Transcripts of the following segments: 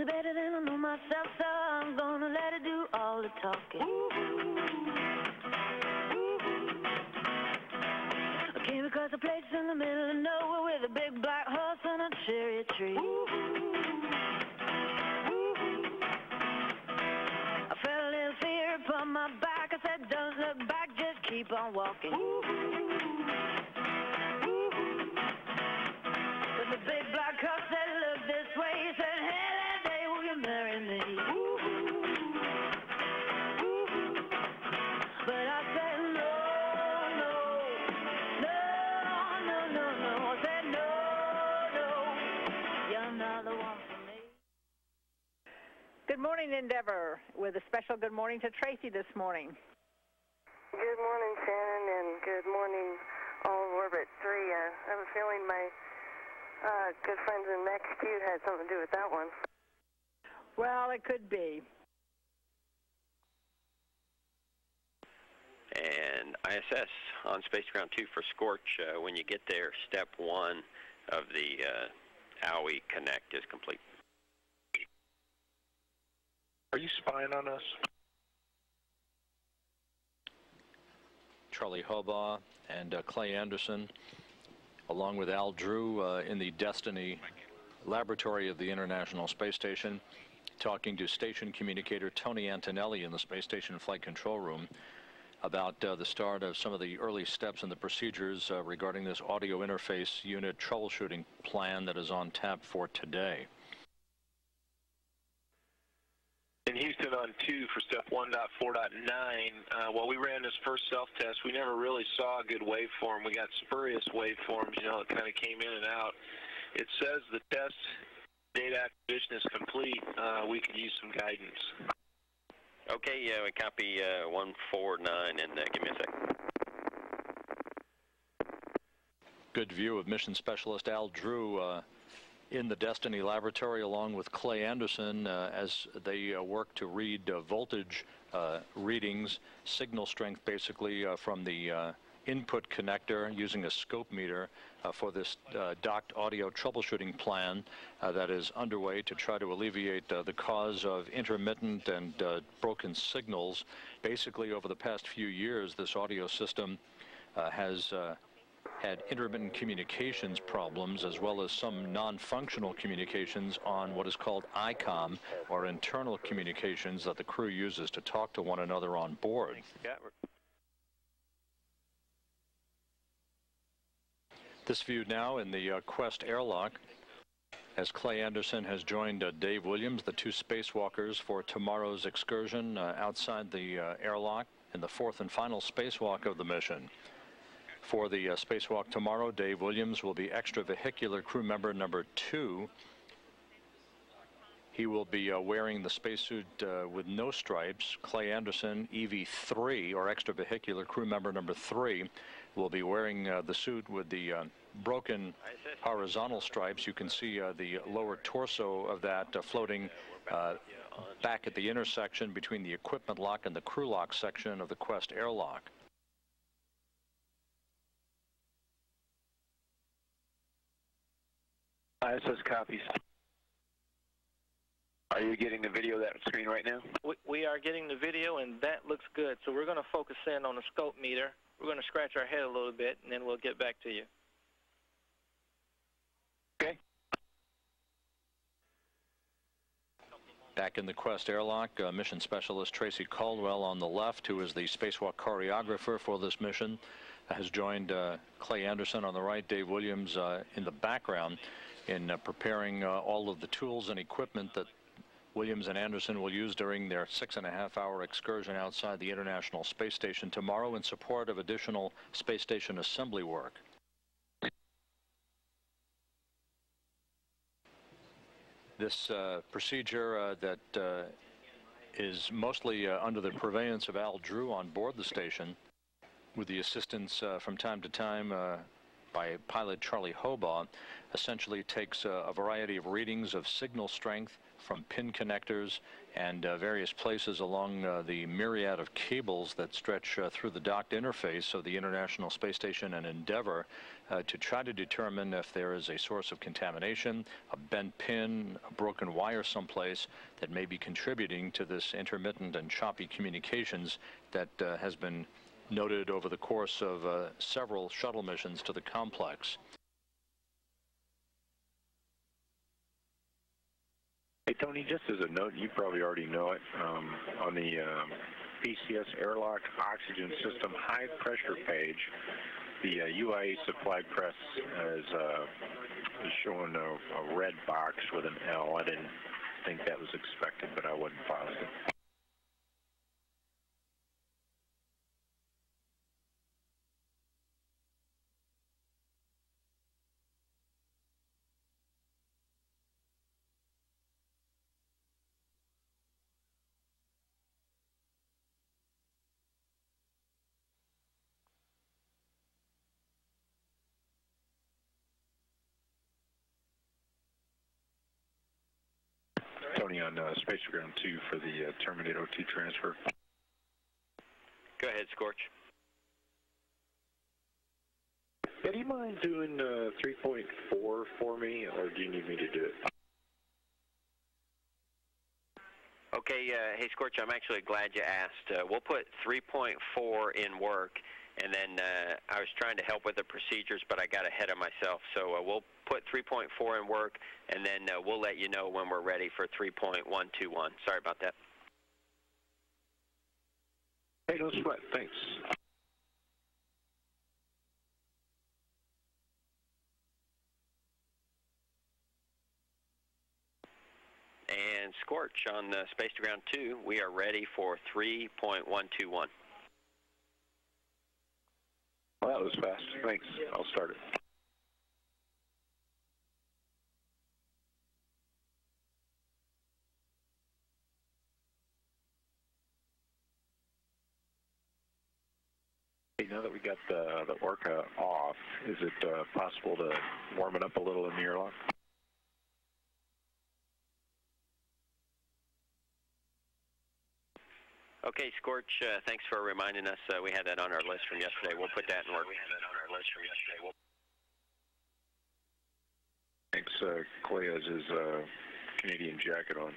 knows better than I know myself, so I'm gonna let it do all the talking. I came across a place in the middle of nowhere with a big black horse and a cherry tree. I felt a little fear upon my back. I said, don't look back, just keep on walking. Good morning, Endeavor, with a special good morning to Tracy this morning. Good morning, Shannon, and good morning, all of Orbit 3. Uh, I have a feeling my uh, good friends in Max Q had something to do with that one. Well, it could be. and ISS on Space Ground 2 for Scorch. Uh, when you get there, step one of the uh, AUI Connect is complete. Are you spying on us? Charlie Hobaugh and uh, Clay Anderson, along with Al Drew uh, in the Destiny laboratory of the International Space Station, talking to station communicator Tony Antonelli in the Space Station Flight Control Room about uh, the start of some of the early steps in the procedures uh, regarding this audio interface unit troubleshooting plan that is on tap for today. In Houston on 2 for step 1.4.9, uh, while we ran this first self-test, we never really saw a good waveform. We got spurious waveforms, you know, it kind of came in and out. It says the test data acquisition is complete. Uh, we could use some guidance. Okay, yeah, we copy uh, 149, and uh, give me a sec. Good view of mission specialist Al Drew uh, in the Destiny laboratory along with Clay Anderson uh, as they uh, work to read uh, voltage uh, readings, signal strength basically uh, from the input connector using a scope meter uh, for this uh, docked audio troubleshooting plan uh, that is underway to try to alleviate the cause of intermittent and broken signals. Basically, over the past few years, this audio system has had intermittent communications problems as well as some non-functional communications on what is called ICOM or internal communications that the crew uses to talk to one another on board. This view now in the uh, Quest airlock as Clay Anderson has joined uh, Dave Williams, the two spacewalkers for tomorrow's excursion uh, outside the uh, airlock in the fourth and final spacewalk of the mission. For the uh, spacewalk tomorrow, Dave Williams will be extravehicular crew member number two. He will be uh, wearing the spacesuit uh, with no stripes. Clay Anderson, EV3, or extravehicular crew member number three, will be wearing uh, the suit with the uh, broken horizontal stripes. You can see uh, the lower torso of that uh, floating back at the intersection between the equipment lock and the crew lock section of the Quest airlock. ISS copies. Are you getting the video of that screen right now? We, we are getting the video, and that looks good. So we're going to focus in on the scope meter. We're going to scratch our head a little bit, and then we'll get back to you. Okay. Back in the Quest airlock, uh, mission specialist Tracy Caldwell on the left, who is the spacewalk choreographer for this mission, has joined uh, Clay Anderson on the right, Dave Williams uh, in the background in uh, preparing uh, all of the tools and equipment that Williams and Anderson will use during their six and a half hour excursion outside the International Space Station tomorrow in support of additional space station assembly work. This uh, procedure uh, that uh, is mostly uh, under the purveyance of Al Drew on board the station, with the assistance from time to time by pilot Charlie Hobaugh, essentially takes uh, a variety of readings of signal strength from pin connectors and uh, various places along uh, the myriad of cables that stretch uh, through the docked interface of the International Space Station and Endeavour uh, to try to determine if there is a source of contamination, a bent pin, a broken wire someplace that may be contributing to this intermittent and choppy communications that uh, has been noted over the course of uh, several shuttle missions to the complex. Hey, Tony, just as a note, you probably already know it, um, on the um, PCS airlock oxygen system high pressure page, the uh, UIA supply press is, uh, is showing a, a red box with an L. I didn't think that was expected, but I wasn't positive. Tony on uh, Space Ground 2 for the uh, Terminate 02 transfer. Go ahead, Scorch. Yeah, do you mind doing uh, 3.4 for me, or do you need me to do it? Okay, uh, hey Scorch, I'm actually glad you asked. Uh, we'll put 3.4 in work, and then uh, I was trying to help with the procedures, but I got ahead of myself. So uh, we'll put 3.4 in work, and then uh, we'll let you know when we're ready for 3.121. Sorry about that. Hey, no sweat. Thanks. And Scorch on Space to Ground 2, we are ready for 3.121. Well, that was fast. Thanks. I'll start it. Now that we got the, the Orca off, is it uh, possible to warm it up a little in the airlock? Okay, Scorch, uh, thanks for reminding us. Uh, we had that on our list from yesterday. We'll put that in work. Thanks. Uh, Clay has his uh, Canadian jacket on.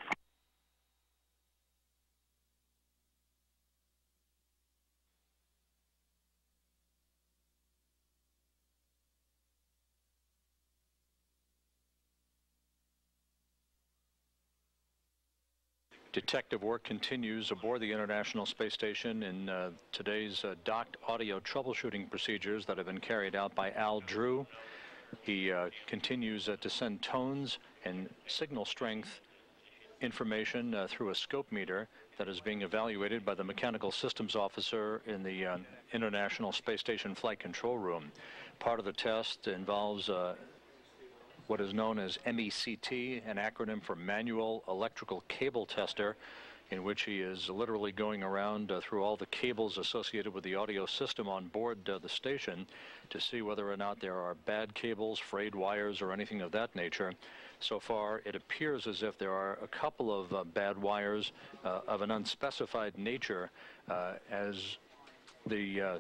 Detective work continues aboard the International Space Station in uh, today's uh, docked audio troubleshooting procedures that have been carried out by Al Drew. He uh, continues uh, to send tones and signal strength information uh, through a scope meter that is being evaluated by the mechanical systems officer in the uh, International Space Station Flight Control Room. Part of the test involves what is known as MECT, an acronym for Manual Electrical Cable Tester, in which he is literally going around uh, through all the cables associated with the audio system on board uh, the station to see whether or not there are bad cables, frayed wires, or anything of that nature. So far, it appears as if there are a couple of uh, bad wires uh, of an unspecified nature uh, as the uh,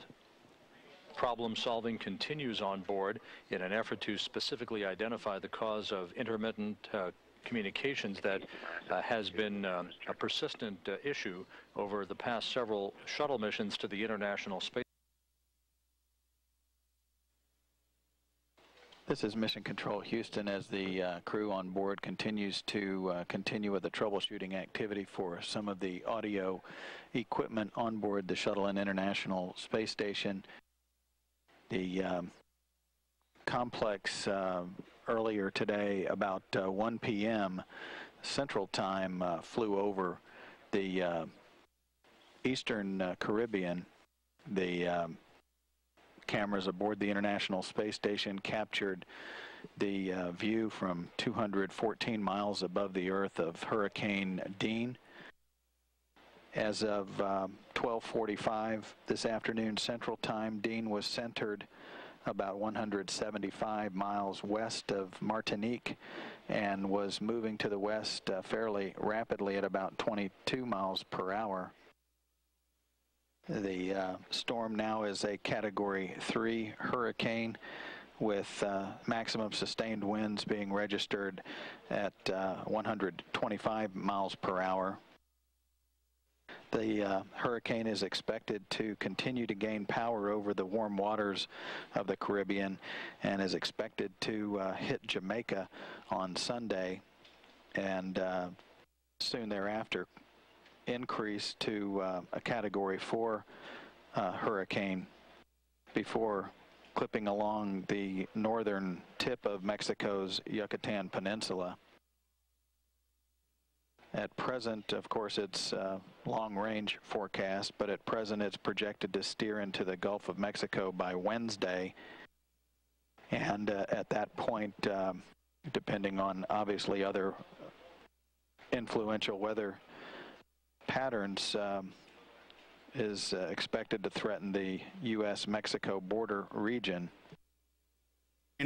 problem solving continues on board in an effort to specifically identify the cause of intermittent uh, communications that uh, has been uh, a persistent uh, issue over the past several shuttle missions to the International Space This is Mission Control Houston as the uh, crew on board continues to uh, continue with the troubleshooting activity for some of the audio equipment on board the Shuttle and International Space Station. The um, complex uh, earlier today about uh, 1 p.m. Central Time uh, flew over the uh, Eastern uh, Caribbean. The um, cameras aboard the International Space Station captured the uh, view from 214 miles above the Earth of Hurricane Dean. As of 12:45 um, this afternoon Central Time, Dean was centered about 175 miles west of Martinique and was moving to the west uh, fairly rapidly at about 22 miles per hour. The uh, storm now is a Category 3 hurricane with uh, maximum sustained winds being registered at uh, 125 miles per hour. The uh, hurricane is expected to continue to gain power over the warm waters of the Caribbean and is expected to uh, hit Jamaica on Sunday and uh, soon thereafter increase to uh, a Category 4 uh, hurricane before clipping along the northern tip of Mexico's Yucatan Peninsula. At present, of course, it's uh, long-range forecast, but at present it's projected to steer into the Gulf of Mexico by Wednesday. And uh, at that point, um, depending on obviously other influential weather patterns, um, is uh, expected to threaten the U.S.-Mexico border region.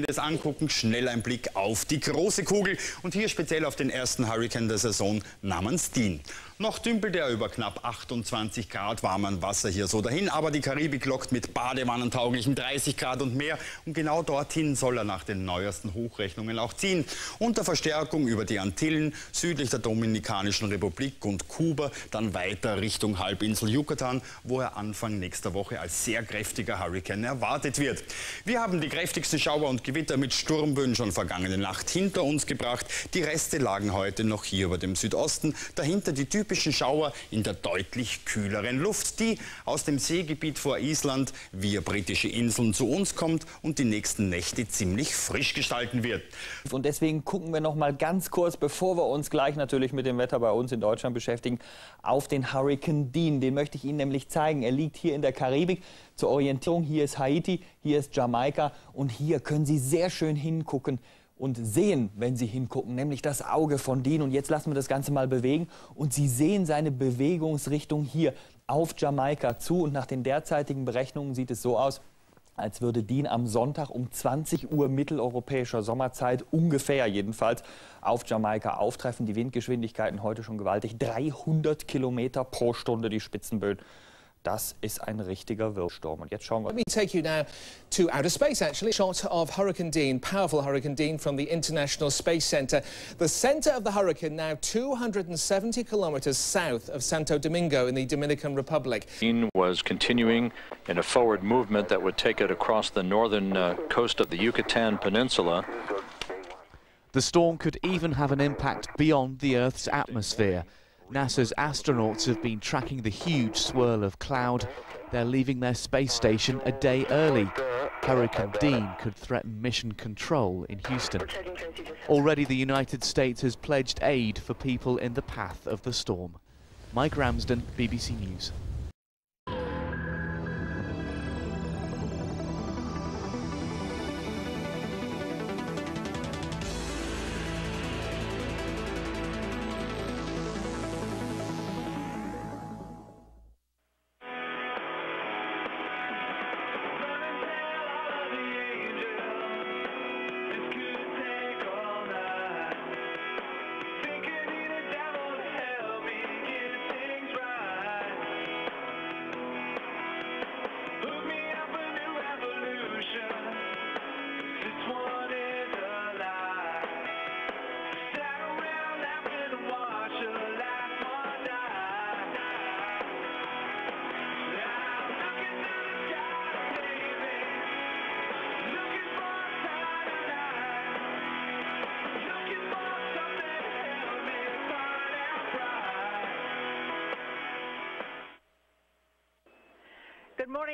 Das Angucken, schnell ein Blick auf die große Kugel und hier speziell auf den ersten Hurricane der Saison namens Dean. Noch dümpelt er über knapp 28 Grad warmen Wasser hier so dahin, aber die Karibik lockt mit badewannentauglichen 30 Grad und mehr und genau dorthin soll er nach den neuesten Hochrechnungen auch ziehen. Unter Verstärkung über die Antillen, südlich der Dominikanischen Republik und Kuba, dann weiter Richtung Halbinsel Yucatan, wo er Anfang nächster Woche als sehr kräftiger Hurricane erwartet wird. Wir haben die kräftigsten Schauer und Gewitter mit Sturmböen schon vergangene Nacht hinter uns gebracht. Die Reste lagen heute noch hier über dem Südosten. Dahinter die typischen Schauer in der deutlich kühleren Luft, die aus dem Seegebiet vor Island via britische Inseln zu uns kommt und die nächsten Nächte ziemlich frisch gestalten wird. Und deswegen gucken wir noch mal ganz kurz, bevor wir uns gleich natürlich mit dem Wetter bei uns in Deutschland beschäftigen, auf den Hurricane Dean. Den möchte ich Ihnen nämlich zeigen. Er liegt hier in der Karibik. Zur Orientierung, hier ist Haiti, hier ist Jamaika und hier können Sie sehr schön hingucken und sehen, wenn Sie hingucken, nämlich das Auge von Dean. Und jetzt lassen wir das Ganze mal bewegen und Sie sehen seine Bewegungsrichtung hier auf Jamaika zu. Und nach den derzeitigen Berechnungen sieht es so aus, als würde Dean am Sonntag um 20 Uhr mitteleuropäischer Sommerzeit ungefähr jedenfalls auf Jamaika auftreffen. Die Windgeschwindigkeiten heute schon gewaltig, 300 Kilometer pro Stunde die Spitzenböen. Das ist ein richtiger Wirbelsturm. Und jetzt schauen wir. Let me take you now to outer space, actually. Shot of Hurricane Dean, powerful Hurricane Dean from the International Space Center. The center of the hurricane now 270 kilometers south of Santo Domingo in the Dominican Republic. Dean was continuing in a forward movement that would take it across the northern uh, coast of the Yucatan Peninsula. The storm could even have an impact beyond the Earth's atmosphere. NASA's astronauts have been tracking the huge swirl of cloud. They're leaving their space station a day early. Hurricane Dean could threaten mission control in Houston. Already the United States has pledged aid for people in the path of the storm. Mike Ramsden, BBC News.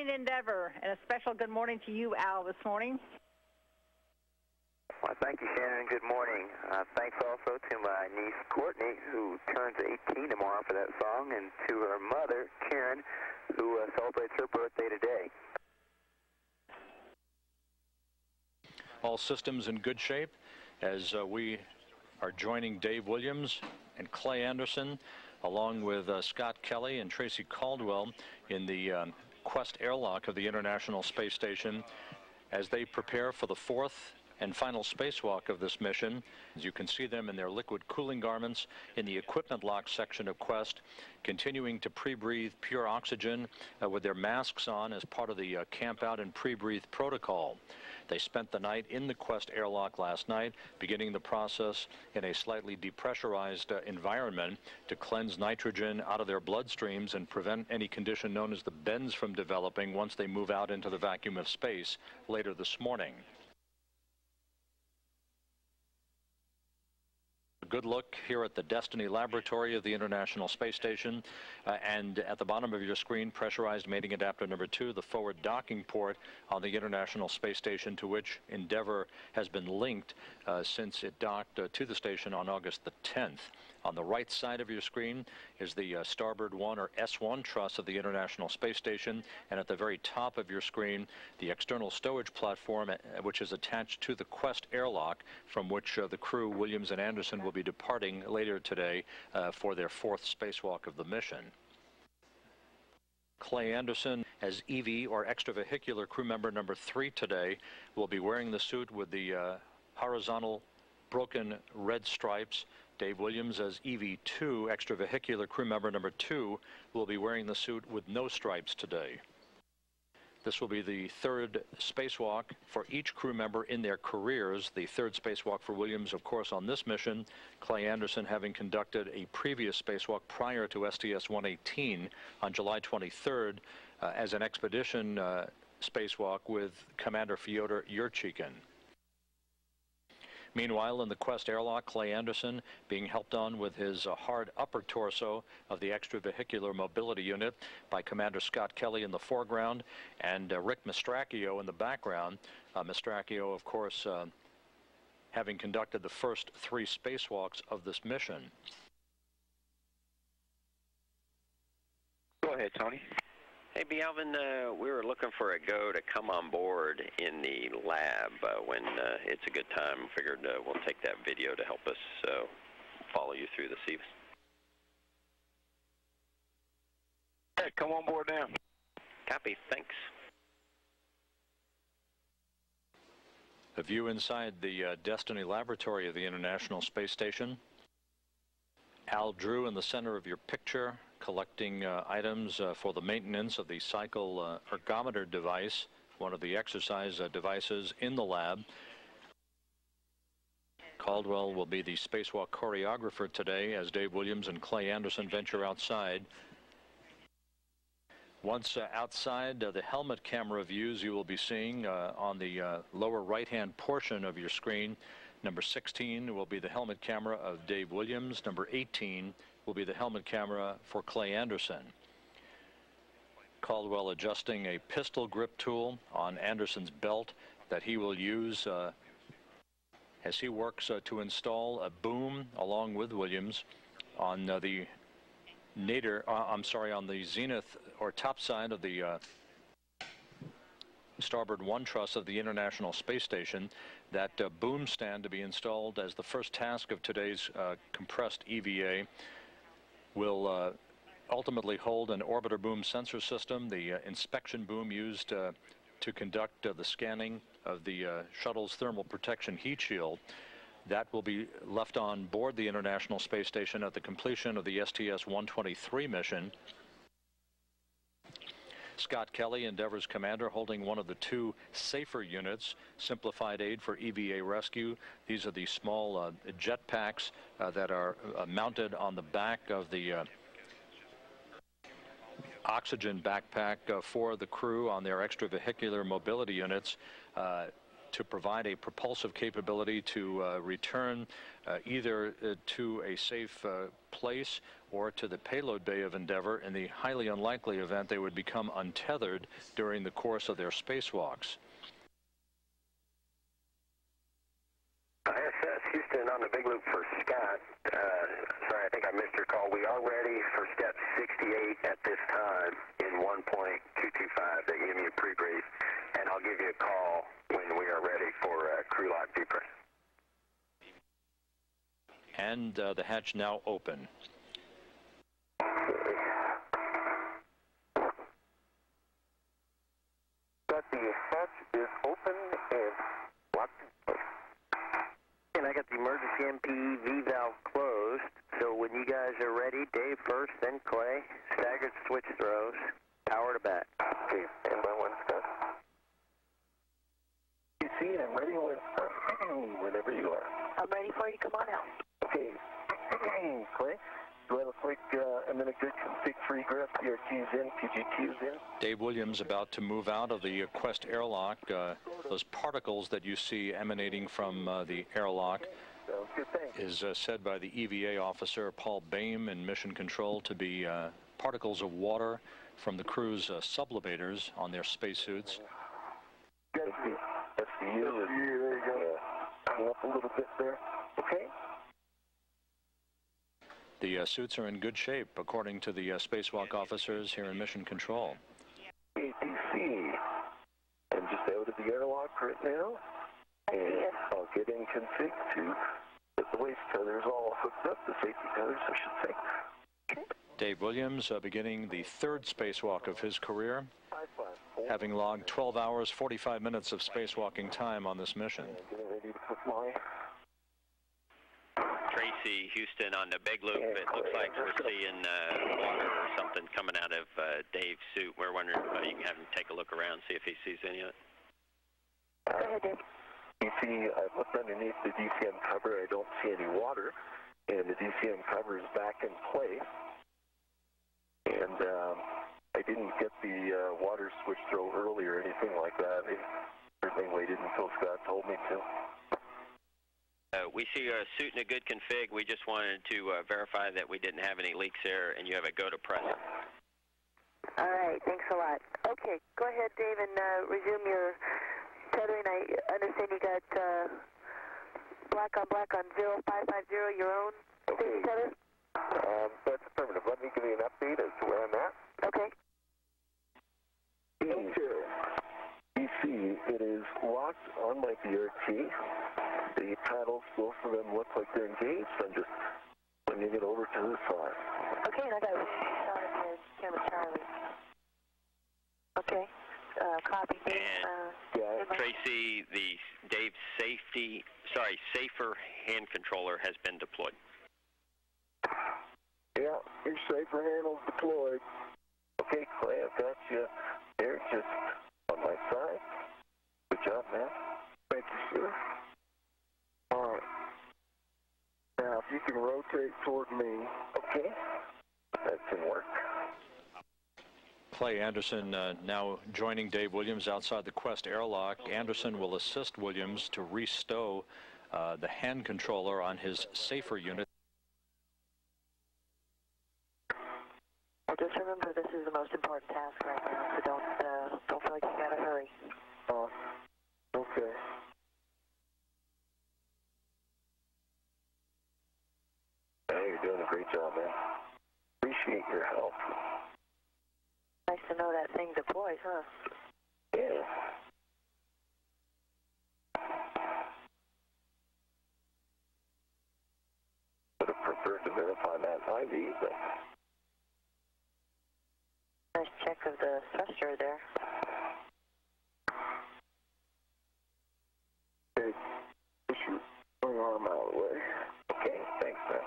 Morning, Endeavor, and a special good morning to you, Al, this morning. Well, thank you, Shannon. Good morning. Uh, thanks also to my niece Courtney, who turns 18 tomorrow for that song, and to her mother, Karen, who uh, celebrates her birthday today. All systems in good shape as uh, we are joining Dave Williams and Clay Anderson along with uh, Scott Kelly and Tracy Caldwell in the um, Quest airlock of the International Space Station as they prepare for the fourth and final spacewalk of this mission. As you can see them in their liquid cooling garments in the equipment lock section of Quest, continuing to pre-breathe pure oxygen uh, with their masks on as part of the uh, camp out and pre-breathe protocol. They spent the night in the Quest airlock last night, beginning the process in a slightly depressurized uh, environment to cleanse nitrogen out of their bloodstreams and prevent any condition known as the bends from developing once they move out into the vacuum of space later this morning. A good look here at the Destiny Laboratory of the International Space Station. Uh, and at the bottom of your screen, pressurized mating adapter number two, the forward docking port on the International Space Station to which Endeavour has been linked uh, since it docked uh, to the station on August the 10th. On the right side of your screen is the uh, Starboard 1 or S1 truss of the International Space Station, and at the very top of your screen, the external stowage platform, uh, which is attached to the Quest airlock, from which uh, the crew, Williams and Anderson, will be departing later today uh, for their fourth spacewalk of the mission. Clay Anderson as EV or extravehicular crew member number three today will be wearing the suit with the uh, horizontal broken red stripes Dave Williams as EV2, extravehicular crew member number two, will be wearing the suit with no stripes today. This will be the third spacewalk for each crew member in their careers. The third spacewalk for Williams, of course, on this mission. Clay Anderson having conducted a previous spacewalk prior to STS-118 on July 23rd uh, as an expedition uh, spacewalk with Commander Fyodor Yurchikhin. Meanwhile, in the Quest airlock, Clay Anderson being helped on with his uh, hard upper torso of the extravehicular mobility unit by Commander Scott Kelly in the foreground and uh, Rick Mastracchio in the background. Uh, Mastracchio, of course, uh, having conducted the first three spacewalks of this mission. Go ahead, Tony. Hey, B. Alvin, uh, we were looking for a go to come on board in the lab uh, when uh, it's a good time. Figured uh, we'll take that video to help us uh, follow you through this evening. Hey, come on board now. Copy. Thanks. A view inside the uh, Destiny Laboratory of the International Space Station. Al Drew in the center of your picture, collecting uh, items uh, for the maintenance of the cycle uh, ergometer device, one of the exercise uh, devices in the lab. Caldwell will be the spacewalk choreographer today as Dave Williams and Clay Anderson venture outside. Once uh, outside, uh, the helmet camera views you will be seeing on the lower right-hand portion of your screen. Number 16 will be the helmet camera of Dave Williams. Number 18 will be the helmet camera for Clay Anderson. Caldwell adjusting a pistol grip tool on Anderson's belt that he will use uh, as he works uh, to install a boom along with Williams on uh, the nadir, uh, I'm sorry, on the zenith or top side of the uh, starboard one truss of the International Space Station. That uh, boom stand to be installed as the first task of today's compressed EVA will uh, ultimately hold an orbiter boom sensor system, the uh, inspection boom used uh, to conduct uh, the scanning of the uh, shuttle's thermal protection heat shield. That will be left on board the International Space Station at the completion of the STS-123 mission. Scott Kelly, Endeavour's commander, holding one of the two safer units, Simplified Aid for EVA Rescue. These are the small uh, jet packs uh, that are uh, mounted on the back of the uh, oxygen backpack uh, for the crew on their extravehicular mobility units uh, to provide a propulsive capability to uh, return uh, either uh, to a safe place or to the payload bay of Endeavour in the highly unlikely event they would become untethered during the course of their spacewalks. ISS Houston on the big loop for Scott. Uh, sorry, I think I missed your call. We are ready for step 68 at this time in 1.225. They gave me a pre-brief, and I'll give you a call when we are ready for uh, crew lock depress. And uh, the hatch now open. That the hatch is open and locked in place. And I got the emergency MPV valve closed. So when you guys are ready, Dave first, then Clay. Staggered switch throws. Power to back. Okay, and by one step. You see I'm ready when, whenever you are. I'm ready for you. Come on out. Okay. Clay, do I look like uh, I'm in a good config free grip? PRQ's in, PGQ's in. Dave Williams about to move out of the Quest airlock. Uh, those particles that you see emanating from uh, the airlock Sounds good, thanks. is uh, said by the EVA officer Paul Baim in Mission Control to be uh, particles of water from the crew's uh, sublimators on their spacesuits. That's the, that's the you. That's the you, there you go. Hang up a little bit there. Okay. The uh, suits are in good shape, according to the uh, spacewalk officers here in Mission Control. ATC. I'm just out of the airlock right now. And I'll get in config to get the waist tethers all hooked up, the safety tethers, I should say. Dave Williams uh, beginning the third spacewalk of his career, having logged 12 hours, 45 minutes of spacewalking time on this mission. Getting ready to put my Tracy Houston on the big loop. It looks like we're seeing uh, water or something coming out of uh, Dave's suit. We're wondering if uh, you can have him take a look around, see if he sees any of it. Go ahead, Dave. You see, I've looked underneath the DCM cover. I don't see any water, and the DCM cover is back in place. And um, I didn't get the uh, water switch throw early or anything like that. I certainly waited until Scott told me to. Uh, we see a suit in a good config. We just wanted to uh, verify that we didn't have any leaks there, and you have a go to press. All right. Thanks a lot. Okay. Go ahead, Dave, and uh, resume your tethering. I understand you got uh, black on black on 0550, your own safety tether? Um, that's affirmative. Let me give you an update as to where I'm at. Okay. You see, it is locked on my BRT. The paddles, both of them look like they're engaged. I'm just bringing it over to the side. Okay, and I got one shot of your camera, Charlie. Okay. Uh, copy, Dave. Uh, Yeah. Tracy, the Dave safety, sorry, safer hand controller has been deployed. Yeah, your safer handle's deployed. Okay, Clay, I've got you there just on my side. Good job, man. Thank you, sir. All right. Now, if you can rotate toward me. Okay. That can work. Clay Anderson uh, now joining Dave Williams outside the Quest airlock. Anderson will assist Williams to restow uh, the hand controller on his safer unit. well, just remember this is the most important task right now, so don't, uh, don't feel like you gotta hurry. Uh, okay. Hey, you're doing a great job, man. Appreciate your help. Nice to know that thing deploys, huh? Yeah. Would have preferred to verify that IV, but Nice check of the thruster there. hey, push your arm out of the way. Okay, thanks, man.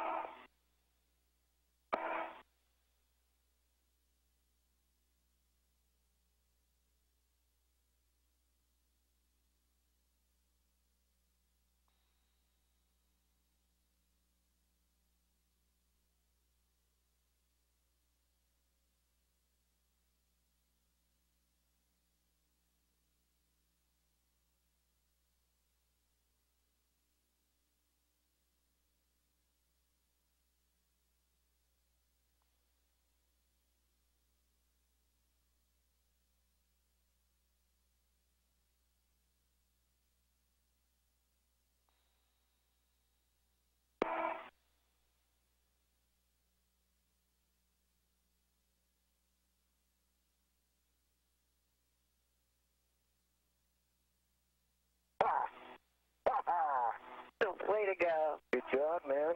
Way to go. Good job, man.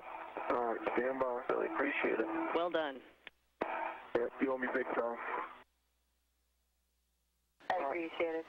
All right, stand by. Really appreciate it. Well done. Yeah, you owe me big time. I appreciate it.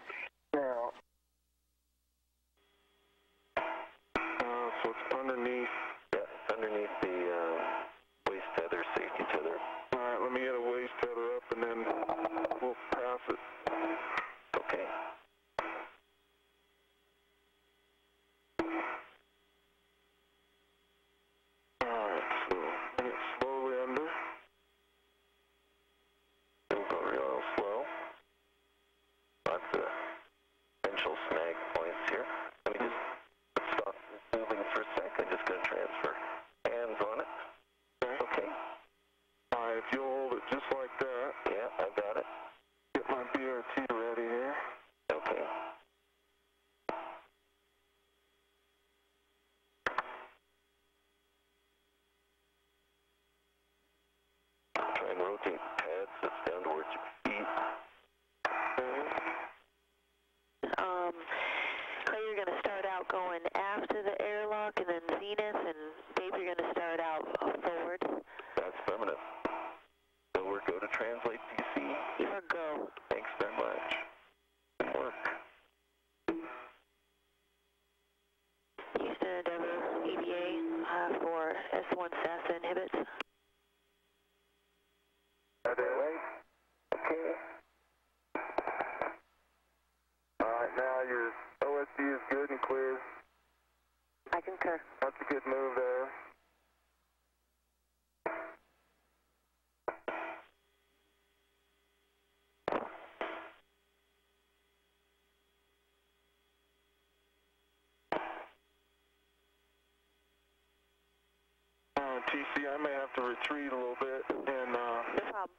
TC, I may have to retreat a little bit and uh, No problem.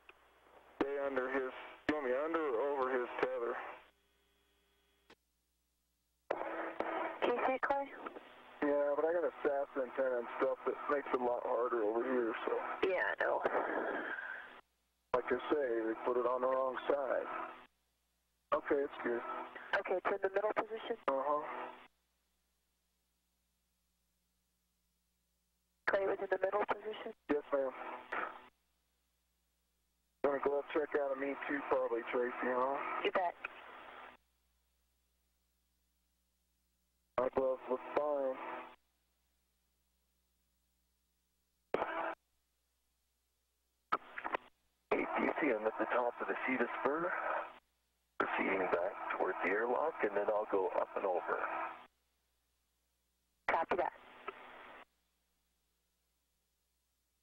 stay under his. You want me under or over his tether? Can you see it, Clay? Yeah, but I got a SAS antenna and stuff that makes it a lot harder over here, so. Yeah, I know. Like I say, they put it on the wrong side. Okay, it's good. Okay, in the middle position. Uh-huh. Clay was in the middle position. Yes, ma'am. Gonna glove check out of me too, probably, Tracy, huh? You bet. My gloves look fine. ATC, I'm at the top of the CETA Spur. Proceeding back towards the airlock, and then I'll go up and over. Copy that.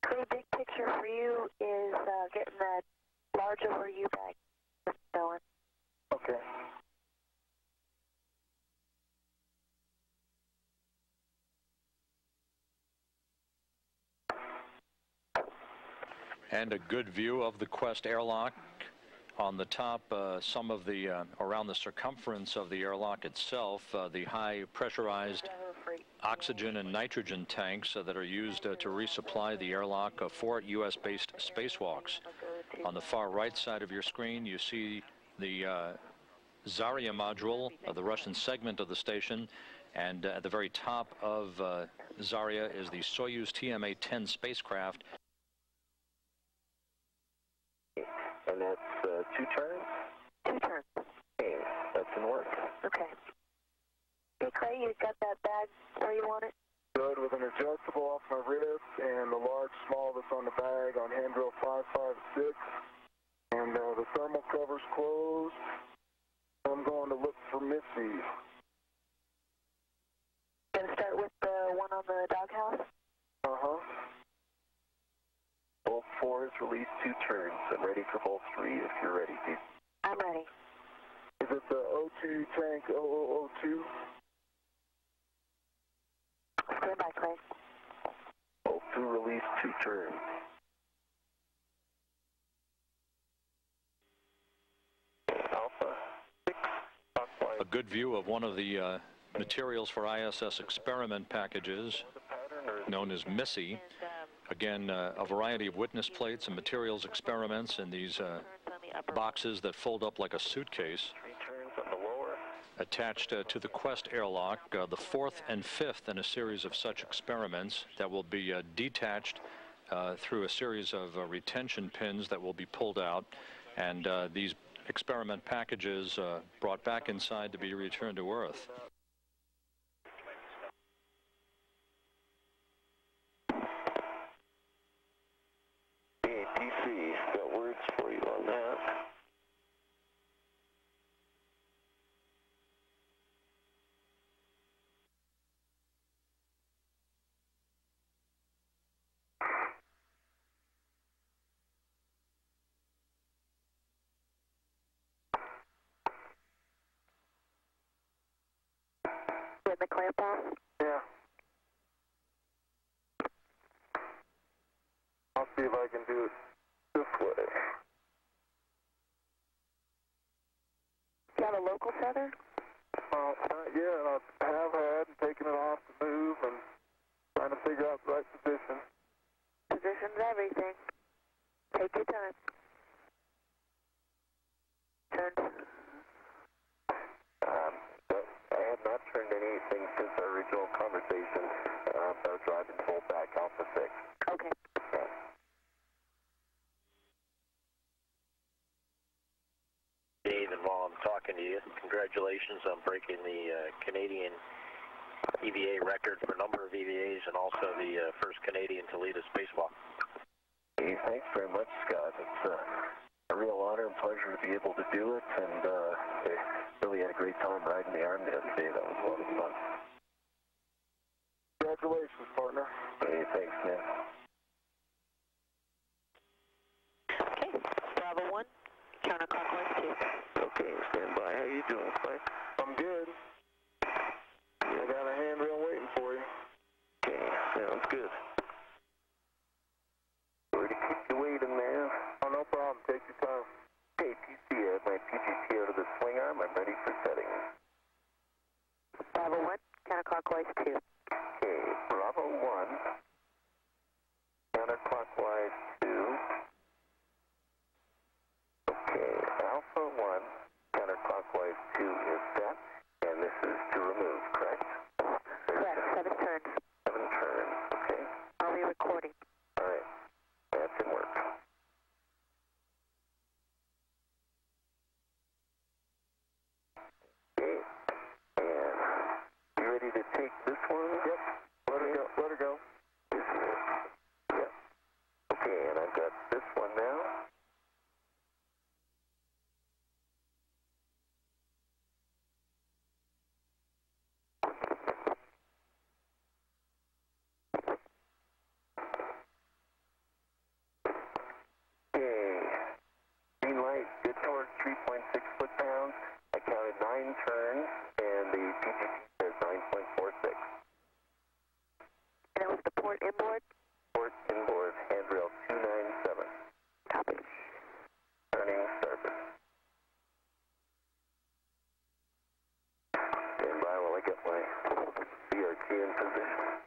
Clay, big picture for you is uh, getting that large ORU bag going. Okay. And a good view of the Quest airlock. On the top, uh, some of the, uh, around the circumference of the airlock itself, uh, the high pressurized oxygen and nitrogen tanks uh, that are used uh, to resupply the airlock of four U.S.-based spacewalks. On the far right side of your screen, you see the uh, Zarya module, uh, the Russian segment of the station, and uh, at the very top of uh, Zarya is the Soyuz TMA-10 spacecraft. And that's uh, two turns? Two turns. Okay, that's in work. Okay. Hey, Clay, you got that bag where you want it? Good with an adjustable off my wrist and the large small that's on the bag on handrail 556. And uh, the thermal cover's closed. I'm going to look for MISSE. Gonna start with the one on the doghouse? Uh-huh. Bolt 4 is released two turns. I'm ready for Bolt 3 if you're ready, Pete. I'm ready. Is it the O2 tank 0002? Stand by, Clay. Bolt 2 released two turns. Alpha 6, clockwise. A good view of one of the uh, materials for ISS experiment packages known as MISSE. Again, uh, a variety of witness plates and materials experiments in these uh, boxes that fold up like a suitcase. Attached uh, to the Quest airlock, uh, the fourth and fifth in a series of such experiments that will be uh, detached through a series of retention pins that will be pulled out. And these experiment packages uh, brought back inside to be returned to Earth. the clamp off? Yeah. I'll see if I can do it this way. Do you have a local feather? Uh, not yet. I have had and taken it off to move and trying to figure out the right position. Position's everything. Take your time. Turn. Um, I have not turned anything since our original conversation. Uh, so I was driving full back Alpha 6. Okay. Dave, and while I'm talking to you, congratulations on breaking the uh, Canadian EVA record for a number of EVAs and also the uh, first Canadian to lead a spacewalk. Hey, thanks very much, Scott. It's uh, a real honor and pleasure to be able to do it, and uh, I really had a great time riding the arm the other day. That was a lot of fun. Congratulations, partner. Hey, thanks, man. Okay. Bravo 1, counterclockwise 2. Okay, stand by. How you doing, Clay? I'm good. I got a handrail waiting for you. Okay, sounds good. Sorry to keep you waiting there. Oh, no problem. Take your time. Hey, TC, I have my PGT out of the swing arm. I'm ready for setting. Bravo 1, counterclockwise 2. Okay, Bravo 1, counterclockwise 2. Okay, Alpha 1, counterclockwise 2 is set, and this is to remove, correct? Correct. Seven turns. Seven turns, okay? I'll be recording. All right, that's in work. Okay, and you ready to take this one? Yep. Let her go. Let her go. This is it. Yep. Okay, and I've got this one now. Okay. Green light, good torque, 3.6 foot pounds. I counted nine turns, and the PGT says 9.46. And that was the port inboard? Port inboard, handrail 297. Copy. Turning starboard. Stand by while I get my BRT in position.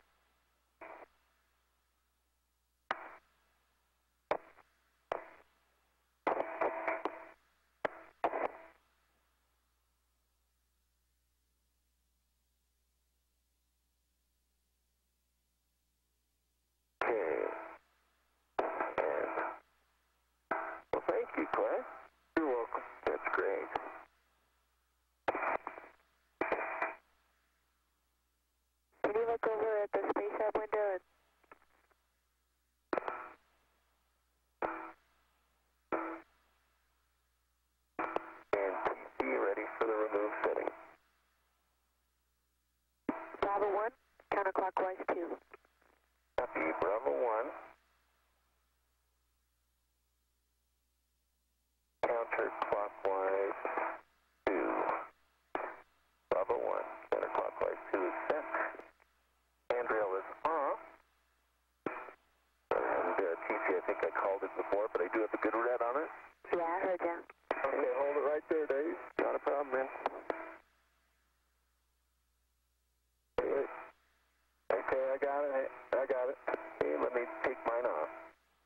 Okay. And well, thank you, Clay. You're welcome. That's great. Can you look over at the space hub window and And ready for the remove setting. Bravo 1, counterclockwise 2. Copy Bravo 1. Counterclockwise 2. Bravo 1. Counterclockwise 2 is set. Handrail is off. And uh, TC, I think I called it before, but I do have a good red on it. Yeah, I heard you. Okay, hold it right there, Dave. Not a problem, man. Wait, wait. Okay, I got it. I got it. Okay, let me take mine off.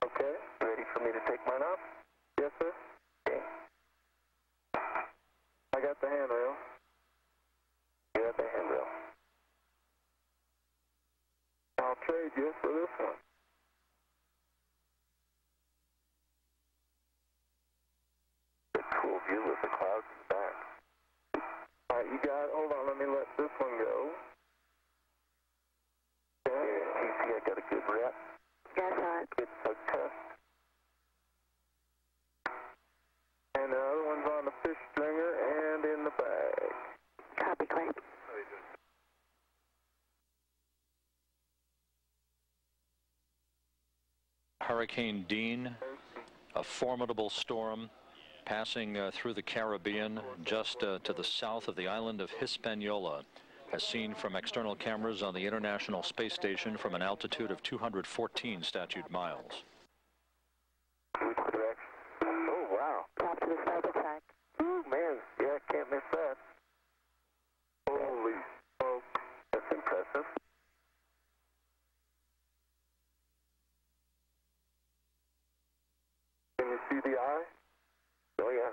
Okay. Ready for me to take mine off? Yes, sir. Okay. I got the handrail. You have the handrail. I'll trade you for this one. The cool view with the clouds in the back. All right, you got. Hold on. Let me let this one go. Okay, TC, I got a good rep. Yeah, uh, I saw it. Good tug test. And the other one's on the fish stringer and in the bag. Copy, Clay. Hurricane Dean, a formidable storm passing uh, through the Caribbean just uh, to the south of the island of Hispaniola. as seen from external cameras on the International Space Station from an altitude of 214 statute miles. Oh, wow. Top to the cycle track. Ooh, man. Yeah, can't miss that. Holy smoke. That's impressive. Can you see the eye? Oh, yeah.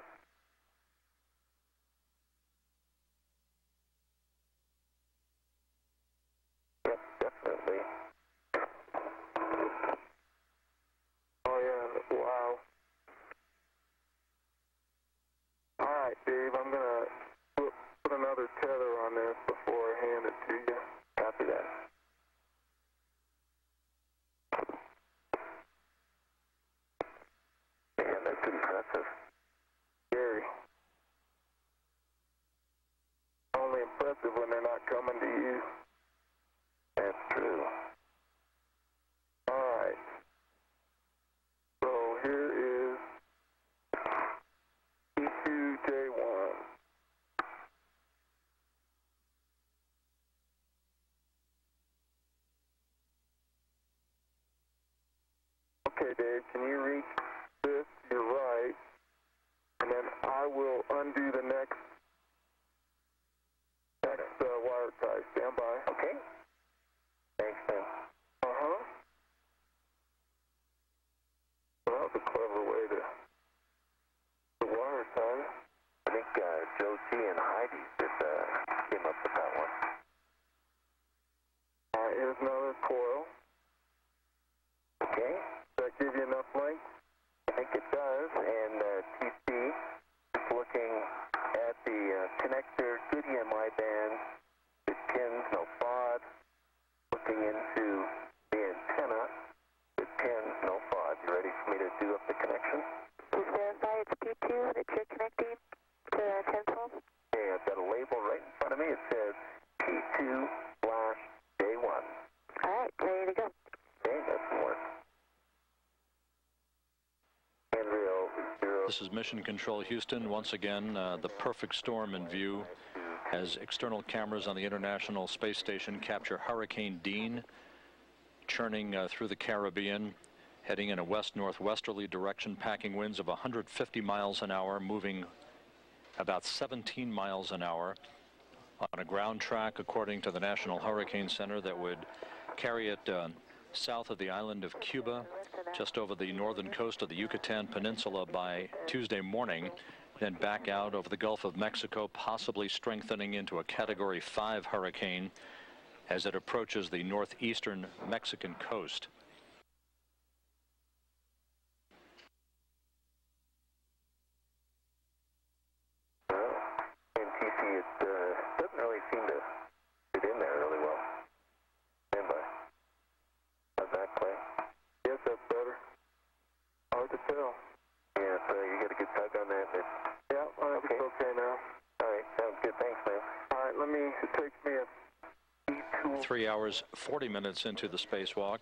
Yep, definitely. Oh, yeah. Wow. All right, Dave, I'm going to put, put another tether on this before I hand it to you. Copy that. Man, that's impressive. Scary. Only impressive when they're not coming to you. That's true. All right. So here is E2J1. Okay, Dave, can you reach this to your right? And then I will undo the next next uh, wire tie. Stand by. Okay. Thanks, man. Uh-huh. Well, that was a clever way to the wire tie. I think uh, Joe T. and Heidi just uh, came up with that one. All right, here's another coil. Okay. Does that give you enough length? I think it does. And uh, TC is looking at the uh, connector, good EMI band, good pins, no FOD. Looking into the antenna, good pins, no FOD. You ready for me to do up the connection? Please verify it's P2 that you're connecting to 1012. Okay, I've got a label right in front of me. It says P2 slash J1. All right, ready to go. Okay, that's work. Andrew, zero. This is Mission Control Houston. Once again, uh, the perfect storm in view as external cameras on the International Space Station capture Hurricane Dean churning uh, through the Caribbean, heading in a west-northwesterly direction, packing winds of 150 miles an hour, moving about 17 miles an hour on a ground track, according to the National Hurricane Center, that would carry it uh, south of the island of Cuba, just over the northern coast of the Yucatan Peninsula by Tuesday morning, then back out over the Gulf of Mexico, possibly strengthening into a Category 5 hurricane as it approaches the northeastern Mexican coast. And TC, it uh, doesn't really seem to fit in there really well. Stand by. How's that, Clay? Yes, that's better. Hard to tell. Yeah, so you got a good tug on that. It, Yeah, I think it's okay now. all right, sounds good. Thanks, man. All right, let me, it takes me a Three hours, 40 minutes into the spacewalk,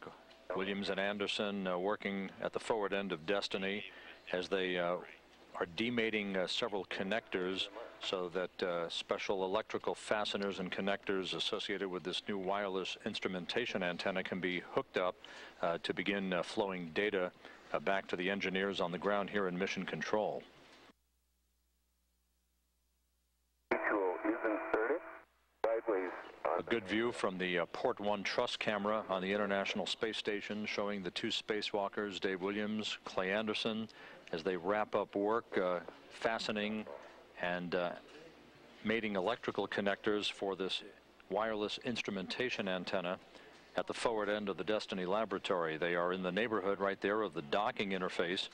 Williams and Anderson uh, working at the forward end of Destiny as they uh, are demating uh, several connectors so that uh, special electrical fasteners and connectors associated with this new wireless instrumentation antenna can be hooked up uh, to begin uh, flowing data back to the engineers on the ground here in Mission Control. Tool is inserted. Sideways A good view from the uh, Port 1 truss camera on the International Space Station showing the two spacewalkers, Dave Williams, Clay Anderson, as they wrap up work uh, fastening and uh, mating electrical connectors for this wireless instrumentation antenna at the forward end of the Destiny laboratory. They are in the neighborhood right there of the docking interface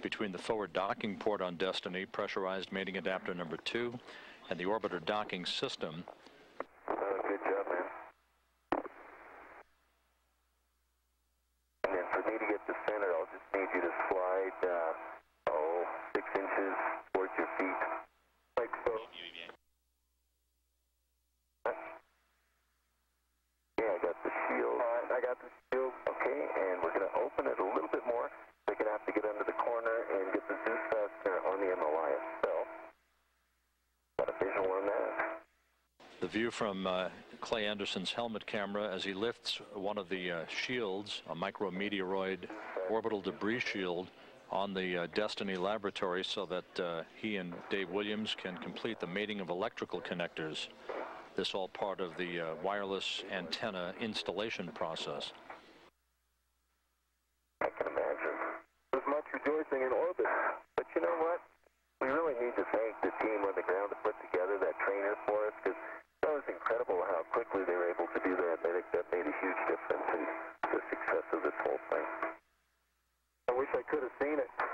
between the forward docking port on Destiny, pressurized mating adapter number two, and the orbiter docking system. from uh, Clay Anderson's helmet camera as he lifts one of the uh, shields, a micrometeoroid orbital debris shield, on the uh, Destiny laboratory so that uh, he and Dave Williams can complete the mating of electrical connectors. This all part of the uh, wireless antenna installation process. could have seen it.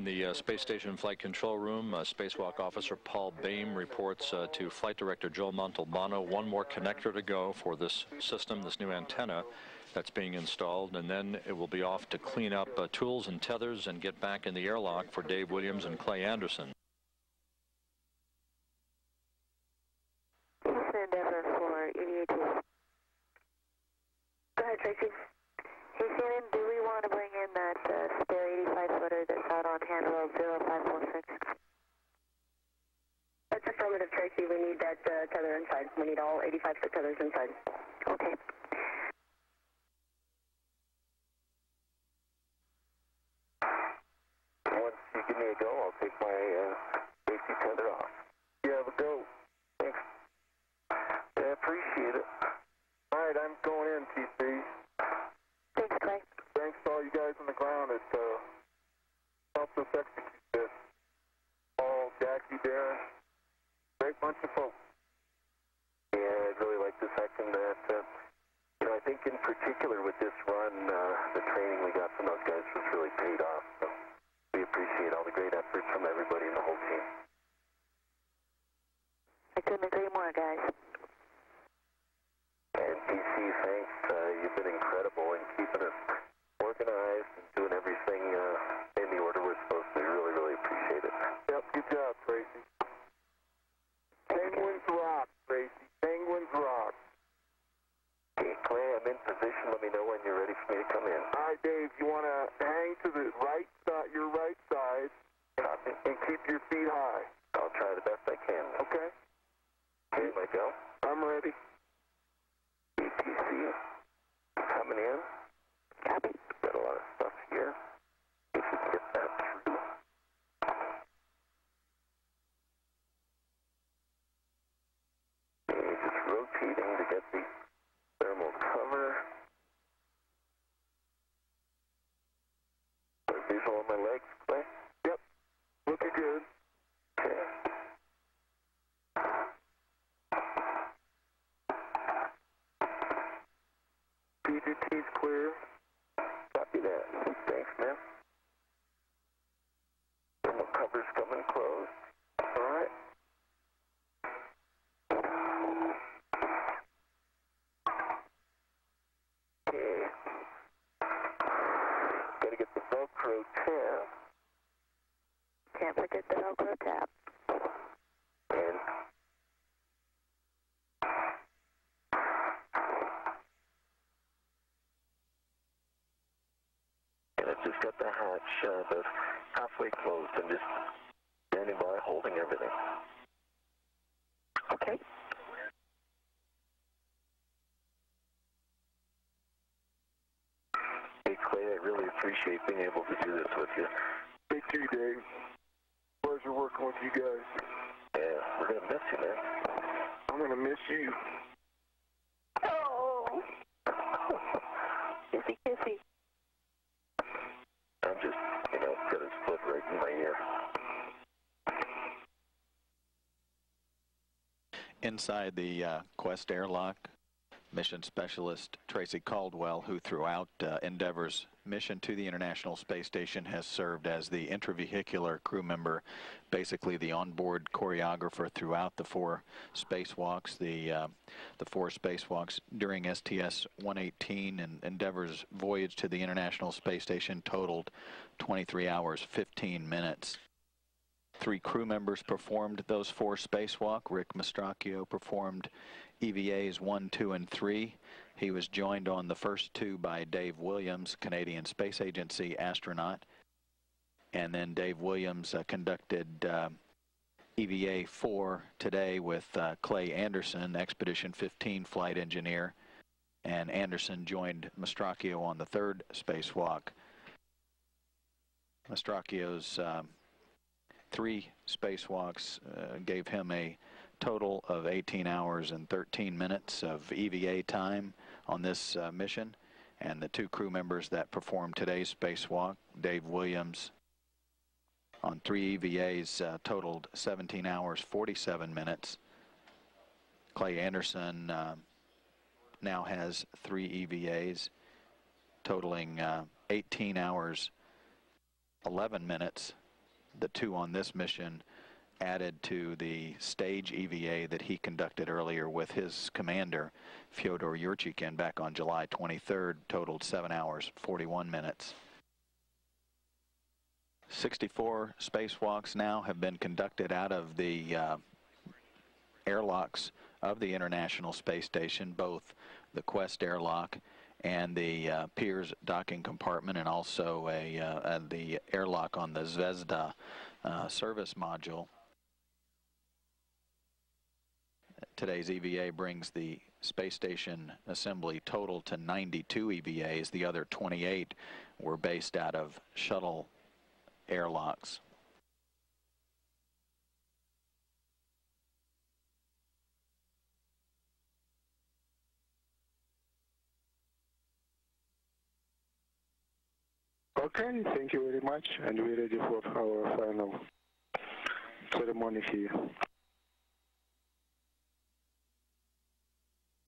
In the uh, space station flight control room, uh, spacewalk officer Paul Baim reports uh, to flight director Joel Montalbano one more connector to go for this system, this new antenna that's being installed, and then it will be off to clean up uh, tools and tethers and get back in the airlock for Dave Williams and Clay Anderson. EVP clear. Copy that. Thanks, man. Thermal cover's coming close. able to do this with you. Thank you, Dave. Pleasure working with you guys. Yeah, we're going to miss you, man. I'm going to miss you. Oh. kissy, kissy. I'm just, you know, got his foot right in my ear. Inside the uh, Quest airlock, mission specialist Tracy Caldwell, who throughout uh, Endeavour's mission to the International Space Station has served as the intravehicular crew member, basically the onboard choreographer throughout the four spacewalks, the uh, the four spacewalks during STS-118 and Endeavour's voyage to the International Space Station totaled 23 hours 15 minutes. Three crew members performed those four spacewalk. Rick Mastracchio performed EVAs 1, 2, and 3. He was joined on the first two by Dave Williams, Canadian Space Agency astronaut. And then Dave Williams uh, conducted uh, EVA 4 today with uh, Clay Anderson, Expedition 15 flight engineer. And Anderson joined Mastracchio on the third spacewalk. Mastracchio's um, three spacewalks uh, gave him a total of 18 hours and 13 minutes of EVA time on this uh, mission. And the two crew members that performed today's spacewalk, Dave Williams on three EVAs, uh, totaled 17 hours 47 minutes. Clay Anderson uh, now has three EVAs, totaling uh, 18 hours 11 minutes. The two on this mission added to the stage EVA that he conducted earlier with his commander, Fyodor Yurchikhin, back on July 23rd, totaled 7 hours, 41 minutes. 64 spacewalks now have been conducted out of the uh, airlocks of the International Space Station, both the Quest airlock and the uh, Pirs docking compartment and also a, uh, the airlock on the Zvezda uh, service module. Today's EVA brings the space station assembly total to 92 EVAs. The other 28 were based out of shuttle airlocks. Okay, thank you very much, and we're ready for our final ceremony here.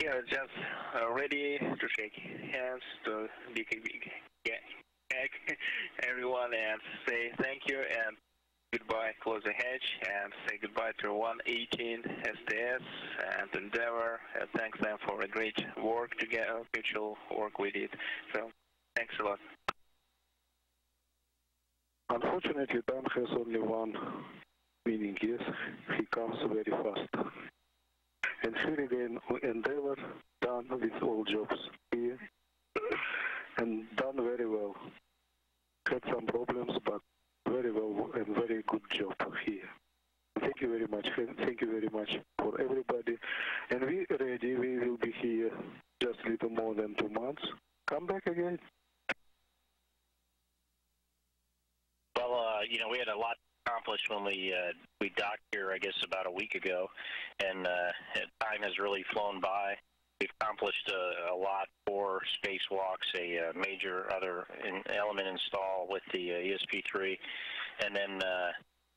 Yeah, just uh, ready to shake hands, to big, big, yeah, everyone, and say thank you and goodbye, close the hatch, and say goodbye to 118 SDS and Endeavour, and thanks them for a great work together, mutual work we did. So, thanks a lot. Unfortunately, Dan has only one meaning, yes, he comes very fast. And here again, we endeavor done with all jobs here and done very well. Had some problems, but very well and very good job here. Thank you very much. Thank you very much for everybody. And we ready. We will be here just a little more than two months. Come back again. Well, uh, you know, we had a lot accomplished when we uh, we docked here, I guess, about a week ago, and uh, time has really flown by. We've accomplished a, a lot for spacewalks, a, uh major other in, element install with the uh, ESP3, and then uh,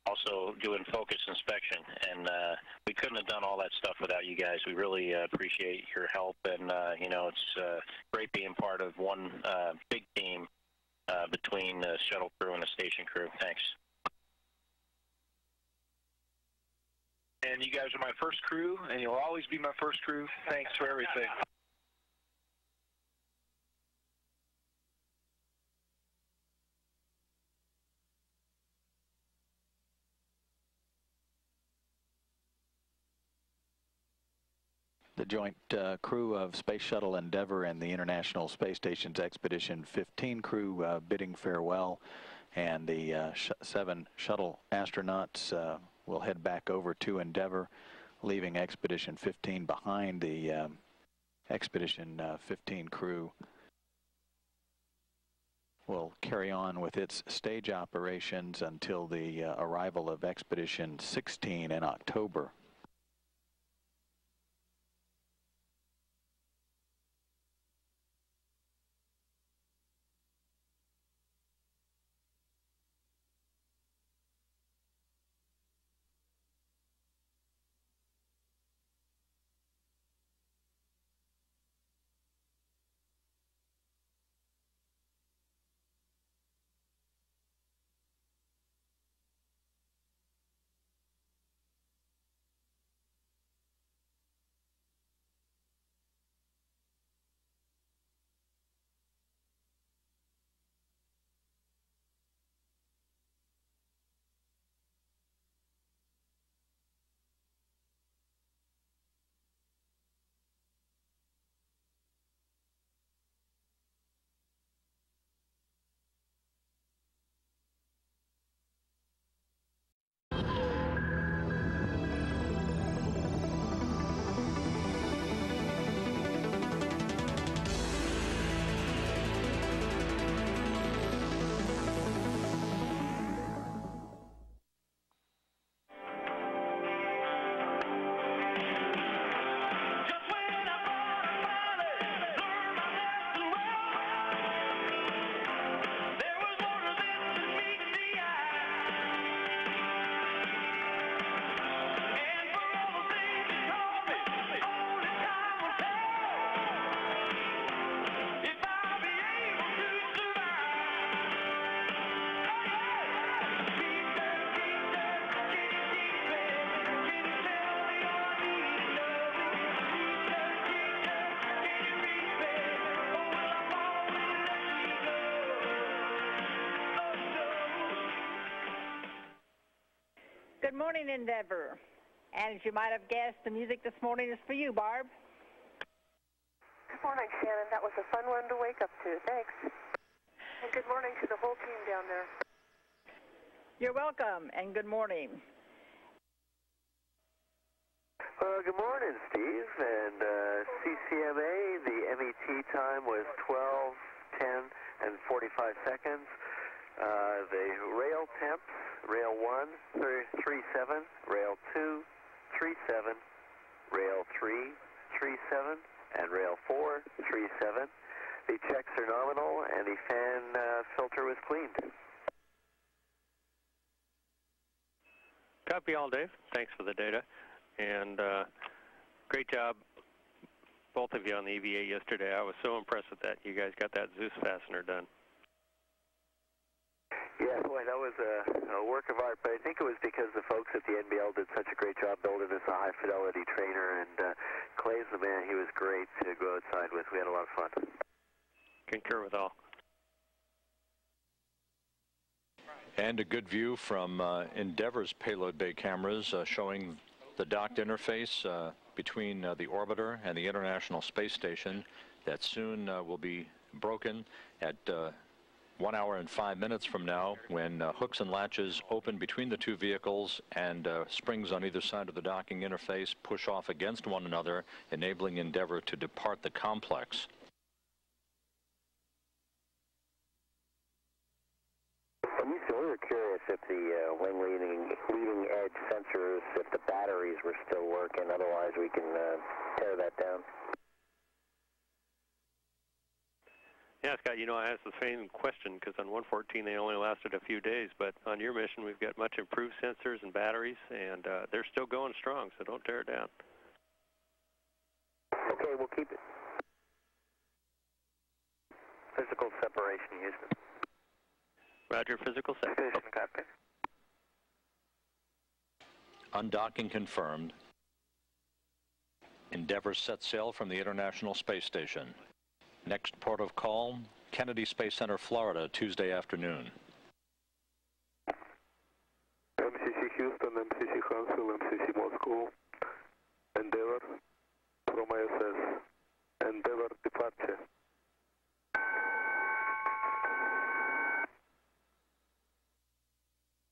also doing focus inspection. And uh, we couldn't have done all that stuff without you guys. We really uh, appreciate your help, and uh, you know, it's uh, great being part of one uh, big team uh, between the shuttle crew and the station crew. Thanks. And you guys are my first crew, and you'll always be my first crew. Thanks for everything. The joint uh, crew of Space Shuttle Endeavour and the International Space Station's Expedition 15 crew uh, bidding farewell, and the uh, sh seven shuttle astronauts will head back over to Endeavour, leaving Expedition 15 behind. The um, Expedition uh, 15 crew will carry on with its stage operations until the uh, arrival of Expedition 16 in October. Good morning, Endeavour. And as you might have guessed, the music this morning is for you, Barb. Good morning, Shannon. That was a fun one to wake up to. Thanks. And good morning to the whole team down there. You're welcome, and good morning. Uh, good morning, Steve. And uh, CCMA, the MET time was 12, 10, and 45 seconds. Uh, the rail temps, rail 1, 37, rail 2, 37, rail 3, 37, and rail 4, 37. The checks are nominal, and the fan uh, filter was cleaned. Copy all, Dave. Thanks for the data. And uh, great job, both of you on the EVA yesterday. I was so impressed with that. You guys got that Zeus fastener done. Boy, that was a, a work of art, but I think it was because the folks at the NBL did such a great job building us a high fidelity trainer, and uh, Clay's the man. He was great to go outside with. We had a lot of fun. Concur with all. And a good view from uh, Endeavour's payload bay cameras uh, showing the docked interface uh, between uh, the orbiter and the International Space Station that soon uh, will be broken at uh, one hour and five minutes from now when uh, hooks and latches open between the two vehicles and uh, springs on either side of the docking interface push off against one another, enabling Endeavour to depart the complex. Were curious if the uh, wing leading, leading edge sensors, if the batteries were still working. Otherwise, we can uh, tear that down. Yeah, Scott, you know, I asked the same question because on 114 they only lasted a few days, but on your mission we've got much improved sensors and batteries, and uh, they're still going strong, so don't tear it down. Okay, we'll keep it. Physical separation, Houston. Roger, physical separation. copy. Undocking confirmed. Endeavour set sail from the International Space Station. Next port of call, Kennedy Space Center, Florida, Tuesday afternoon. MCC Houston, MCC Huntsville, MCC Moscow, Endeavour from ISS, Endeavour departure.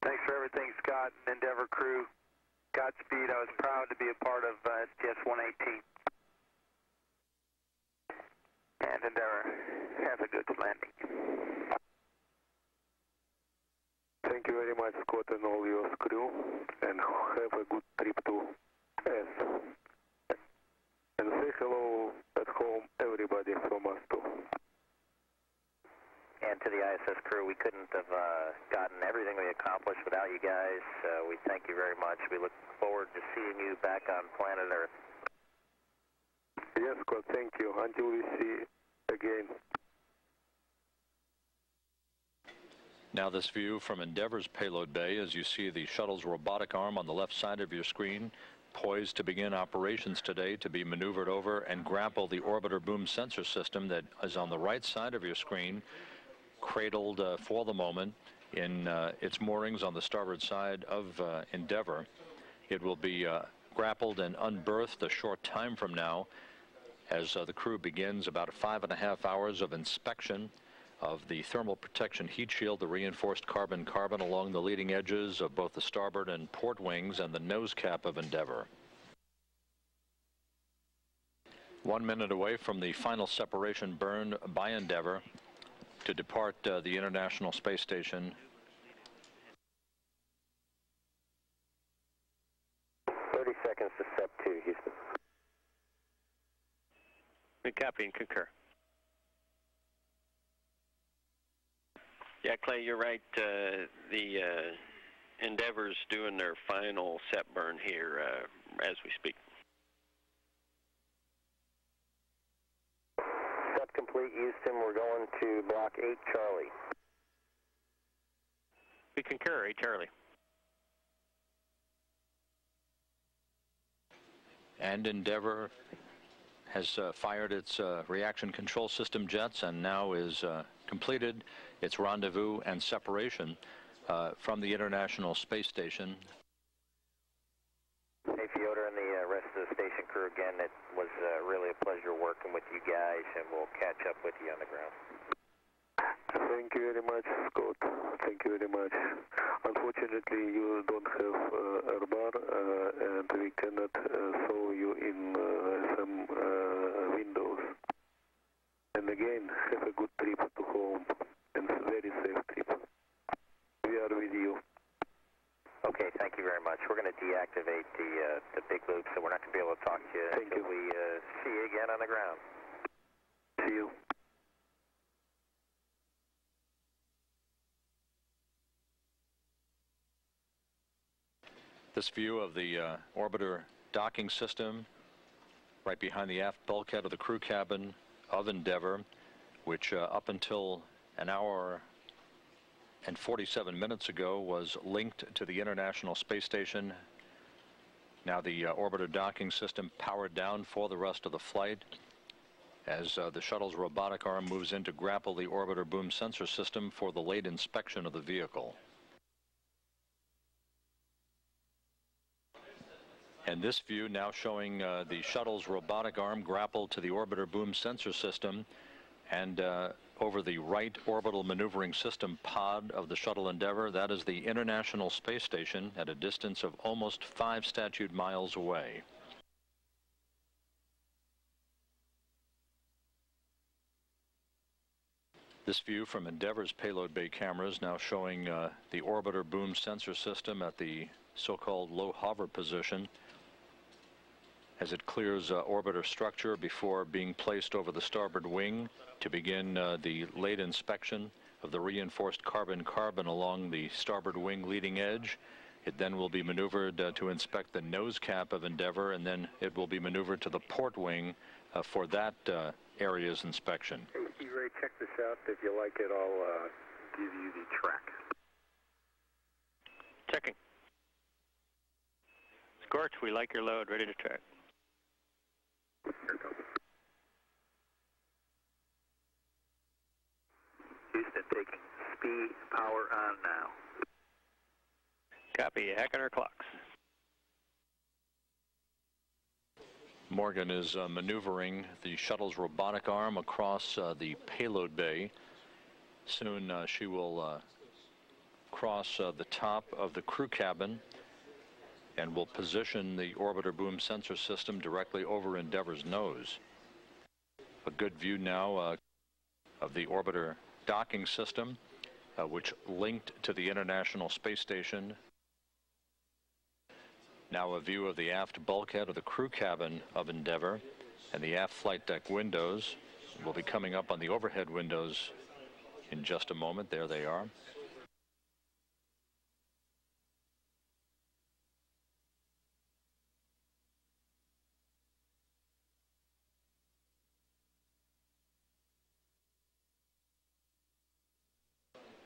Thanks for everything, Scott and Endeavour crew. Godspeed. I was proud to be a part of uh, STS 118. And Endeavour, have a good landing. Thank you very much, Scott, and all your crew, and have a good trip to S. And say hello at home, everybody from us too. And to the ISS crew, we couldn't have uh, gotten everything we accomplished without you guys. Uh, we thank you very much. We look forward to seeing you back on planet Earth. Yes, Scott, thank you. Until we see again. Now this view from Endeavour's payload bay as you see the shuttle's robotic arm on the left side of your screen poised to begin operations today to be maneuvered over and grapple the orbiter boom sensor system that is on the right side of your screen cradled uh, for the moment in uh, its moorings on the starboard side of uh, Endeavour. It will be uh, grappled and unberthed a short time from now as uh, the crew begins about five and a half hours of inspection of the thermal protection heat shield, the reinforced carbon-carbon along the leading edges of both the starboard and port wings and the nose cap of Endeavour. One minute away from the final separation burn by Endeavour to depart uh, the International Space Station 30 seconds to step two, Houston. We copy and concur. Yeah, Clay, you're right. Uh, the uh, Endeavour's doing their final sep burn here uh, as we speak. Set complete, Houston. We're going to block 8, Charlie. We concur, eh, Charlie? and Endeavour has uh, fired its uh, reaction control system jets and now is uh, completed its rendezvous and separation uh, from the International Space Station. Hey, Fyodor, and the uh, rest of the station crew, again, it was really a pleasure working with you guys, and we'll catch up with you on the ground. Thank you very much, Scott. Thank you very much. Unfortunately, you don't have uh, bar, uh, and we cannot uh, show you in uh, some. And again, have a good trip to home, and a very safe trip. We are with you. Okay, thank you very much. We're going to deactivate the uh, the big loop, so we're not going to be able to talk to you Thank until we uh, see you again on the ground. See you. This view of the uh, orbiter docking system right behind the aft bulkhead of the crew cabin of Endeavour, which uh, up until an hour and 47 minutes ago was linked to the International Space Station. Now the uh, orbiter docking system powered down for the rest of the flight as uh, the shuttle's robotic arm moves in to grapple the orbiter boom sensor system for the late inspection of the vehicle. And this view now showing uh, the shuttle's robotic arm grappled to the orbiter boom sensor system and uh, over the right orbital maneuvering system pod of the shuttle Endeavour. That is the International Space Station at a distance of almost five statute miles away. This view from Endeavour's payload bay cameras now showing uh, the orbiter boom sensor system at the so-called low hover position as it clears uh, orbiter structure before being placed over the starboard wing to begin uh, the late inspection of the reinforced carbon-carbon along the starboard wing leading edge. It then will be maneuvered uh, to inspect the nose cap of Endeavour, and then it will be maneuvered to the port wing uh, for that uh, area's inspection. Hey, Ray, check this out. If you like it, I'll uh, give you the track. Checking. Scorch, we like your load. Ready to track. Houston taking speed power on now. Copy. Hacking our clocks. Morgan is uh, maneuvering the shuttle's robotic arm across uh, the payload bay. Soon uh, she will uh, cross uh, the top of the crew cabin and will position the orbiter boom sensor system directly over Endeavour's nose. A good view now uh, of the orbiter docking system, uh, which linked to the International Space Station. Now a view of the aft bulkhead of the crew cabin of Endeavour and the aft flight deck windows will be coming up on the overhead windows in just a moment. There they are.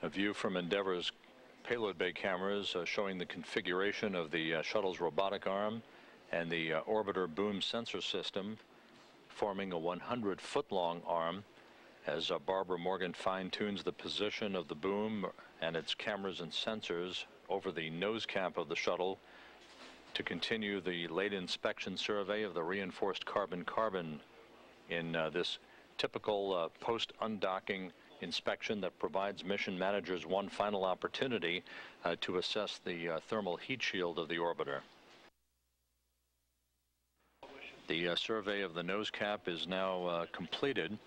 A view from Endeavour's payload bay cameras uh, showing the configuration of the uh, shuttle's robotic arm and the uh, orbiter boom sensor system forming a 100 foot long arm. As uh, Barbara Morgan fine tunes the position of the boom and its cameras and sensors over the nose cap of the shuttle to continue the late inspection survey of the reinforced carbon-carbon in uh, this typical uh, post-undocking inspection that provides mission managers one final opportunity uh, to assess the uh, thermal heat shield of the orbiter. The uh, survey of the nose cap is now uh, completed.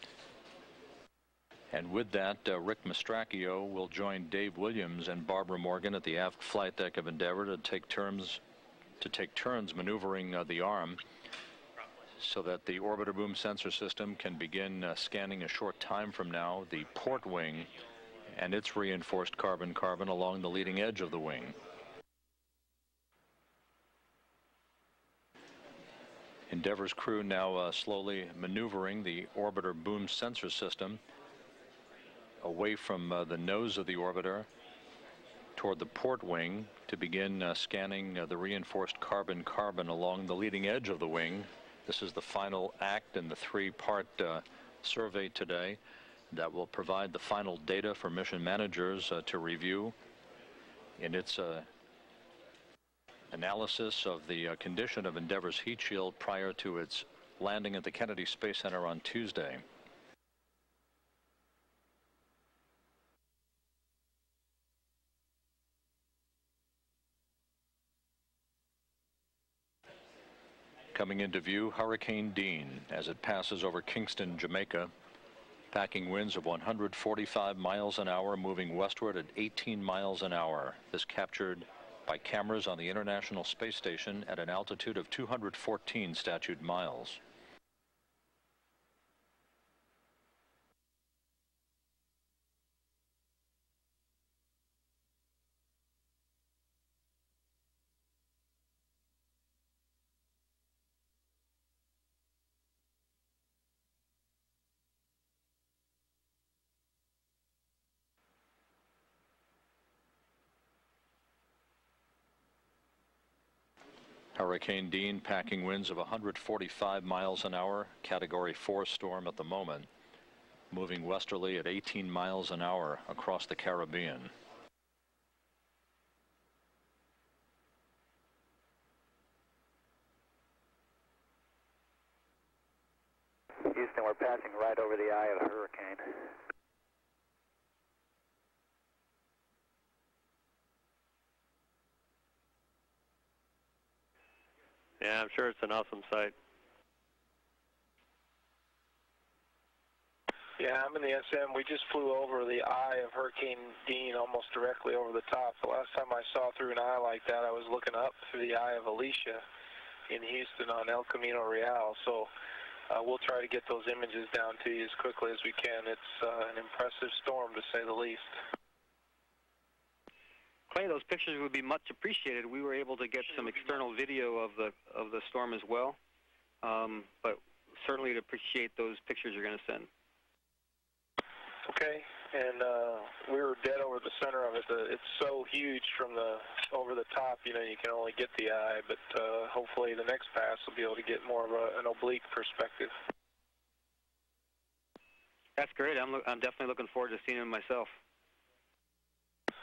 And with that, uh, Rick Mastracchio will join Dave Williams and Barbara Morgan at the aft flight deck of Endeavour to take turns to take turns maneuvering uh, the arm so that the orbiter boom sensor system can begin uh, scanning a short time from now the port wing and its reinforced carbon-carbon along the leading edge of the wing. Endeavour's crew now uh, slowly maneuvering the orbiter boom sensor system away from uh, the nose of the orbiter toward the port wing to begin uh, scanning uh, the reinforced carbon-carbon along the leading edge of the wing this is the final act in the three-part uh, survey today that will provide the final data for mission managers uh, to review in its uh, analysis of the uh, condition of Endeavour's heat shield prior to its landing at the Kennedy Space Center on Tuesday. Coming into view, Hurricane Dean as it passes over Kingston, Jamaica. Packing winds of 145 miles an hour, moving westward at 18 miles an hour. This captured by cameras on the International Space Station at an altitude of 214 statute miles. Hurricane Dean packing winds of 145 miles an hour, category 4 storm at the moment, moving westerly at 18 miles an hour across the Caribbean. Houston, we're passing right over the eye of the hurricane. I'm sure it's an awesome sight. Yeah, I'm in the SM. We just flew over the eye of Hurricane Dean almost directly over the top. The last time I saw through an eye like that, I was looking up through the eye of Alicia in Houston on El Camino Real. So uh, we'll try to get those images down to you as quickly as we can. It's uh, an impressive storm, to say the least. Clay, those pictures would be much appreciated. We were able to get some external video of the of the storm as well, um, but certainly to appreciate those pictures you're going to send. Okay, and uh, we were dead over the center of it. The, it's so huge from the over the top, you know, you can only get the eye. But uh, hopefully, the next pass will be able to get more of a, an oblique perspective. That's great. I'm lo- I'm definitely looking forward to seeing them myself.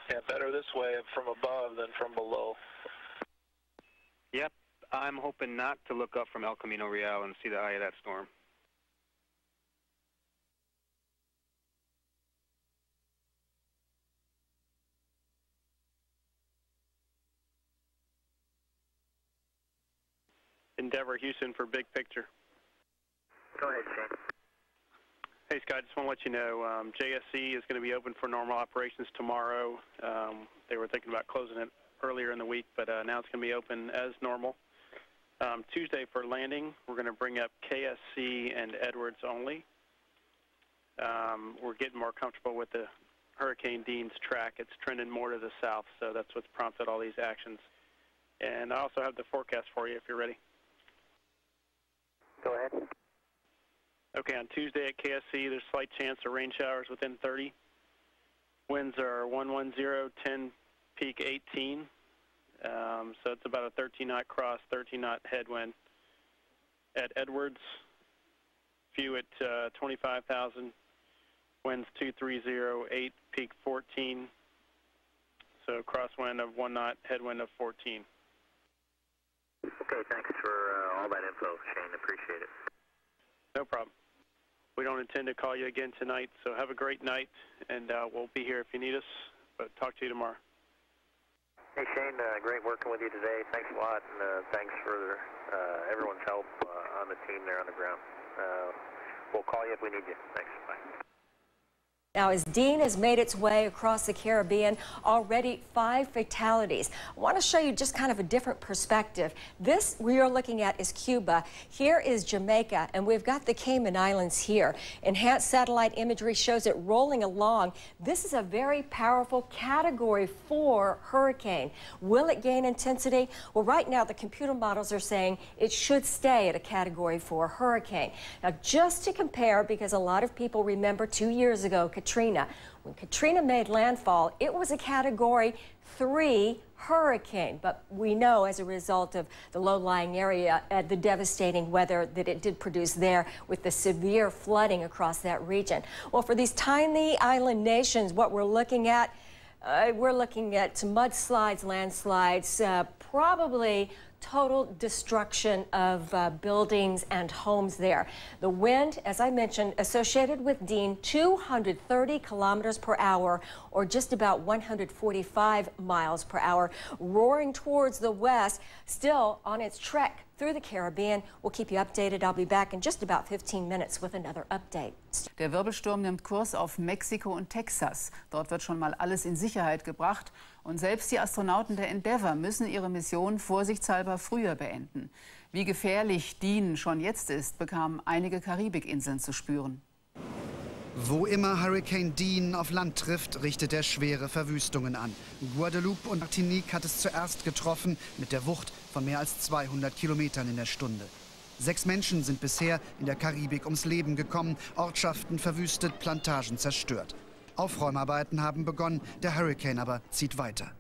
Yeah, better this way from above than from below. Yep, I'm hoping not to look up from El Camino Real and see the eye of that storm. Endeavour Houston for big picture. Go ahead, Shane. Hey, Scott, just want to let you know um, JSC is going to be open for normal operations tomorrow. Um, they were thinking about closing it earlier in the week, but uh, now it's going to be open as normal. Um, Tuesday for landing, we're going to bring up KSC and Edwards only. Um, we're getting more comfortable with the Hurricane Dean's track. It's trending more to the south, so that's what's prompted all these actions. And I also have the forecast for you if you're ready. Go ahead. Okay, on Tuesday at KSC, there's slight chance of rain showers within 30. Winds are 110, 10, peak 18. Um, so it's about a 13 knot cross, 13 knot headwind. At Edwards, view at uh, 25,000, winds 230, 8, peak 14. So crosswind of 1 knot, headwind of 14. Okay, thanks for uh, all that info, Shane. Appreciate it. No problem. We don't intend to call you again tonight, so have a great night, and uh, we'll be here if you need us. But talk to you tomorrow. Hey, Shane, uh, great working with you today. Thanks a lot, and uh, thanks for uh, everyone's help uh, on the team there on the ground. Uh, we'll call you if we need you. Thanks. Now, as Dean has made its way across the Caribbean, already five fatalities. I want to show you just kind of a different perspective. This we are looking at is Cuba. Here is Jamaica, and we've got the Cayman Islands here. Enhanced satellite imagery shows it rolling along. This is a very powerful Category 4 hurricane. Will it gain intensity? Well, right now, the computer models are saying it should stay at a Category 4 hurricane. Now, just to compare, because a lot of people remember two years ago. When Katrina made landfall, it was a Category 3 hurricane, but we know as a result of the low-lying area, the devastating weather that it did produce there with the severe flooding across that region. Well, for these tiny island nations, what we're looking at uh, we're looking at mudslides, landslides, uh, probably total destruction of uh, buildings and homes there. The wind, as I mentioned, associated with Dean, 230 kilometers per hour, or just about 145 miles per hour, roaring towards the west, still on its trek through the Caribbean. We'll keep you updated. I'll be back in just about 15 minutes with another update. Der Wirbelsturm nimmt Kurs auf Mexiko und Texas. Dort wird schon mal alles in Sicherheit gebracht. Und selbst die Astronauten der Endeavour müssen ihre Mission vorsichtshalber früher beenden. Wie gefährlich Dean schon jetzt ist, bekamen einige Karibikinseln zu spüren. Wo immer Hurricane Dean auf Land trifft, richtet er schwere Verwüstungen an. Guadeloupe und Martinique hat es zuerst getroffen, mit der Wucht von mehr als 200 Kilometern in der Stunde. Sechs Menschen sind bisher in der Karibik ums Leben gekommen, Ortschaften verwüstet, Plantagen zerstört. Aufräumarbeiten haben begonnen, der Hurricane aber zieht weiter.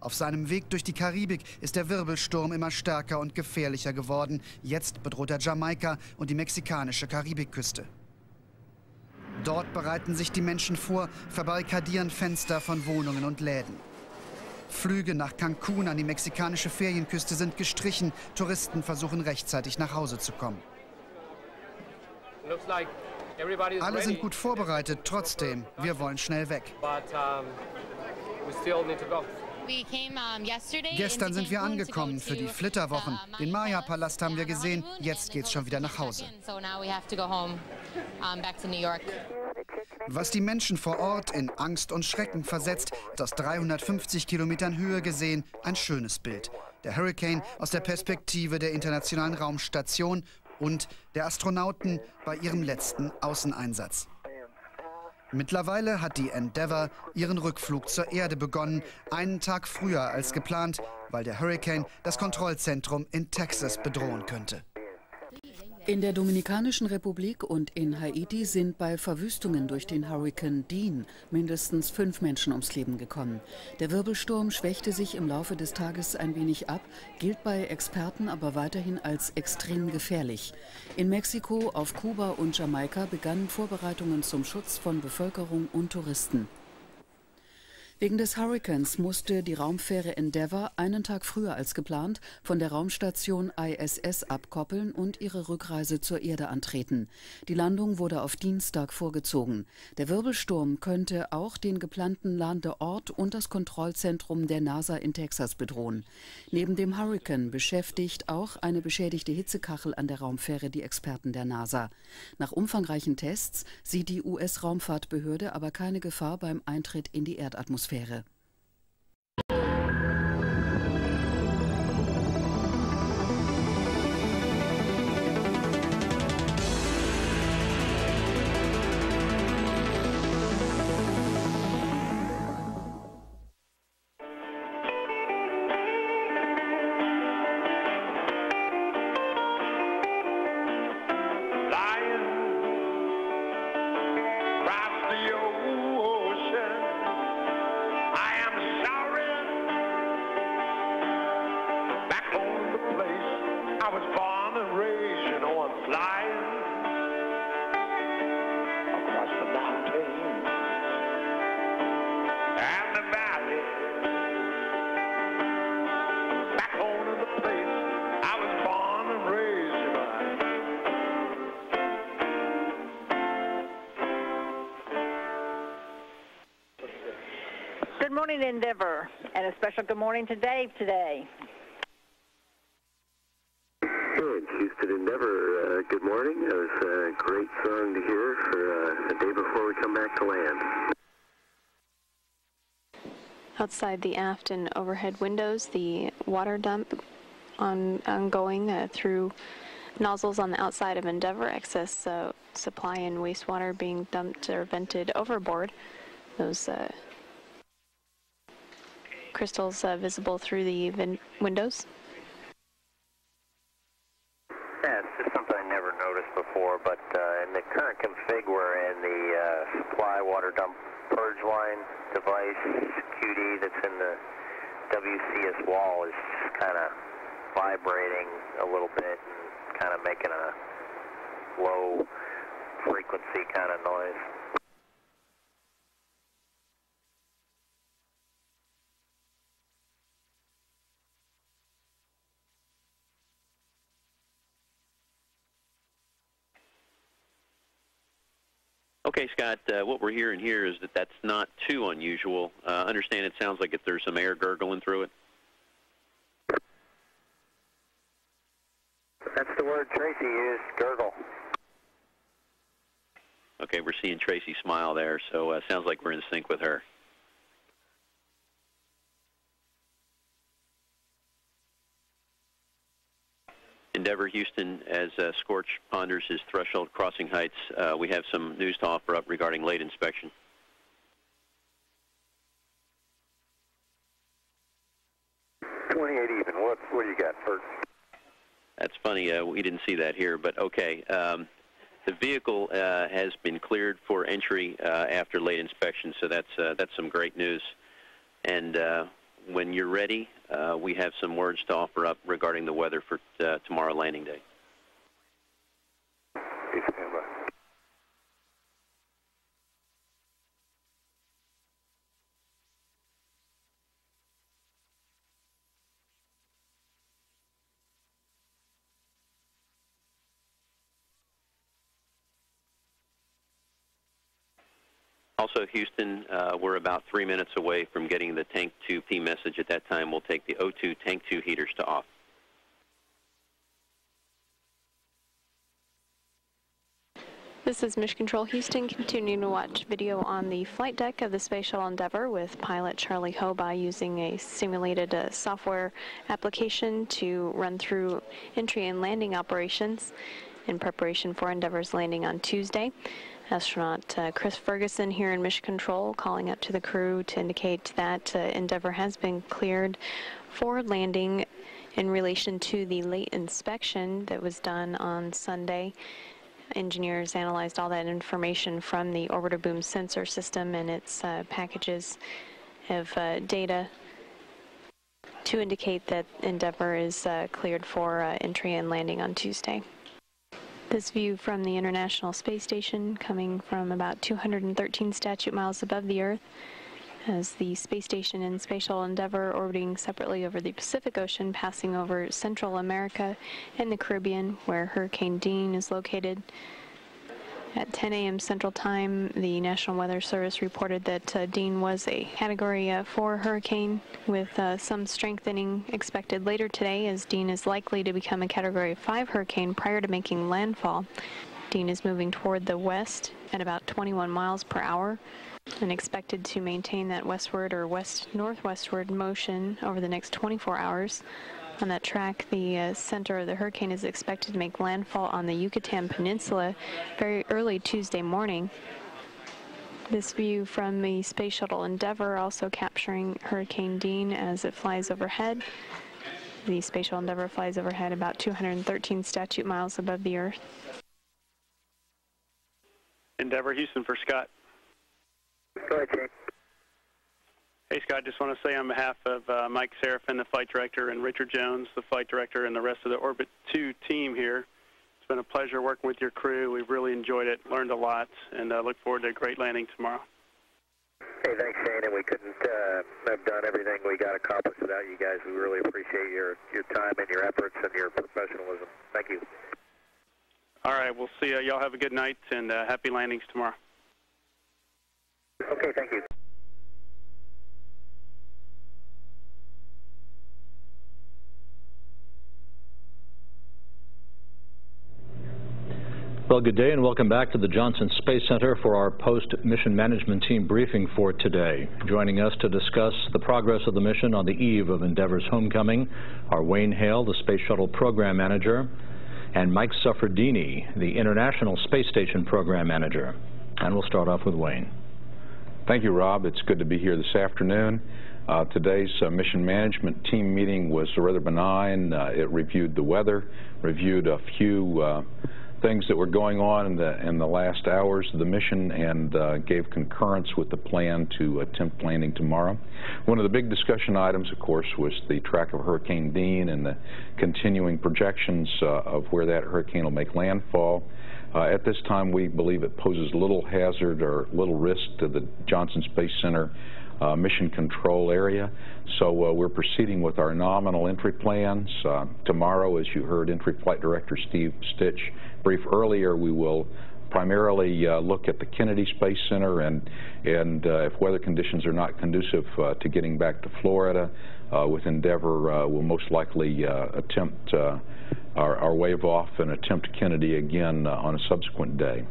Auf seinem Weg durch die Karibik ist der Wirbelsturm immer stärker und gefährlicher geworden. Jetzt bedroht er Jamaika und die mexikanische Karibikküste. Dort bereiten sich die Menschen vor, verbarrikadieren Fenster von Wohnungen und Läden. Flüge nach Cancun an die mexikanische Ferienküste sind gestrichen. Touristen versuchen rechtzeitig nach Hause zu kommen. Alle sind gut vorbereitet, trotzdem, wir wollen schnell weg. Gestern sind wir angekommen für die Flitterwochen. Den Maya-Palast haben wir gesehen, jetzt geht's schon wieder nach Hause. Was die Menschen vor Ort in Angst und Schrecken versetzt, ist aus 350 Kilometern Höhe gesehen ein schönes Bild. Der Hurricane aus der Perspektive der Internationalen Raumstation und der Astronauten bei ihrem letzten Außeneinsatz. Mittlerweile hat die Endeavour ihren Rückflug zur Erde begonnen, einen Tag früher als geplant, weil der Hurricane das Kontrollzentrum in Texas bedrohen könnte. In der Dominikanischen Republik und in Haiti sind bei Verwüstungen durch den Hurrikan Dean mindestens fünf Menschen ums Leben gekommen. Der Wirbelsturm schwächte sich im Laufe des Tages ein wenig ab, gilt bei Experten aber weiterhin als extrem gefährlich. In Mexiko, auf Kuba und Jamaika begannen Vorbereitungen zum Schutz von Bevölkerung und Touristen. Wegen des Hurrikans musste die Raumfähre Endeavour einen Tag früher als geplant von der Raumstation ISS abkoppeln und ihre Rückreise zur Erde antreten. Die Landung wurde auf Dienstag vorgezogen. Der Wirbelsturm könnte auch den geplanten Landeort und das Kontrollzentrum der NASA in Texas bedrohen. Neben dem Hurrikan beschäftigt auch eine beschädigte Hitzekachel an der Raumfähre die Experten der NASA. Nach umfangreichen Tests sieht die US-Raumfahrtbehörde aber keine Gefahr beim Eintritt in die Erdatmosphäre. Verre. A special good morning to Dave today. Hey, Houston Endeavour, uh, good morning. It was a great song to hear for uh, the day before we come back to land. Outside the aft and overhead windows, the water dump on ongoing uh, through nozzles on the outside of Endeavour, excess uh, supply and wastewater being dumped or vented overboard. Those uh, crystals uh, visible through the windows? Yeah, it's just something I never noticed before, but uh, in the current config we're in, the uh, supply water dump purge line device, QD, that's in the WCS wall is just kind of vibrating a little bit and kind of making a low frequency kind of noise. Okay, Scott, uh, what we're hearing here is that that's not too unusual. Uh, understand it sounds like if there's some air gurgling through it. That's the word Tracy used, gurgle. Okay, we're seeing Tracy smile there, so uh, sounds like we're in sync with her. Endeavour Houston, as uh, Scorch ponders his threshold crossing heights, uh, we have some news to offer up regarding late inspection. Twenty-eight even. What what do you got first? That's funny. Uh, we didn't see that here, but okay. Um, the vehicle uh, has been cleared for entry uh, after late inspection, so that's uh, that's some great news. And uh, when you're ready, we have some words to offer up regarding the weather for uh, tomorrow landing day. Please stand by. Also, Houston, uh, we're about three minutes away from getting the Tank 2P message. At that time, we'll take the O2 Tank 2 heaters to off. This is Mission Control Houston, continuing to watch video on the flight deck of the Space Shuttle Endeavour with pilot Charlie Hobaugh using a simulated uh, software application to run through entry and landing operations in preparation for Endeavour's landing on Tuesday. Astronaut uh, Chris Ferguson here in Mission Control calling up to the crew to indicate that uh, Endeavour has been cleared for landing in relation to the late inspection that was done on Sunday. Engineers analyzed all that information from the orbiter boom sensor system and its uh, packages of uh, data to indicate that Endeavour is uh, cleared for uh, entry and landing on Tuesday. This view from the International Space Station coming from about 213 statute miles above the Earth as the space station and Space Shuttle Endeavour orbiting separately over the Pacific Ocean, passing over Central America and the Caribbean, where Hurricane Dean is located. At 10 a.m. Central Time, the National Weather Service reported that uh, Dean was a Category uh, 4 hurricane with uh, some strengthening expected later today as Dean is likely to become a Category 5 hurricane prior to making landfall. Dean is moving toward the west at about 21 miles per hour and expected to maintain that westward or west-northwestward motion over the next 24 hours. On that track, the uh, center of the hurricane is expected to make landfall on the Yucatan Peninsula very early Tuesday morning. This view from the Space Shuttle Endeavour also capturing Hurricane Dean as it flies overhead. The Space Shuttle Endeavour flies overhead about 213 statute miles above the Earth. Endeavour Houston for Scott. Go ahead, Jake. Hey, Scott, just want to say on behalf of uh, Mike Sarafin, the flight director, and Richard Jones, the flight director, and the rest of the Orbit 2 team here, it's been a pleasure working with your crew. We've really enjoyed it, learned a lot, and uh, look forward to a great landing tomorrow. Hey, thanks, Shane. And we couldn't uh, have done everything we got accomplished without you guys. We really appreciate your, your time and your efforts and your professionalism. Thank you. All right, we'll see you. Y'all have a good night and uh, happy landings tomorrow. Okay, thank you. Well, good day and welcome back to the Johnson Space Center for our post-mission management team briefing for today. Joining us to discuss the progress of the mission on the eve of Endeavour's homecoming are Wayne Hale, the Space Shuttle Program Manager, and Mike Suffredini, the International Space Station Program Manager. And we'll start off with Wayne. Thank you, Rob. It's good to be here this afternoon. Uh, today's uh, mission management team meeting was rather benign. Uh, it reviewed the weather, reviewed a few uh, things that were going on in the in the last hours of the mission and uh, gave concurrence with the plan to attempt landing tomorrow. One of the big discussion items, of course, was the track of Hurricane Dean and the continuing projections uh, of where that hurricane will make landfall. Uh, at this time, we believe it poses little hazard or little risk to the Johnson Space Center uh, mission control area. So uh, we're proceeding with our nominal entry plans. Uh, tomorrow, as you heard Entry Flight Director Steve Stich brief earlier, we will primarily uh, look at the Kennedy Space Center and, and uh, if weather conditions are not conducive uh, to getting back to Florida with Endeavour, we'll most likely attempt our, our, wave off and attempt Kennedy again on a subsequent day.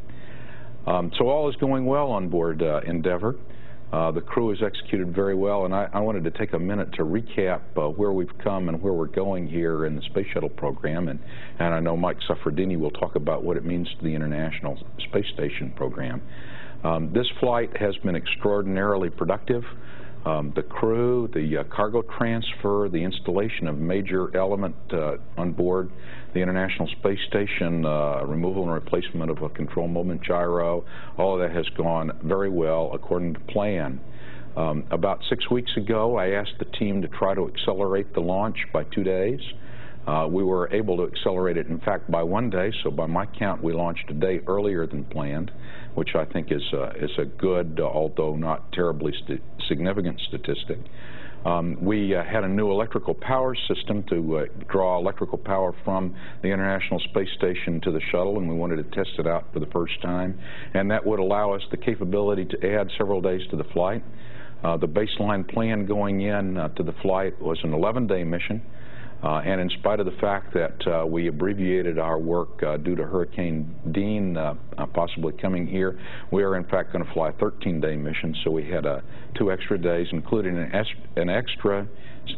Um, so all is going well on board Endeavour. Uh, the crew has executed very well, and I, I wanted to take a minute to recap uh, where we've come and where we're going here in the Space Shuttle program, and, and I know Mike Suffredini will talk about what it means to the International Space Station program. Um, this flight has been extraordinarily productive. Um, the crew, the uh, cargo transfer, the installation of major element uh, on board the International Space Station, uh, removal and replacement of a control moment gyro, all of that has gone very well according to plan. Um, about six weeks ago, I asked the team to try to accelerate the launch by two days. Uh, we were able to accelerate it, in fact, by one day, so by my count, we launched a day earlier than planned, which I think is, uh, is a good, uh, although not terribly st significant statistic. Um, we uh, had a new electrical power system to uh, draw electrical power from the International Space Station to the shuttle, and we wanted to test it out for the first time. And that would allow us the capability to add several days to the flight. Uh, the baseline plan going in uh, to the flight was an 11-day mission. Uh, and in spite of the fact that uh, we abbreviated our work uh, due to Hurricane Dean uh, uh, possibly coming here, we are in fact going to fly a 13-day mission. So we had uh, two extra days, including an, an, extra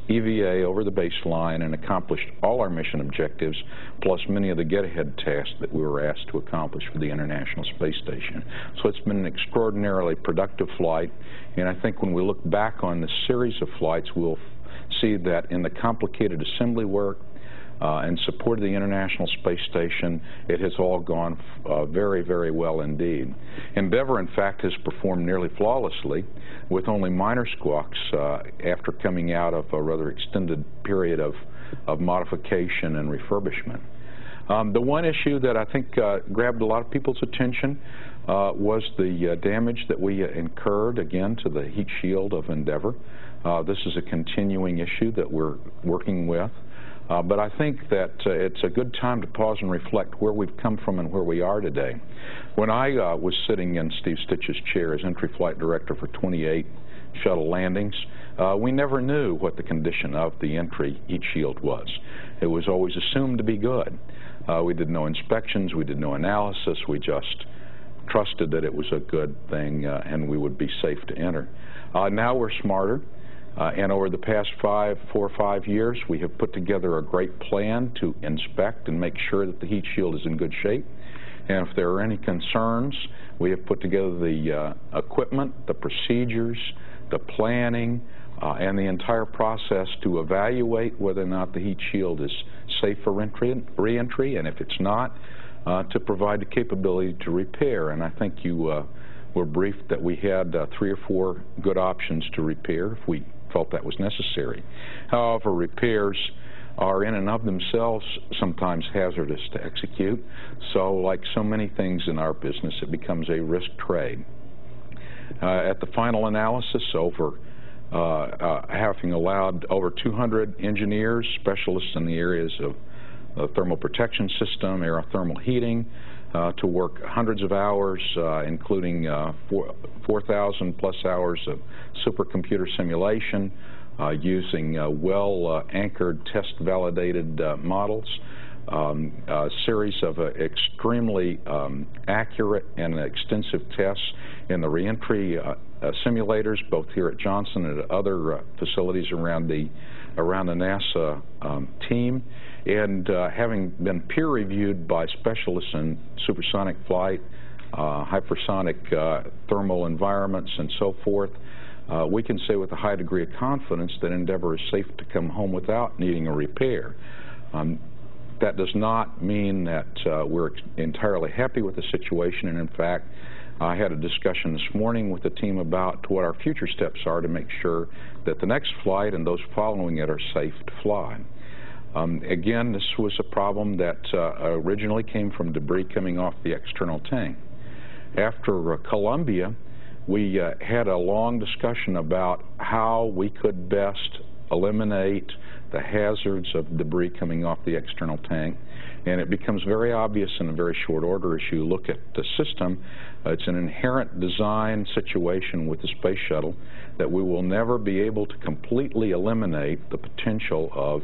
EVA over the baseline and accomplished all our mission objectives, plus many of the get-ahead tasks that we were asked to accomplish for the International Space Station. So it's been an extraordinarily productive flight, and I think when we look back on the series of flights, we'll see that in the complicated assembly work uh, and support of the International Space Station, it has all gone uh, very, very well indeed. Endeavour, in fact, has performed nearly flawlessly with only minor squawks uh, after coming out of a rather extended period of, of modification and refurbishment. Um, the one issue that I think uh, grabbed a lot of people's attention uh, was the uh, damage that we incurred, again, to the heat shield of Endeavour. Uh, this is a continuing issue that we're working with. Uh, but I think that uh, it's a good time to pause and reflect where we've come from and where we are today. When I uh, was sitting in Steve Stich's chair as entry flight director for 28 shuttle landings, uh, we never knew what the condition of the entry heat shield was. It was always assumed to be good. Uh, we did no inspections, we did no analysis, we just trusted that it was a good thing and we would be safe to enter. now we're smarter. Uh, and over the past five, four or five years, we have put together a great plan to inspect and make sure that the heat shield is in good shape. And if there are any concerns, we have put together the uh, equipment, the procedures, the planning, uh, and the entire process to evaluate whether or not the heat shield is safe for reentry, and if it's not, uh, to provide the capability to repair. And I think you uh, were briefed that we had uh, three or four good options to repair if we felt that was necessary. However, repairs are in and of themselves sometimes hazardous to execute. So like so many things in our business, it becomes a risk trade. Uh, at the final analysis, over uh, uh, having allowed over 200 engineers, specialists in the areas of the thermal protection system, aerothermal heating, uh, to work hundreds of hours, uh, including uh, 4,000 plus hours of supercomputer simulation uh, using uh, well-anchored, test-validated models, um, a series of extremely um, accurate and extensive tests in the reentry simulators, both here at Johnson and at other facilities around the around the NASA um, team and uh, having been peer reviewed by specialists in supersonic flight, uh, hypersonic uh, thermal environments, and so forth, uh, we can say with a high degree of confidence that Endeavour is safe to come home without needing a repair. Um, that does not mean that uh, we're entirely happy with the situation, and in fact, I had a discussion this morning with the team about what our future steps are to make sure that the next flight and those following it are safe to fly. Um, again, this was a problem that uh, originally came from debris coming off the external tank. After uh, Columbia, we uh, had a long discussion about how we could best eliminate the hazards of debris coming off the external tank. And it becomes very obvious in a very short order as you look at the system. Uh, it's an inherent design situation with the space shuttle that we will never be able to completely eliminate the potential of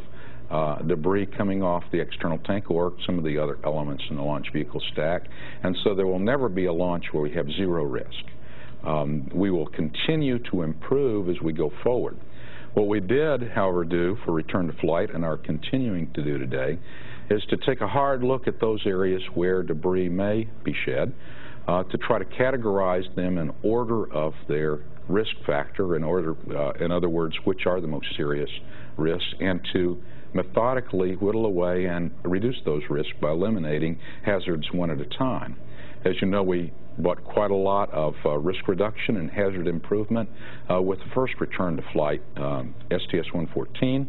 uh, debris coming off the external tank or some of the other elements in the launch vehicle stack. And so there will never be a launch where we have zero risk. Um, we will continue to improve as we go forward. What we did, however, do for return to flight and are continuing to do today is to take a hard look at those areas where debris may be shed, uh, to try to categorize them in order of their risk factor, in order, uh, in other words, which are the most serious risks, and to methodically whittle away and reduce those risks by eliminating hazards one at a time. As you know, we bought quite a lot of uh, risk reduction and hazard improvement uh, with the first return to flight um, STS-114.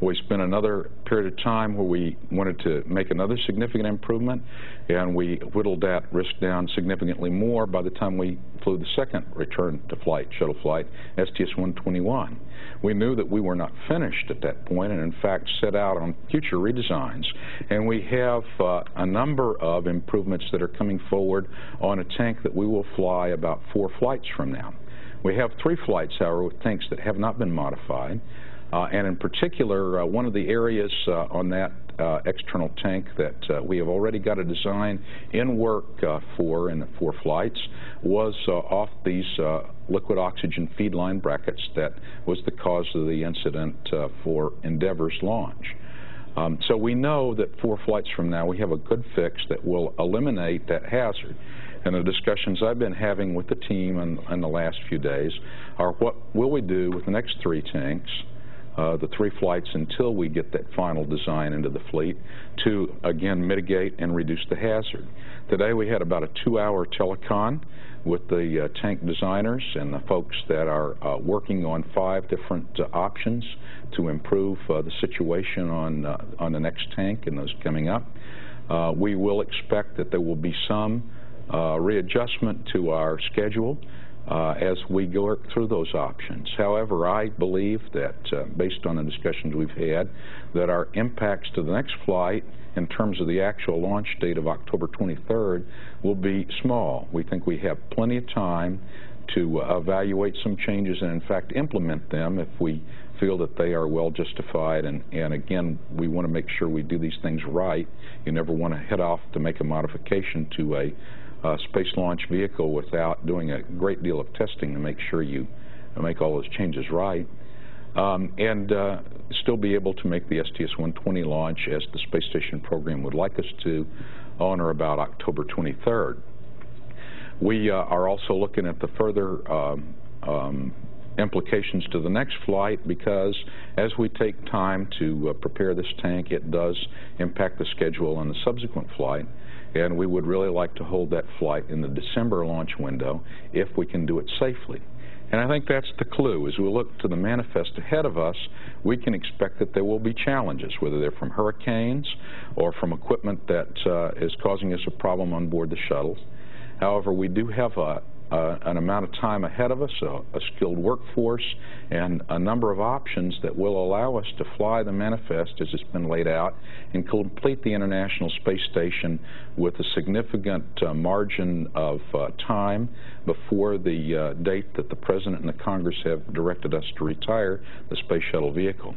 We spent another period of time where we wanted to make another significant improvement, and we whittled that risk down significantly more by the time we flew the second return to flight shuttle flight, STS-121. We knew that we were not finished at that point and in fact set out on future redesigns. And we have uh, a number of improvements that are coming forward on a tank that we will fly about four flights from now. We have three flights, however, with tanks that have not been modified. Uh, and in particular, uh, one of the areas uh, on that external tank that we have already got a design in work for in the four flights was off these liquid oxygen feed line brackets that was the cause of the incident for Endeavour's launch. Um, so we know that four flights from now we have a good fix that will eliminate that hazard. And the discussions I've been having with the team in, in the last few days are what will we do with the next three tanks uh, the three flights until we get that final design into the fleet to, again, mitigate and reduce the hazard. Today we had about a two-hour telecon with the uh, tank designers and the folks that are uh, working on five different uh, options to improve uh, the situation on, uh, on the next tank and those coming up. we will expect that there will be some readjustment to our schedule uh, as we go through those options. However, I believe that, uh, based on the discussions we've had, that our impacts to the next flight in terms of the actual launch date of October 23rd will be small. We think we have plenty of time to uh, evaluate some changes and, in fact, implement them if we feel that they are well justified. And, and again, we want to make sure we do these things right. You never want to head off to make a modification to a uh, space launch vehicle without doing a great deal of testing to make sure you make all those changes right. Um, and uh, still be able to make the STS-120 launch as the space station program would like us to on or about October 23rd. We uh, are also looking at the further um, um, implications to the next flight because as we take time to uh, prepare this tank, it does impact the schedule on the subsequent flight and we would really like to hold that flight in the December launch window if we can do it safely. And I think that's the clue. As we look to the manifest ahead of us, we can expect that there will be challenges, whether they're from hurricanes or from equipment that uh, is causing us a problem on board the shuttles. However, we do have a, uh, an amount of time ahead of us, a, a, skilled workforce, and a number of options that will allow us to fly the manifest as it's been laid out and complete the International Space Station with a significant uh, margin of uh, time before the uh, date that the President and the Congress have directed us to retire the Space Shuttle vehicle.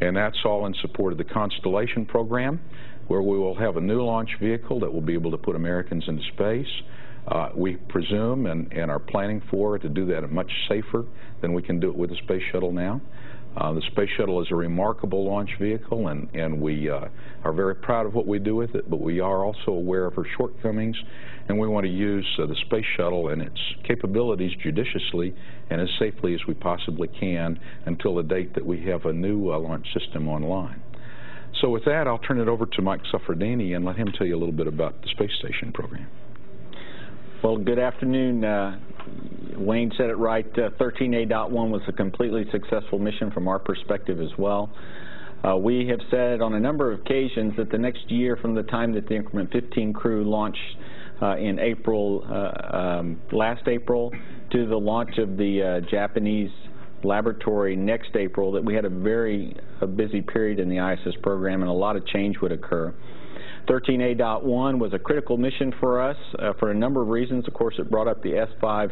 And that's all in support of the Constellation program, where we will have a new launch vehicle that will be able to put Americans into space. Uh, we presume and, and, are planning for to do that much safer than we can do it with the Space Shuttle now. Uh, the Space Shuttle is a remarkable launch vehicle, and, and we uh, are very proud of what we do with it, but we are also aware of her shortcomings, and we want to use uh, the Space Shuttle and its capabilities judiciously and as safely as we possibly can until the date that we have a new uh, launch system online. So with that, I'll turn it over to Mike Suffredini and let him tell you a little bit about the space station program. Well, good afternoon. Uh, Wayne said it right. Uh, 13A.1 was a completely successful mission from our perspective as well. Uh, we have said on a number of occasions that the next year from the time that the Increment 15 crew launched uh, in April, uh, um, last April, to the launch of the uh, Japanese laboratory next April that we had a very a busy period in the ISS program and a lot of change would occur. 13A.1 was a critical mission for us uh, for a number of reasons. Of course, it brought up the S5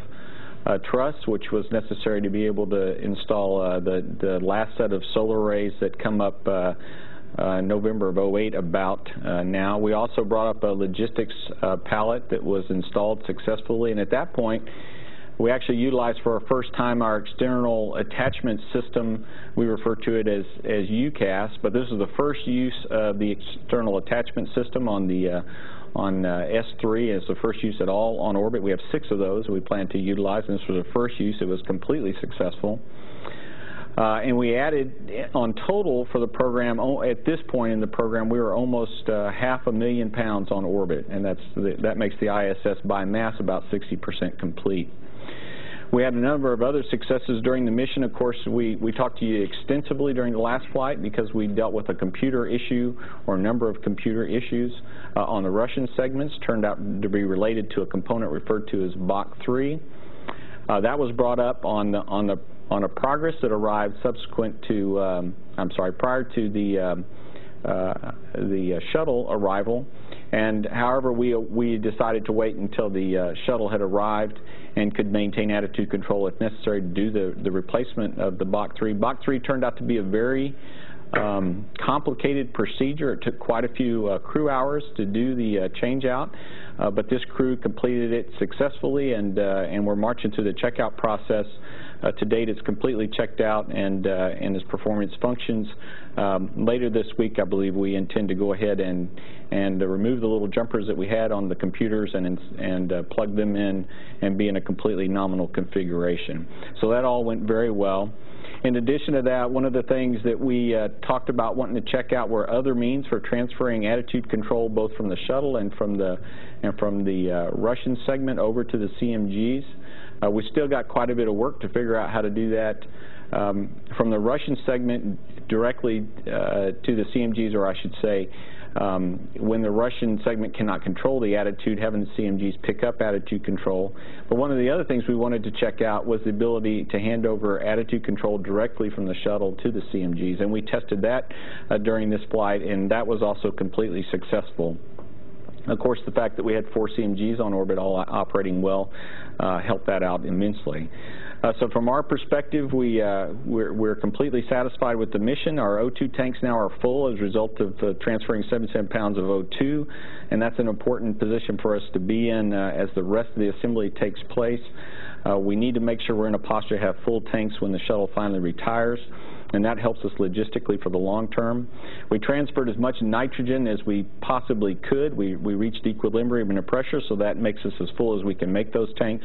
uh, truss, which was necessary to be able to install uh, the, the last set of solar arrays that come up uh, uh, November of 08 about uh, now. We also brought up a logistics uh, pallet that was installed successfully, and at that point, we actually utilized for our first time our external attachment system. We refer to it as, as UCAS, but this is the first use of the external attachment system on the uh, on uh, S3. It's the first use at all on orbit. We have six of those we plan to utilize, and this was the first use. It was completely successful. Uh, and we added on total for the program, at this point in the program, we were almost uh, half a million pounds on orbit, and that's the, that makes the ISS by mass about 60% complete. We had a number of other successes during the mission. Of course, we, we talked to you extensively during the last flight because we dealt with a computer issue or a number of computer issues uh, on the Russian segments. Turned out to be related to a component referred to as BAC3. Uh, that was brought up on the, on the on a progress that arrived subsequent to um, I'm sorry prior to the um, uh, the uh, shuttle arrival and however, we, we decided to wait until the uh, shuttle had arrived and could maintain attitude control if necessary to do the, the replacement of the Bach 3. Bach 3 turned out to be a very um, complicated procedure. It took quite a few uh, crew hours to do the uh, change out, uh, but this crew completed it successfully and, uh, and we're marching through the checkout process uh, to date, it's completely checked out and, uh, and its functions. Um, later this week, I believe we intend to go ahead and, and uh, remove the little jumpers that we had on the computers and, and uh, plug them in and be in a completely nominal configuration. So that all went very well. In addition to that, one of the things that we uh, talked about wanting to check out were other means for transferring attitude control both from the shuttle and from the, and from the uh, Russian segment over to the CMGs. Uh, we still got quite a bit of work to figure out how to do that um, from the Russian segment directly uh, to the CMGs, or I should say, um, when the Russian segment cannot control the attitude, having the CMGs pick up attitude control. But one of the other things we wanted to check out was the ability to hand over attitude control directly from the shuttle to the CMGs, and we tested that uh, during this flight, and that was also completely successful. Of course, the fact that we had four CMGs on orbit all operating well uh, helped that out immensely. Uh, so from our perspective, we, uh, we're, we're, completely satisfied with the mission. Our O2 tanks now are full as a result of uh, transferring 77 pounds of O2, and that's an important position for us to be in uh, as the rest of the assembly takes place. Uh, we need to make sure we're in a posture to have full tanks when the shuttle finally retires and that helps us logistically for the long term. We transferred as much nitrogen as we possibly could. We, we reached equilibrium in a pressure, so that makes us as full as we can make those tanks.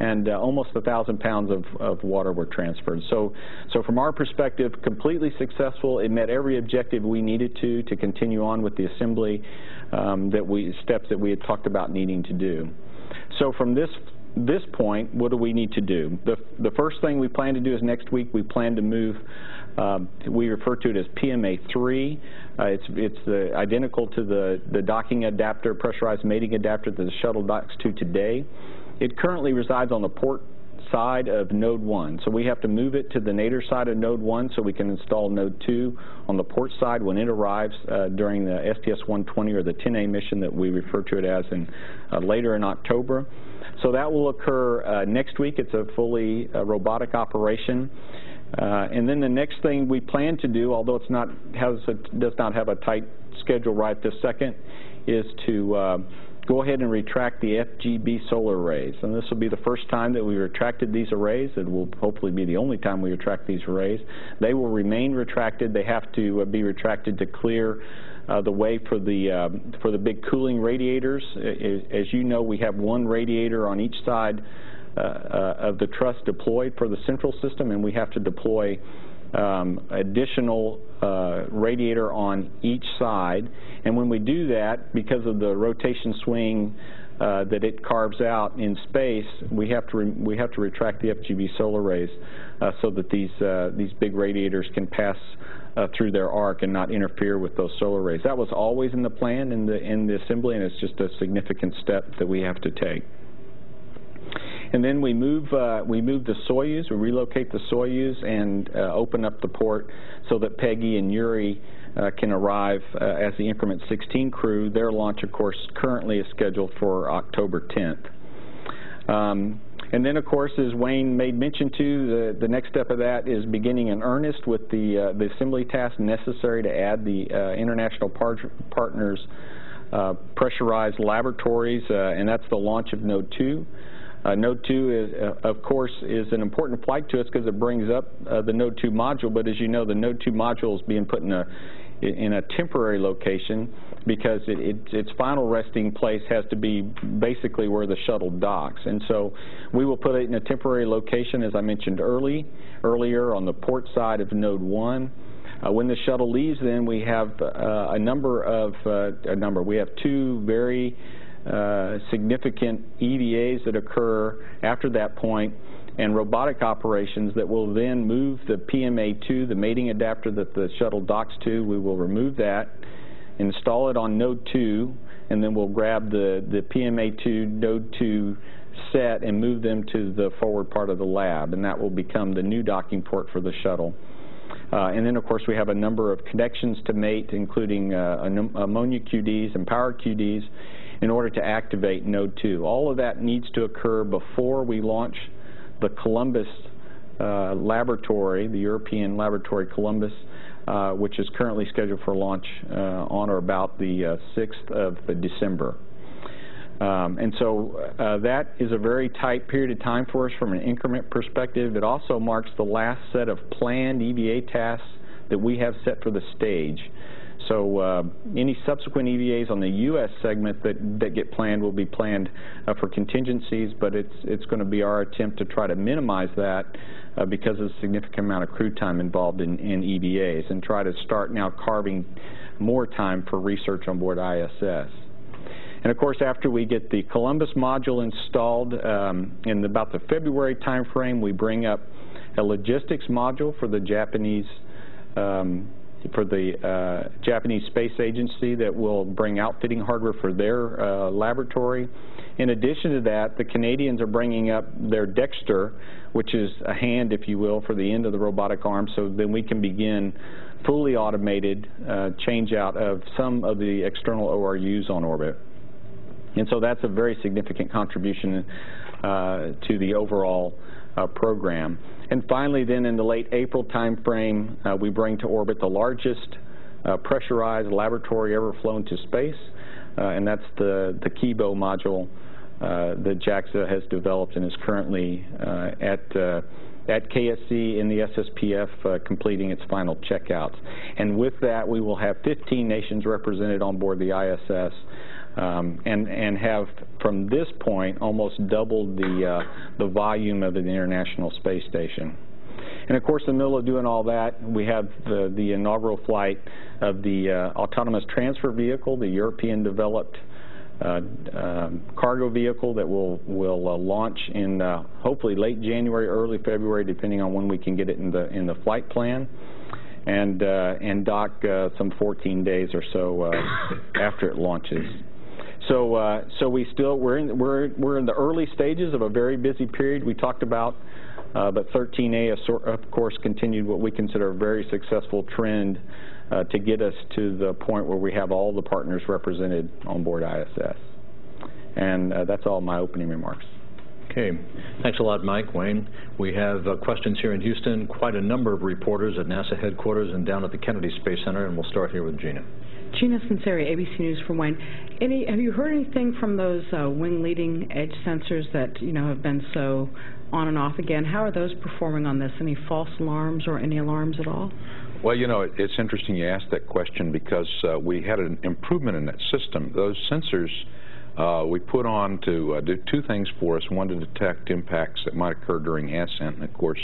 And uh, almost a 1,000 pounds of, of water were transferred. So, so from our perspective, completely successful. It met every objective we needed to to continue on with the assembly um, that we steps that we had talked about needing to do. So from this this point, what do we need to do? The, the first thing we plan to do is next week we plan to move, uh, we refer to it as PMA3. Uh, it's it's the, identical to the, the docking adapter, pressurized mating adapter that the shuttle docks to today. It currently resides on the port side of node 1. So we have to move it to the nadir side of node 1 so we can install node 2 on the port side when it arrives uh, during the STS-120 or the 10A mission that we refer to it as in, uh, later in October. So that will occur uh, next week. It's a fully uh, robotic operation. Uh, and then the next thing we plan to do, although it's not has a, does not have a tight schedule right this second, is to uh, go ahead and retract the FGB solar arrays. And this will be the first time that we retracted these arrays. It will hopefully be the only time we retract these arrays. They will remain retracted. They have to uh, be retracted to clear uh, the way for the um, for the big cooling radiators. As you know, we have one radiator on each side uh, uh, of the truss deployed for the central system, and we have to deploy um, additional uh, radiator on each side. And when we do that, because of the rotation swing uh, that it carves out in space, we have to we have to retract the FGB solar arrays uh, so that these these big radiators can pass uh, through their arc and not interfere with those solar arrays. That was always in the plan in the, in the assembly, and it's just a significant step that we have to take. And then we move, uh, we move the Soyuz, we relocate the Soyuz and uh, open up the port so that Peggy and Yuri uh, can arrive uh, as the Increment 16 crew. Their launch, of course, currently is scheduled for October 10th. Um, and then, of course, as Wayne made mention to, the, the next step of that is beginning in earnest with the, uh, the assembly tasks necessary to add the uh, international par partners pressurized laboratories, and that's the launch of Node 2. Uh, Node 2, is, uh, of course, is an important flight to us because it brings up uh, the Node 2 module, but as you know, the Node 2 module is being put in a, in a temporary location because it, it, its final resting place has to be basically where the shuttle docks. And so we will put it in a temporary location, as I mentioned early, earlier, on the port side of Node 1. Uh, when the shuttle leaves, then we have uh, a number of, uh, a number, we have two very uh, significant EVAs that occur after that point and robotic operations that will then move the PMA2, the mating adapter that the shuttle docks to. We will remove that, install it on node 2, and then we'll grab the, the PMA2 node 2 set and move them to the forward part of the lab, and that will become the new docking port for the shuttle. Uh, and then, of course, we have a number of connections to mate, including uh, ammonia QDs and power QDs, in order to activate Node 2. All of that needs to occur before we launch the Columbus uh, laboratory, the European Laboratory Columbus, uh, which is currently scheduled for launch uh, on or about the 6th uh, of December. Um, and so uh, that is a very tight period of time for us from an increment perspective. It also marks the last set of planned EVA tasks that we have set for the stage. So uh, any subsequent EVAs on the U.S. segment that, that get planned will be planned uh, for contingencies, but it's, it's going to be our attempt to try to minimize that uh, because of the significant amount of crew time involved in, in EVAs and try to start now carving more time for research on board ISS. And of course, after we get the Columbus module installed um, in about the February timeframe, we bring up a logistics module for the Japanese um, for the uh, Japanese Space Agency that will bring outfitting hardware for their uh, laboratory. In addition to that, the Canadians are bringing up their Dextre, which is a hand, if you will, for the end of the robotic arm, so then we can begin fully automated uh, change out of some of the external ORUs on orbit. And so that's a very significant contribution uh, to the overall uh, program. And finally, then in the late April timeframe, uh, we bring to orbit the largest uh, pressurized laboratory ever flown to space, uh, and that's the, the Kibo module uh, that JAXA has developed and is currently uh, at at KSC in the SSPF uh, completing its final checkouts. And with that, we will have 15 nations represented on board the ISS um, and, and have, from this point, almost doubled the, uh, the volume of the International Space Station. And of course, in the middle of doing all that, we have the, the inaugural flight of the uh, autonomous transfer vehicle, the European-developed uh, uh, cargo vehicle that will will uh, launch in uh, hopefully late January, early February, depending on when we can get it in the in the flight plan, and uh, and dock some 14 days or so after it launches. So, uh, so we still we're in we're we're in the early stages of a very busy period. We talked about, uh, but 13A of course continued what we consider a very successful trend uh, to get us to the point where we have all the partners represented on board ISS. And uh, that's all my opening remarks. Okay. Thanks a lot, Mike. Wayne. We have uh, questions here in Houston, quite a number of reporters at NASA headquarters and down at the Kennedy Space Center, and we'll start here with Gina. Gina Sunseri, ABC News for Wayne. Any, have you heard anything from those uh, wing leading edge sensors that you know have been so on and off again? How are those performing on this? Any false alarms or any alarms at all? Well, you know, it's interesting you asked that question because uh, we had an improvement in that system. Those sensors uh, we put on to uh, do two things for us. One, to detect impacts that might occur during ascent, and of course,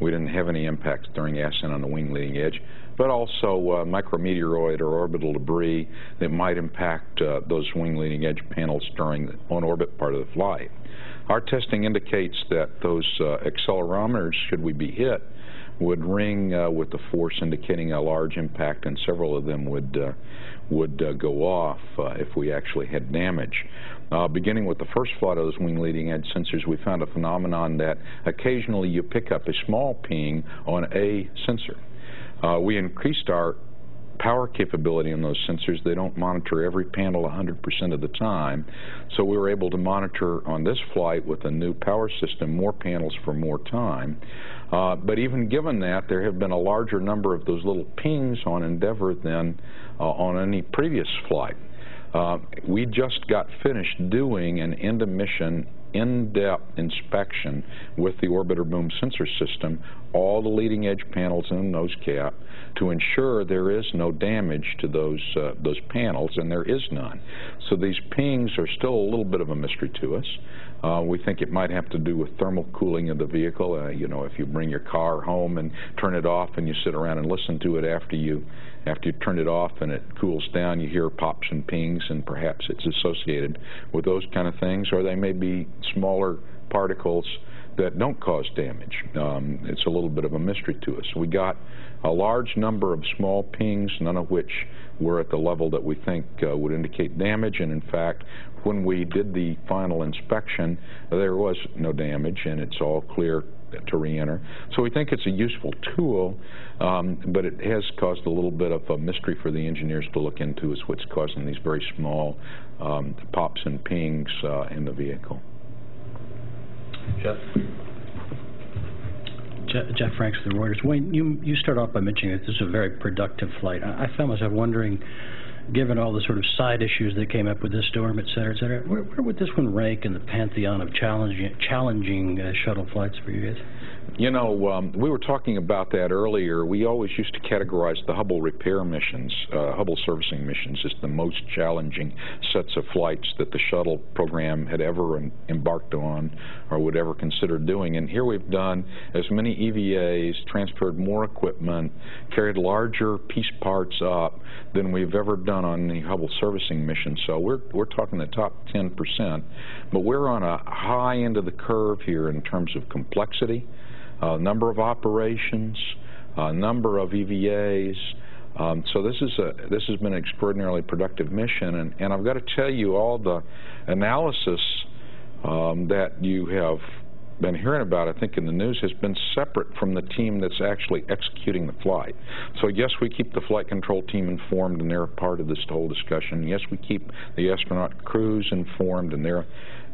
we didn't have any impacts during ascent on the wing leading edge but also uh, micrometeoroid or orbital debris that might impact uh, those wing leading edge panels during the on-orbit part of the flight. Our testing indicates that those uh, accelerometers, should we be hit, would ring uh, with the force indicating a large impact, and several of them would uh, would uh, go off if we actually had damage. Beginning with the first flight of those wing leading edge sensors, we found a phenomenon that occasionally you pick up a small ping on a sensor. Uh, we increased our power capability on those sensors. They don't monitor every panel 100% of the time. So we were able to monitor on this flight with a new power system more panels for more time. Uh, but even given that, there have been a larger number of those little pings on Endeavour than uh, on any previous flight. Uh, we just got finished doing an end-of-mission in-depth inspection with the orbiter boom sensor system, all the leading edge panels in the nose cap, to ensure there is no damage to those uh, those panels, and there is none. So these pings are still a little bit of a mystery to us. Uh, we think it might have to do with thermal cooling of the vehicle. Uh, you know, if you bring your car home and turn it off and you sit around and listen to it after you after you turn it off and it cools down, you hear pops and pings, and perhaps it's associated with those kind of things, or they may be smaller particles that don't cause damage. Um, it's a little bit of a mystery to us. We got a large number of small pings, none of which were at the level that we think uh, would indicate damage, and in fact, when we did the final inspection, there was no damage, and it's all clear to re-enter. So we think it's a useful tool, um, but it has caused a little bit of a mystery for the engineers to look into is what's causing these very small um, pops and pings uh, in the vehicle. Jeff? Jeff Franks, the Reuters. Wayne, you, you start off by mentioning that this is a very productive flight. I, I found myself wondering, given all the sort of side issues that came up with this storm, et cetera, et cetera, where, where would this one rank in the pantheon of challenging, challenging uh, shuttle flights for you guys? You know, um, we were talking about that earlier. We always used to categorize the Hubble repair missions, uh, Hubble servicing missions, as the most challenging sets of flights that the shuttle program had ever embarked on or would ever consider doing. And here we've done as many EVAs, transferred more equipment, carried larger piece parts up than we've ever done on the Hubble servicing mission. So we're, we're talking the top 10%. But we're on a high end of the curve here in terms of complexity uh, number of operations, uh, number of EVAs. Um, so this is a this has been an extraordinarily productive mission, and, and I've got to tell you all the analysis um, that you have been hearing about, I think, in the news has been separate from the team that's actually executing the flight. So yes, we keep the flight control team informed, and they're a part of this whole discussion. Yes, we keep the astronaut crews informed, and they're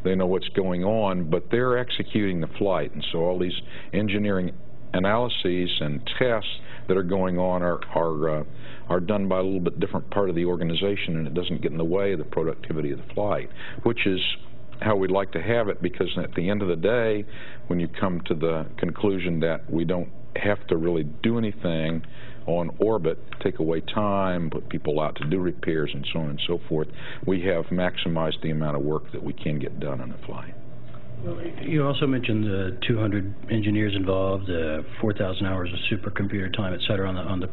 they know what's going on, but they're executing the flight, and so all these engineering analyses and tests that are going on are are uh, are done by a little bit different part of the organization, and it doesn't get in the way of the productivity of the flight, which is how we'd like to have it because at the end of the day, when you come to the conclusion that we don't have to really do anything on orbit, take away time, put people out to do repairs and so on and so forth, we have maximized the amount of work that we can get done on the flight. You also mentioned the 200 engineers involved, uh, 4,000 hours of supercomputer time, et cetera, on the, on the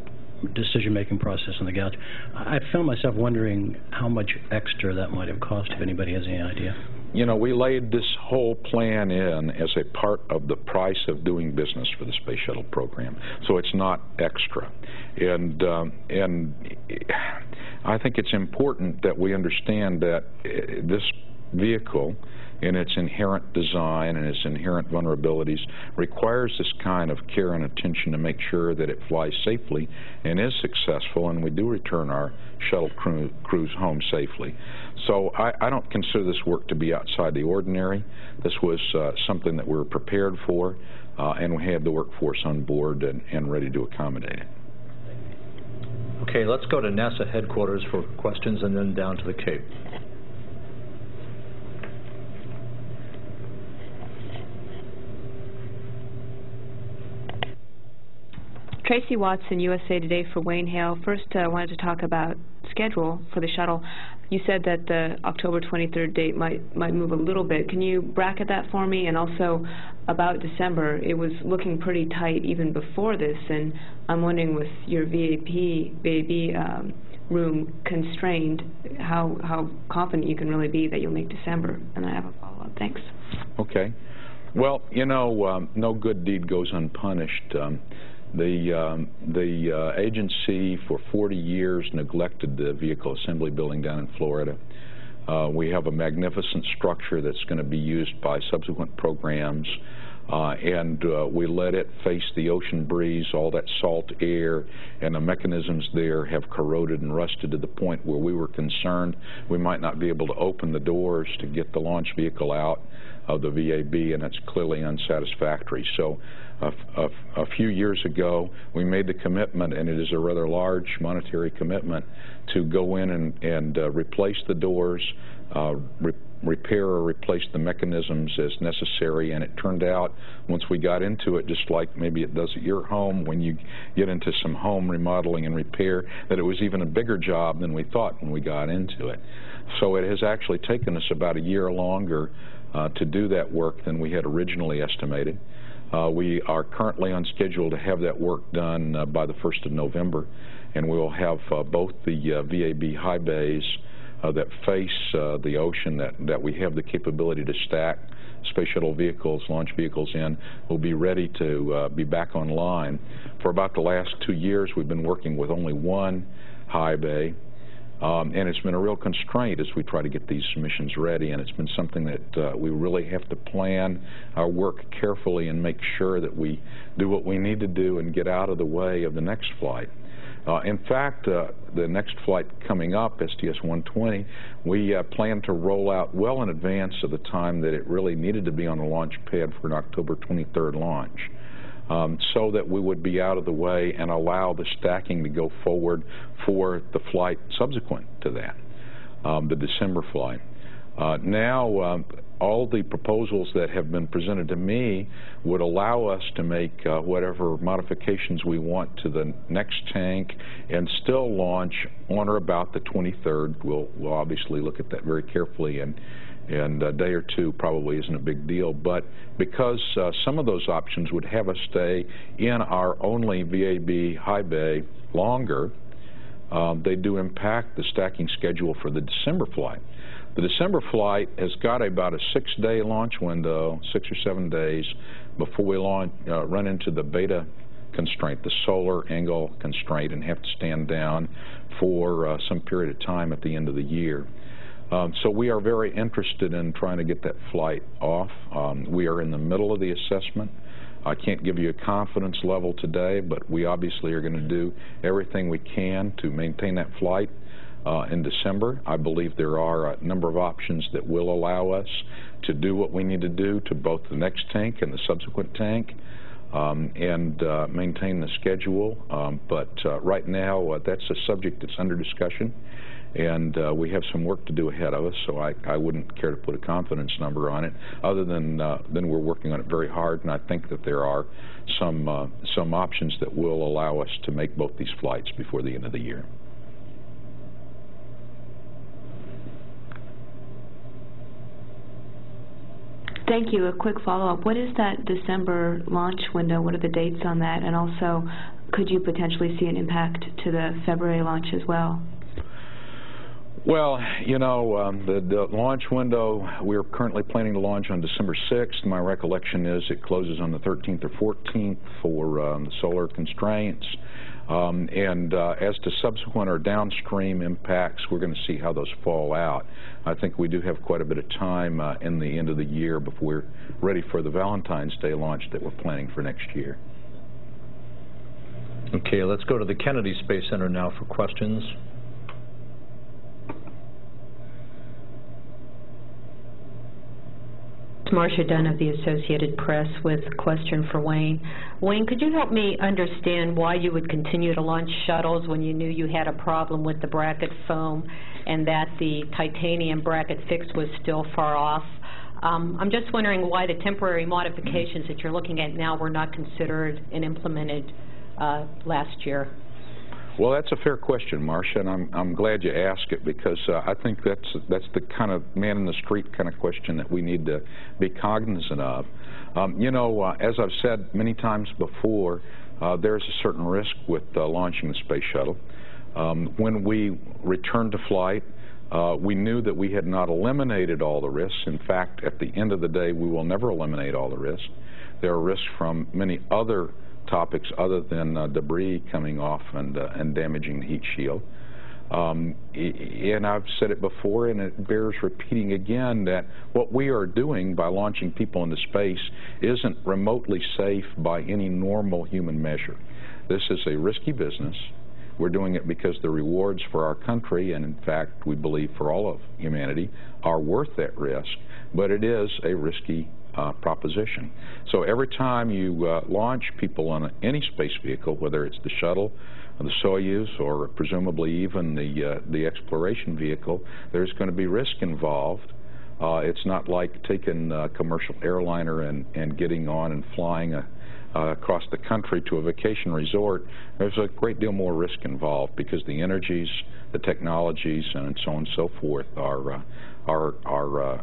decision-making process on the Galaxy. I found myself wondering how much extra that might have cost, if anybody has any idea you know, we laid this whole plan in as a part of the price of doing business for the Space Shuttle program. So it's not extra. And, um, and I think it's important that we understand that uh, this vehicle in its inherent design and its inherent vulnerabilities requires this kind of care and attention to make sure that it flies safely and is successful and we do return our shuttle crew, crews home safely. So I, I, don't consider this work to be outside the ordinary. This was uh, something that we were prepared for uh, and we had the workforce on board and, and ready to accommodate it. Okay, let's go to NASA headquarters for questions and then down to the Cape. Tracy Watson, USA Today for Wayne Hale. First, I uh, wanted to talk about schedule for the shuttle. You said that the October 23rd date might might move a little bit. Can you bracket that for me? And also about December, it was looking pretty tight even before this, and I'm wondering with your VAP VAB um, room constrained, how how confident you can really be that you'll make December. And I have a follow up. Thanks. Okay. Well, you know, um, no good deed goes unpunished. Um, The, um, the uh, agency for 40 years neglected the vehicle assembly building down in Florida. Uh, we have a magnificent structure that's going to be used by subsequent programs. Uh, and uh, we let it face the ocean breeze, all that salt air, and the mechanisms there have corroded and rusted to the point where we were concerned we might not be able to open the doors to get the launch vehicle out of the VAB, and it's clearly unsatisfactory. So a, a, a, few years ago, we made the commitment, and it is a rather large monetary commitment, to go in and, and uh, replace the doors, uh, re repair or replace the mechanisms as necessary. And it turned out, once we got into it, just like maybe it does at your home, when you get into some home remodeling and repair, that it was even a bigger job than we thought when we got into it. So it has actually taken us about a year longer uh, to do that work than we had originally estimated. Uh, we are currently on schedule to have that work done uh, by the 1st of November, and we will have uh, both the uh, VAB high bays uh, that face the ocean that, that we have the capability to stack space shuttle vehicles, launch vehicles in, will be ready to be back online. For about the last two years, we've been working with only one high bay, um, and it's been a real constraint as we try to get these missions ready, and it's been something that uh, we really have to plan our work carefully and make sure that we do what we need to do and get out of the way of the next flight. Uh, in fact, uh, the next flight coming up, STS-120, we uh, plan to roll out well in advance of the time that it really needed to be on the launch pad for an October 23rd launch um, so that we would be out of the way and allow the stacking to go forward for the flight subsequent to that, um, the December flight. Uh, now, um, all the proposals that have been presented to me would allow us to make uh, whatever modifications we want to the next tank and still launch on or about the 23rd. We'll, we'll obviously look at that very carefully and and a day or two probably isn't a big deal. But because uh, some of those options would have us stay in our only VAB high bay longer, um, they do impact the stacking schedule for the December flight. The December flight has got about a six-day launch window, six or seven days, before we launch, uh, run into the beta constraint, the solar angle constraint, and have to stand down for uh, some period of time at the end of the year. Um, so we are very interested in trying to get that flight off. Um, we are in the middle of the assessment. I can't give you a confidence level today, but we obviously are going to do everything we can to maintain that flight uh, in December. I believe there are a number of options that will allow us to do what we need to do to both the next tank and the subsequent tank. Um, and uh, maintain the schedule. Um, but uh, right now, uh, that's a subject that's under discussion and uh, we have some work to do ahead of us, so I, I wouldn't care to put a confidence number on it, other than, uh, than we're working on it very hard, and I think that there are some, uh, some options that will allow us to make both these flights before the end of the year. Thank you. A quick follow-up. What is that December launch window? What are the dates on that? And also, could you potentially see an impact to the February launch as well? Well, you know, um, the, the, launch window, we're currently planning to launch on December 6th. My recollection is it closes on the 13th or 14th for um, solar constraints. Um, and uh, as to subsequent or downstream impacts, we're going to see how those fall out. I think we do have quite a bit of time uh, in the end of the year before we're ready for the Valentine's Day launch that we're planning for next year. Okay, let's go to the Kennedy Space Center now for questions. Marcia Dunn of the Associated Press with a question for Wayne. Wayne, could you help me understand why you would continue to launch shuttles when you knew you had a problem with the bracket foam and that the titanium bracket fix was still far off? Um, I'm just wondering why the temporary modifications that you're looking at now were not considered and implemented uh, last year. Well, that's a fair question, Marcia, and I'm, I'm glad you asked it because uh, I think that's, that's the kind of man in the street kind of question that we need to be cognizant of. Um, you know, uh, as I've said many times before, uh, there's a certain risk with uh, launching the space shuttle. Um, when we returned to flight, uh, we knew that we had not eliminated all the risks. In fact, at the end of the day, we will never eliminate all the risks. There are risks from many other topics other than uh, debris coming off and, uh, and damaging the heat shield. Um, and I've said it before, and it bears repeating again, that what we are doing by launching people into space isn't remotely safe by any normal human measure. This is a risky business. We're doing it because the rewards for our country, and in fact, we believe for all of humanity, are worth that risk, but it is a risky uh, proposition. So every time you uh, launch people on any space vehicle, whether it's the shuttle, the Soyuz, or presumably even the uh, the exploration vehicle, there's going to be risk involved. Uh, it's not like taking a commercial airliner and, and getting on and flying a, uh, across the country to a vacation resort. There's a great deal more risk involved because the energies, the technologies, and so on and so forth are uh, are are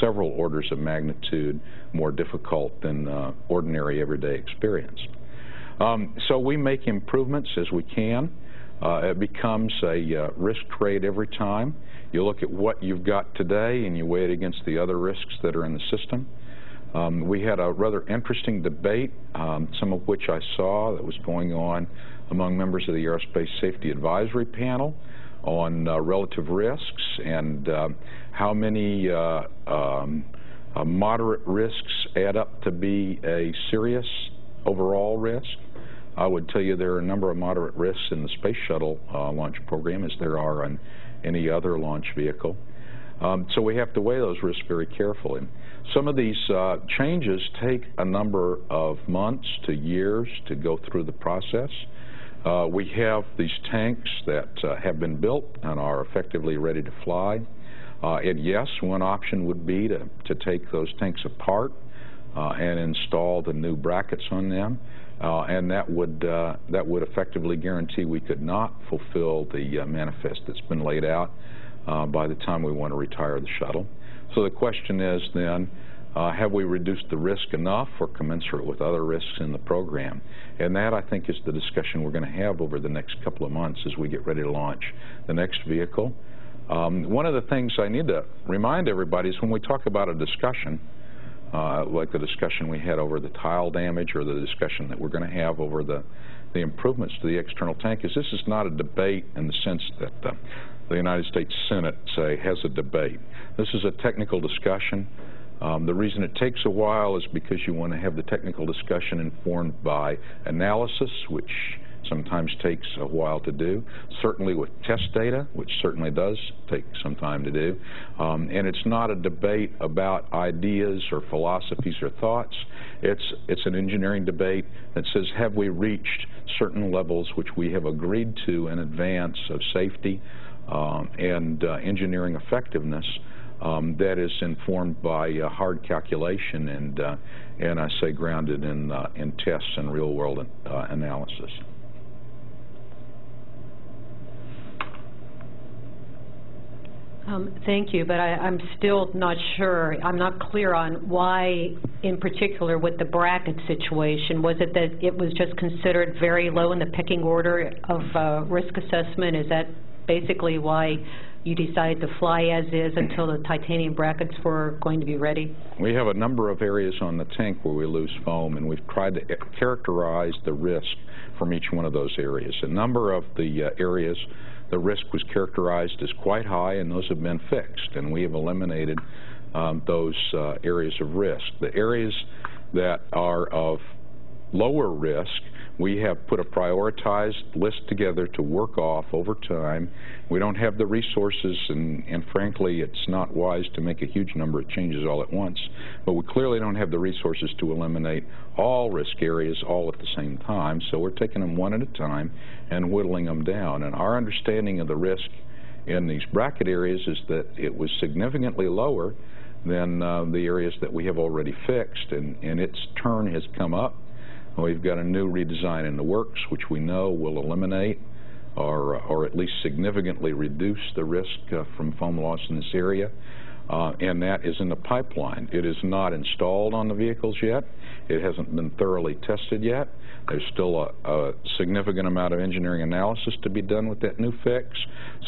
several orders of magnitude more difficult than uh, ordinary everyday experience. Um, so we make improvements as we can. Uh, it becomes a uh, risk trade every time. You look at what you've got today and you weigh it against the other risks that are in the system. Um, we had a rather interesting debate, um, some of which I saw that was going on among members of the Aerospace Safety Advisory Panel on uh, relative risks and uh, how many uh, um, moderate risks add up to be a serious overall risk. I would tell you there are a number of moderate risks in the Space Shuttle launch program as there are on any other launch vehicle. Um, so we have to weigh those risks very carefully. Some of these uh, changes take a number of months to years to go through the process. Uh, we have these tanks that uh, have been built and are effectively ready to fly. Uh, and yes, one option would be to, to take those tanks apart uh, and install the new brackets on them. Uh, and that would uh, that would effectively guarantee we could not fulfill the manifest that's been laid out by the time we want to retire the shuttle. So the question is then, uh, have we reduced the risk enough or commensurate with other risks in the program? And that, I think, is the discussion we're going to have over the next couple of months as we get ready to launch the next vehicle. Um, one of the things I need to remind everybody is when we talk about a discussion, uh, like the discussion we had over the tile damage or the discussion that we're going to have over the, the improvements to the external tank, is this is not a debate in the sense that uh, the United States Senate, say, has a debate. This is a technical discussion. Um, the reason it takes a while is because you want to have the technical discussion informed by analysis, which sometimes takes a while to do. Certainly with test data, which certainly does take some time to do. Um, and it's not a debate about ideas or philosophies or thoughts. It's, it's an engineering debate that says, have we reached certain levels which we have agreed to in advance of safety um, and uh, engineering effectiveness um, that is informed by uh, hard calculation and, uh, and I say grounded in, uh, in tests and real world uh, analysis. Um, thank you, but I, am still not sure. I'm not clear on why, in particular, with the bracket situation. Was it that it was just considered very low in the pecking order of uh, risk assessment? Is that basically why you decided to fly as is until the titanium brackets were going to be ready? We have a number of areas on the tank where we lose foam, and we've tried to characterize the risk from each one of those areas. A number of the uh, areas, the risk was characterized as quite high, and those have been fixed, and we have eliminated um, those uh, areas of risk. The areas that are of lower risk we have put a prioritized list together to work off over time. We don't have the resources, and, and frankly, it's not wise to make a huge number of changes all at once. But we clearly don't have the resources to eliminate all risk areas all at the same time, so we're taking them one at a time and whittling them down. And our understanding of the risk in these bracket areas is that it was significantly lower than uh, the areas that we have already fixed, and, and its turn has come up We've got a new redesign in the works, which we know will eliminate or, or at least significantly reduce the risk uh, from foam loss in this area. Uh, and that is in the pipeline. It is not installed on the vehicles yet. It hasn't been thoroughly tested yet. There's still a, a, significant amount of engineering analysis to be done with that new fix.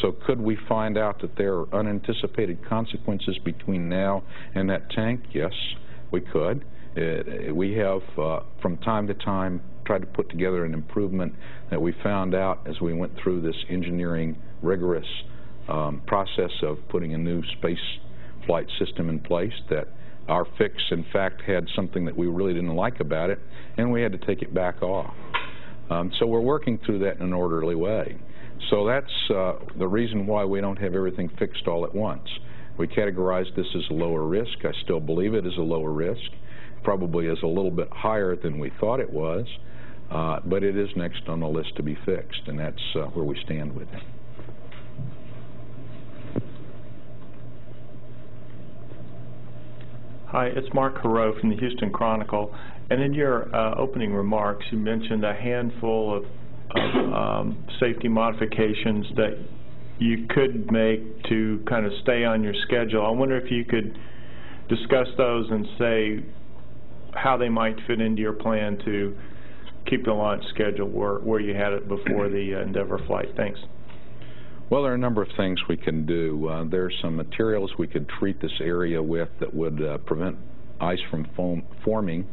So could we find out that there are unanticipated consequences between now and that tank? Yes, we could. It, we have, uh, from time to time, tried to put together an improvement that we found out as we went through this engineering rigorous um, process of putting a new space flight system in place that our fix, in fact, had something that we really didn't like about it, and we had to take it back off. Um, so we're working through that in an orderly way. So that's uh, the reason why we don't have everything fixed all at once. We categorize this as a lower risk. I still believe it is a lower risk. Probably is a little bit higher than we thought it was, uh, but it is next on the list to be fixed, and that's uh, where we stand with it. Hi, it's Mark Carreau from the Houston Chronicle. And in your uh, opening remarks, you mentioned a handful of, of um, safety modifications that you could make to kind of stay on your schedule. I wonder if you could discuss those and say how they might fit into your plan to keep the launch schedule where, where you had it before the uh, Endeavour flight. Thanks. Well, there are a number of things we can do. Uh, there are some materials we could treat this area with that would uh, prevent ice from foam forming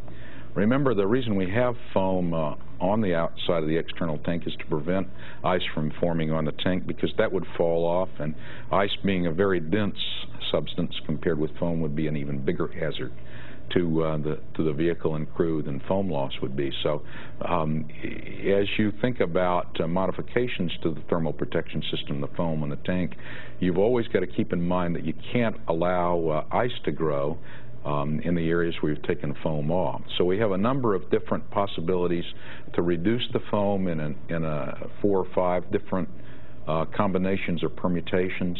Remember, the reason we have foam uh, on the outside of the external tank is to prevent ice from forming on the tank because that would fall off, and ice being a very dense substance compared with foam would be an even bigger hazard to uh, the to the vehicle and crew than foam loss would be. So, um, as you think about uh, modifications to the thermal protection system, the foam and the tank, you've always got to keep in mind that you can't allow uh, ice to grow um, in the areas where we've taken foam off. So we have a number of different possibilities to reduce the foam in a, in a four or five different uh, combinations or permutations,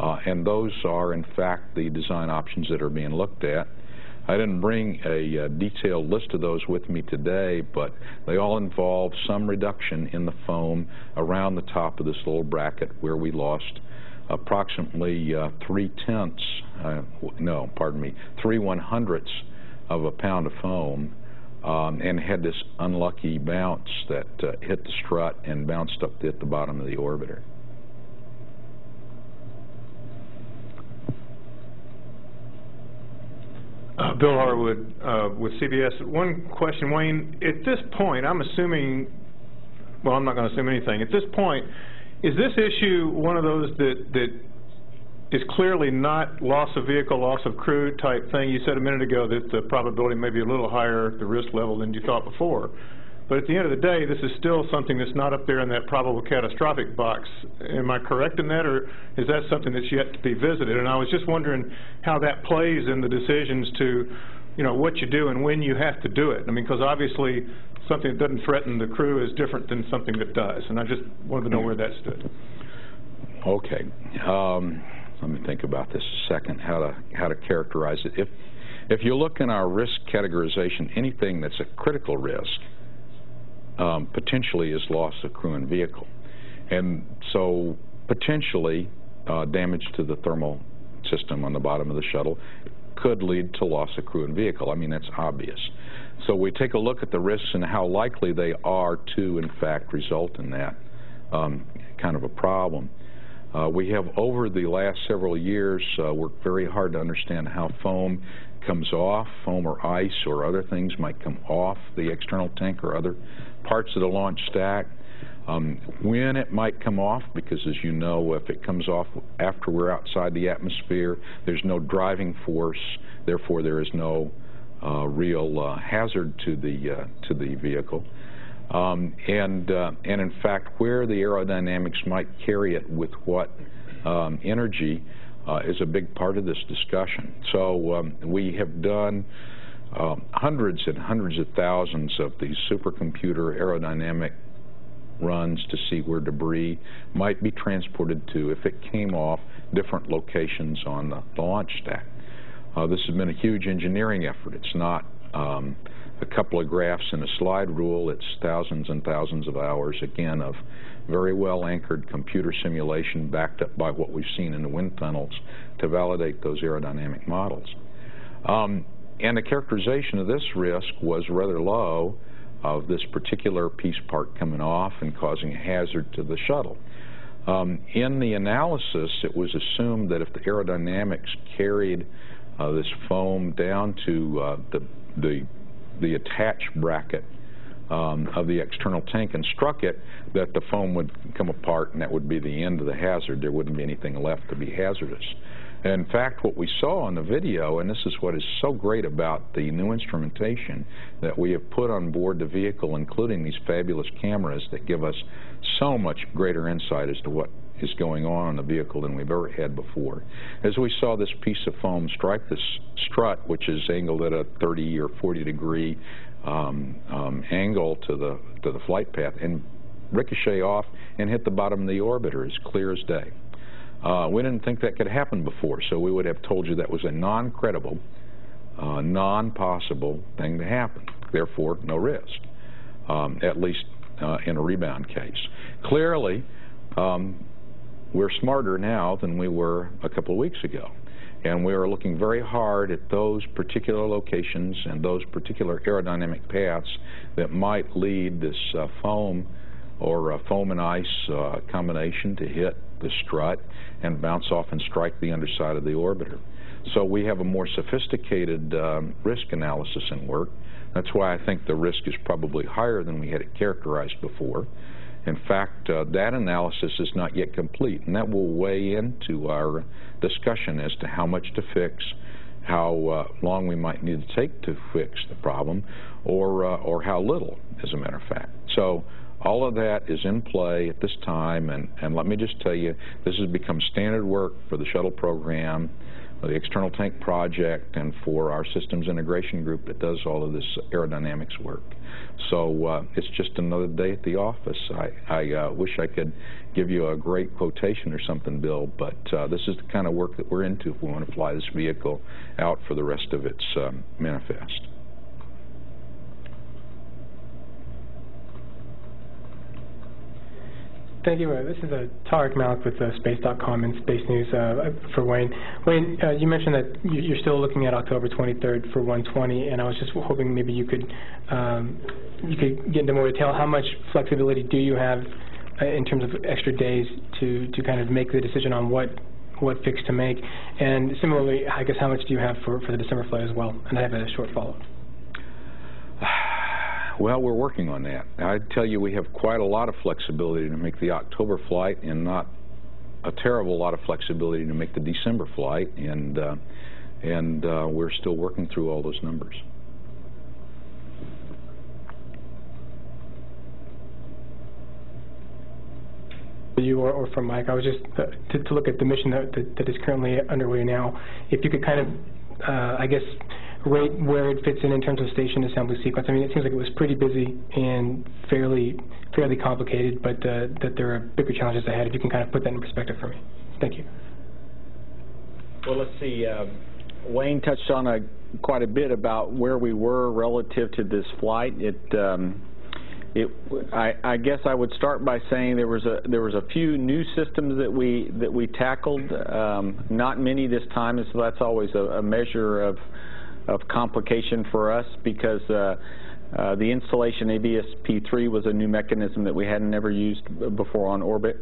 uh, and those are in fact the design options that are being looked at. I didn't bring a, a detailed list of those with me today, but they all involve some reduction in the foam around the top of this little bracket where we lost approximately uh, three tenths, uh, no, pardon me, three one hundredths of a pound of foam um, and had this unlucky bounce that uh, hit the strut and bounced up at the bottom of the orbiter. Uh, Bill Harwood uh, with CBS. One question, Wayne. At this point, I'm assuming, well, I'm not going to assume anything. At this point, is this issue one of those that, that is clearly not loss of vehicle, loss of crew type thing? You said a minute ago that the probability may be a little higher, the risk level, than you thought before. But at the end of the day, this is still something that's not up there in that probable catastrophic box. Am I correct in that, or is that something that's yet to be visited? And I was just wondering how that plays in the decisions to, you know, what you do and when you have to do it. I mean, because obviously something that doesn't threaten the crew is different than something that does. And I just wanted to know where that stood. Okay. Um, let me think about this a second, how to, how to characterize it. If, if you look in our risk categorization, anything that's a critical risk um, potentially is loss of crew and vehicle. And so potentially uh, damage to the thermal system on the bottom of the shuttle could lead to loss of crew and vehicle. I mean, that's obvious. So we take a look at the risks and how likely they are to, in fact, result in that um, kind of a problem. Uh, we have, over the last several years, uh, worked very hard to understand how foam comes off, foam or ice or other things might come off the external tank or other parts of the launch stack. Um, when it might come off, because as you know, if it comes off after we're outside the atmosphere, there's no driving force, therefore there is no uh, real uh, hazard to the uh, to the vehicle. Um, and and in fact, where the aerodynamics might carry it with what um, energy is a big part of this discussion. So um, we have done uh, hundreds and hundreds of thousands of these supercomputer aerodynamic runs to see where debris might be transported to if it came off different locations on the, the launch stack. Uh, this has been a huge engineering effort. It's not um, a couple of graphs and a slide rule. It's thousands and thousands of hours, again, of very well anchored computer simulation backed up by what we've seen in the wind tunnels to validate those aerodynamic models. Um, and the characterization of this risk was rather low of this particular piece part coming off and causing a hazard to the shuttle. Um, in the analysis, it was assumed that if the aerodynamics carried uh, this foam down to uh, the, the, the attached bracket um, of the external tank and struck it, that the foam would come apart and that would be the end of the hazard. There wouldn't be anything left to be hazardous. In fact, what we saw on the video, and this is what is so great about the new instrumentation that we have put on board the vehicle, including these fabulous cameras that give us so much greater insight as to what is going on in the vehicle than we've ever had before. As we saw this piece of foam strike this strut, which is angled at a 30 or 40 degree um, um, angle to the to the flight path, and ricochet off and hit the bottom of the orbiter as clear as day. Uh, we didn't think that could happen before, so we would have told you that was a non-credible, uh, non-possible thing to happen. Therefore, no risk, um, at least uh, in a rebound case. Clearly, um, we're smarter now than we were a couple of weeks ago. And we are looking very hard at those particular locations and those particular aerodynamic paths that might lead this uh, foam or uh, foam and ice uh, combination to hit the strut and bounce off and strike the underside of the orbiter. So we have a more sophisticated um, risk analysis in work. That's why I think the risk is probably higher than we had it characterized before. In fact, uh, that analysis is not yet complete, and that will weigh into our discussion as to how much to fix, how uh, long we might need to take to fix the problem, or, uh, or how little, as a matter of fact. So all of that is in play at this time, and, and let me just tell you, this has become standard work for the shuttle program, the external tank project, and for our systems integration group that does all of this aerodynamics work. So uh, it's just another day at the office. I, I uh, wish I could give you a great quotation or something, Bill, but uh, this is the kind of work that we're into if we want to fly this vehicle out for the rest of its um, manifest. Thank you. Uh, this is uh, Tariq Malik with uh, Space.com and Space News uh, for Wayne. Wayne, uh, you mentioned that you're still looking at October 23rd for 120, and I was just hoping maybe you could um, you could get into more detail. How much flexibility do you have uh, in terms of extra days to to kind of make the decision on what what fix to make? And similarly, I guess how much do you have for for the December flight as well? And I have a short follow-up. Well, we're working on that. I tell you, we have quite a lot of flexibility to make the October flight and not a terrible lot of flexibility to make the December flight, and, uh, and uh, we're still working through all those numbers. you or, or from Mike, I was just uh, to, to, look at the mission that, that, that is currently underway now. If you could kind of, uh, I guess, rate where it fits in in terms of station assembly sequence. I mean, it seems like it was pretty busy and fairly fairly complicated, but uh, that there are bigger challenges ahead. If you can kind of put that in perspective for me. Thank you. Well, let's see. Uh, Wayne touched on a, quite a bit about where we were relative to this flight. It, um, it, I, I, guess I would start by saying there was a there was a few new systems that we that we tackled. Um, not many this time, and so that's always a, a measure of of complication for us because uh, uh, the installation ABS-P3 was a new mechanism that we hadn't ever used before on orbit.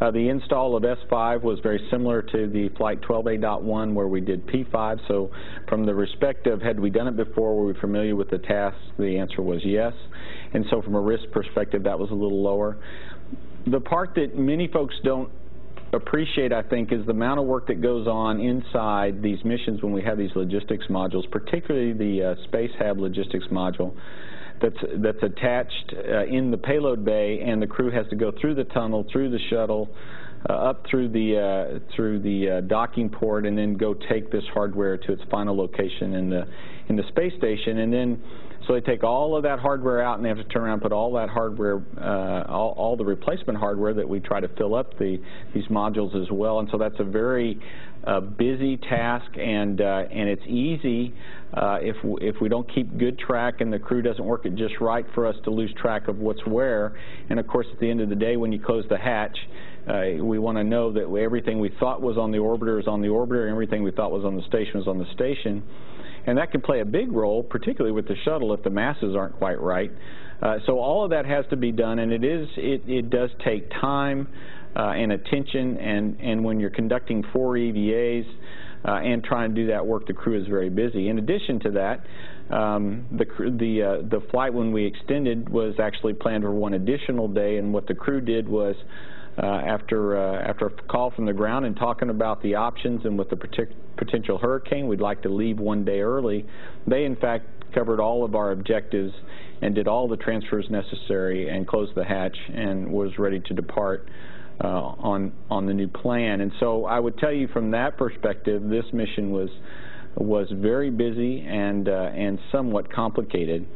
Uh, the install of S5 was very similar to the Flight 12A.1 where we did P5, so from the respective, had we done it before, were we familiar with the task, the answer was yes. And so from a risk perspective, that was a little lower. The part that many folks don't appreciate, I think, is the amount of work that goes on inside these missions when we have these logistics modules, particularly the uh, Spacehab logistics module that's that's attached uh, in the payload bay, and the crew has to go through the tunnel, through the shuttle, uh, up through the uh, through the uh, docking port, and then go take this hardware to its final location in the in the space station, and then so they take all of that hardware out and they have to turn around and put all that hardware, uh, all, all, the replacement hardware that we try to fill up the, these modules as well. And so that's a very uh, busy task and, uh, and it's easy uh, if, if we don't keep good track and the crew doesn't work it just right for us to lose track of what's where. And of course at the end of the day when you close the hatch, uh, we want to know that everything we thought was on the orbiter is on the orbiter and everything we thought was on the station is on the station. And that can play a big role, particularly with the shuttle if the masses aren't quite right. Uh, so all of that has to be done, and it is it, it does take time uh, and attention. And and when you're conducting four EVAs uh, and trying to do that work, the crew is very busy. In addition to that, Um, the the uh, the flight when we extended was actually planned for one additional day, and what the crew did was. Uh, after uh, after a call from the ground and talking about the options and with the potential hurricane, we'd like to leave one day early. They, in fact, covered all of our objectives and did all the transfers necessary and closed the hatch and was ready to depart uh, on on the new plan. And so I would tell you from that perspective, this mission was was very busy and uh, and somewhat complicated.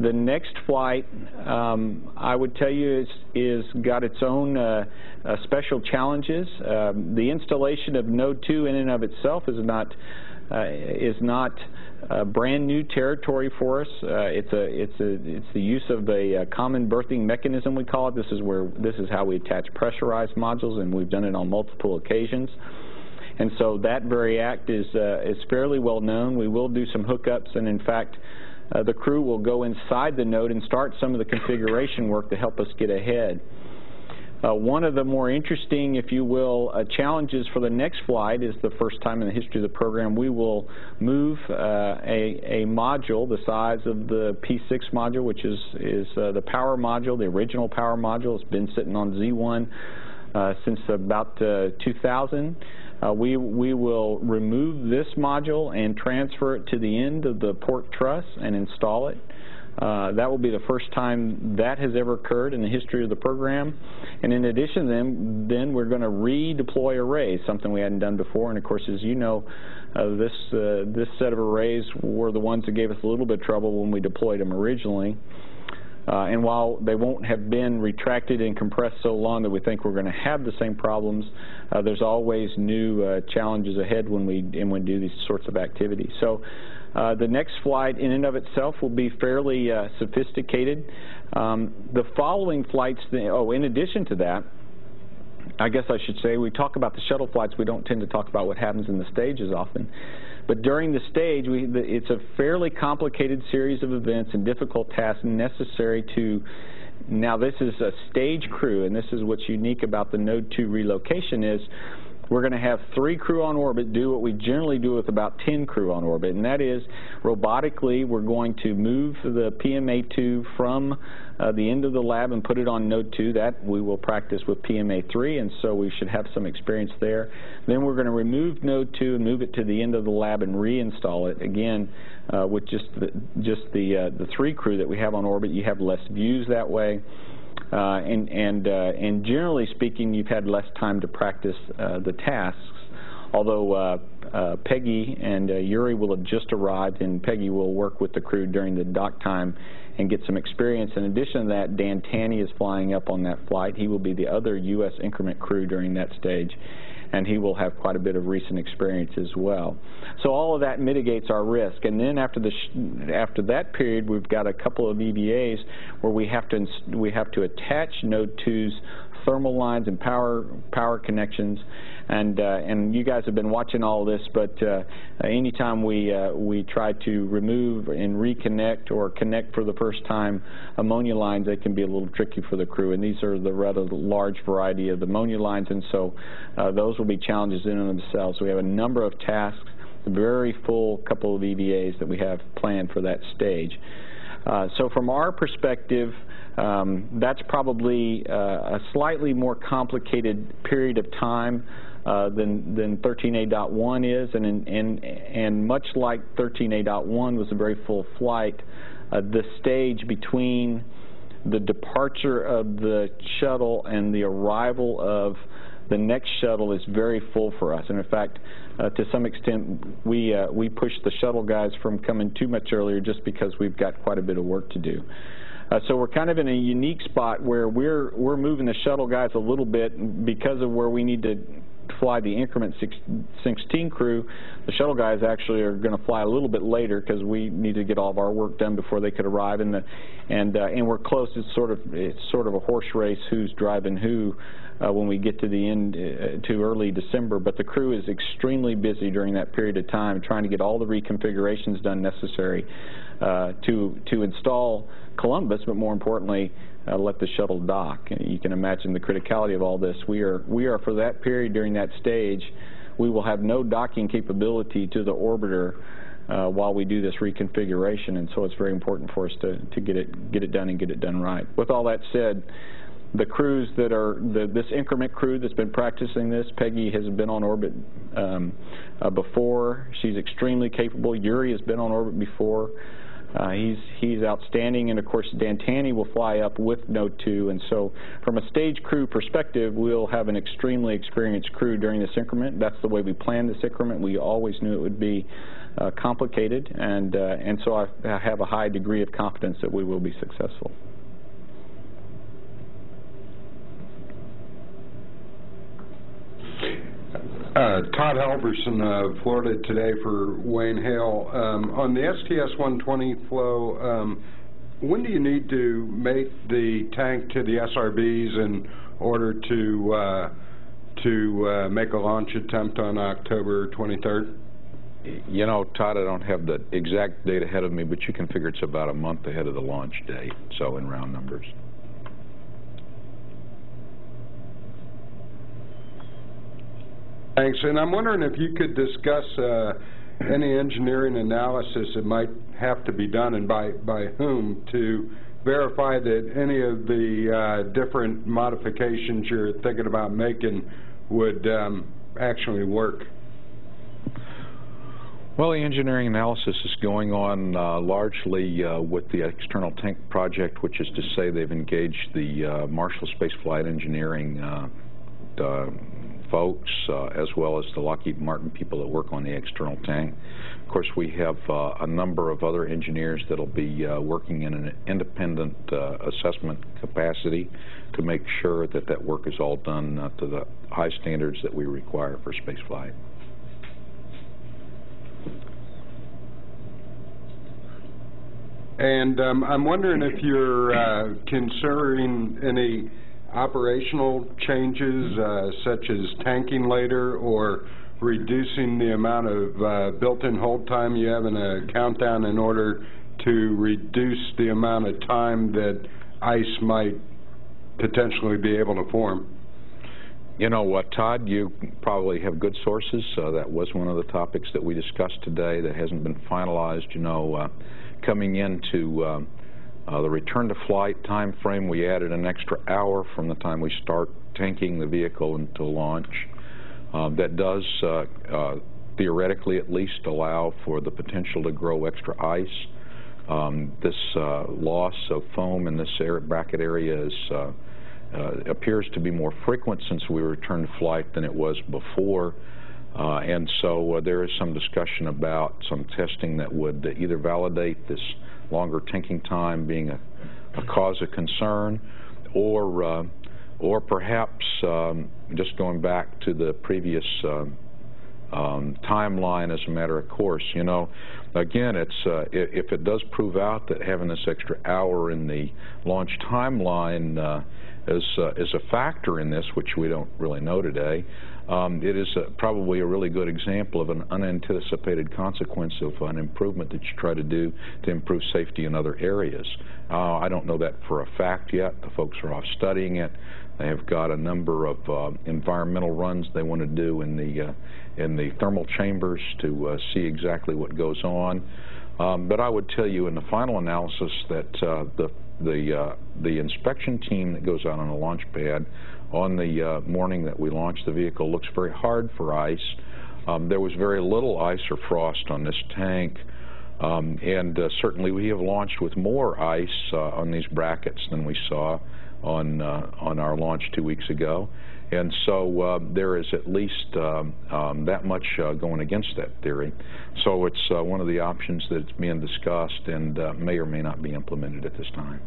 The next flight, um, I would tell you, is, is got its own uh, uh, special challenges. Um, the installation of Node 2 in and of itself is not uh, is not uh, brand new territory for us. Uh, it's a it's a it's the use of a, a, common berthing mechanism we call it. This is where this is how we attach pressurized modules, and we've done it on multiple occasions. And so that very act is uh, is fairly well known. We will do some hookups, and in fact. Uh, the crew will go inside the node and start some of the configuration work to help us get ahead. Uh, one of the more interesting, if you will, uh, challenges for the next flight is the first time in the history of the program we will move uh, a, a, module the size of the P6 module, which is, is uh, the power module, the original power module. It's been sitting on Z1 uh, since about uh, we, we will remove this module and transfer it to the end of the port truss and install it. Uh, that will be the first time that has ever occurred in the history of the program. And in addition, then, then we're going to redeploy arrays, something we hadn't done before. And of course, as you know, uh, this uh, this set of arrays were the ones that gave us a little bit of trouble when we deployed them originally. Uh, and while they won't have been retracted and compressed so long that we think we're going to have the same problems, uh, there's always new uh, challenges ahead when we and when we do these sorts of activities. So uh, the next flight in and of itself will be fairly uh, sophisticated. Um, the following flights, oh, in addition to that, I guess I should say, we talk about the shuttle flights. We don't tend to talk about what happens in the stages often. But during the stage, we, the, it's a fairly complicated series of events and difficult tasks necessary to now this is a stage crew, and this is what's unique about the Node 2 relocation is we're going to have three crew on orbit do what we generally do with about 10 crew on orbit, and that is robotically we're going to move the PMA2 from uh, the end of the lab and put it on node 2. That we will practice with PMA3, and so we should have some experience there. Then we're going to remove node 2 and move it to the end of the lab and reinstall it. Again, uh, with just the, just the, uh, the three crew that we have on orbit, you have less views that way. Uh, and and uh, and generally speaking, you've had less time to practice uh, the tasks. Although Peggy and Yuri will have just arrived, and Peggy will work with the crew during the dock time and get some experience. In addition to that, Dan Tani is flying up on that flight. He will be the other U.S. increment crew during that stage and he will have quite a bit of recent experience as well. So all of that mitigates our risk. And then after the after that period, we've got a couple of EVAs where we have to we have to attach Node 2's thermal lines and power power connections and uh, and you guys have been watching all this, but uh, anytime we uh, we try to remove and reconnect or connect for the first time ammonia lines, they can be a little tricky for the crew, and these are the rather large variety of ammonia lines, and so those will be challenges in and of themselves. We have a number of tasks, a very full couple of EVAs that we have planned for that stage. Uh, so from our perspective, um, that's probably uh, a slightly more complicated period of time uh, than, than 13A.1 is, and, and, and much like 13A.1 was a very full flight, uh, the stage between the departure of the shuttle and the arrival of the next shuttle is very full for us. And in fact, uh, to some extent, we, uh, we push the shuttle guys from coming too much earlier just because we've got quite a bit of work to do. Uh, so we're kind of in a unique spot where we're we're moving the shuttle guys a little bit because of where we need to fly the increment 16 crew. The shuttle guys actually are going to fly a little bit later because we need to get all of our work done before they could arrive. And the, and uh, and we're close. It's sort of it's sort of a horse race who's driving who. Uh, when we get to the end uh, to early December, but the crew is extremely busy during that period of time trying to get all the reconfigurations done necessary uh, to to install Columbus, but more importantly, uh, let the shuttle dock. You can imagine the criticality of all this. We are, we are for that period during that stage, we will have no docking capability to the orbiter uh, while we do this reconfiguration, and so it's very important for us to, to get it get it done and get it done right. With all that said, the crews that are the, this increment crew that's been practicing this, Peggy has been on orbit um, uh, before. She's extremely capable. Yuri has been on orbit before. Uh, he's he's outstanding, and of course Dan Tani will fly up with Node 2, and so from a stage crew perspective, we'll have an extremely experienced crew during this increment. That's the way we planned this increment. We always knew it would be uh, complicated, and uh, and so I, I have a high degree of confidence that we will be successful. Uh, Todd Halverson, uh, Florida Today for Wayne Hale. Um, on the STS-120 flow, um, when do you need to make the tank to the SRBs in order to uh, to uh, make a launch attempt on October 23rd? You know, Todd, I don't have the exact date ahead of me, but you can figure it's about a month ahead of the launch date, so in round numbers. Thanks. And I'm wondering if you could discuss uh, any engineering analysis that might have to be done and by, by whom to verify that any of the uh, different modifications you're thinking about making would um, actually work. Well, the engineering analysis is going on uh, largely uh, with the external tank project, which is to say they've engaged the uh, Marshall Space Flight Engineering uh, folks, uh, as well as the Lockheed Martin people that work on the external tank. Of course, we have uh, a number of other engineers that will be uh, working in an independent uh, assessment capacity to make sure that that work is all done uh, to the high standards that we require for spaceflight. And um, I'm wondering if you're uh, considering any operational changes uh, such as tanking later or reducing the amount of uh, built-in hold time you have in a countdown in order to reduce the amount of time that ice might potentially be able to form? You know what, Todd, you probably have good sources. Uh, that was one of the topics that we discussed today that hasn't been finalized. You know, uh, coming into um, uh, the return to flight time frame, we added an extra hour from the time we start tanking the vehicle until launch. Uh, that does, uh, uh, theoretically at least, allow for the potential to grow extra ice. Um, this uh, loss of foam in this air bracket area is, uh, appears to be more frequent since we returned to flight than it was before. and so there is some discussion about some testing that would either validate this longer tanking time being a, a cause of concern, or uh, or perhaps um, just going back to the previous um, um, timeline as a matter of course. You know, again, it's uh, if it does prove out that having this extra hour in the launch timeline uh, is uh, is a factor in this, which we don't really know today. Um, it is a, probably a really good example of an unanticipated consequence of an improvement that you try to do to improve safety in other areas. Uh, I don't know that for a fact yet. The folks are off studying it. They have got a number of uh, environmental runs they want to do in the uh, in the thermal chambers to uh, see exactly what goes on. Um, but I would tell you in the final analysis that uh, the the uh, the inspection team that goes out on a launch pad on the uh, morning that we launched the vehicle looks very hard for ice. Um, there was very little ice or frost on this tank. Um, and uh, certainly we have launched with more ice uh, on these brackets than we saw on uh, on our launch two weeks ago. And so uh, there is at least um, um, that much uh, going against that theory. So it's uh, one of the options that's being discussed and may or may not be implemented at this time.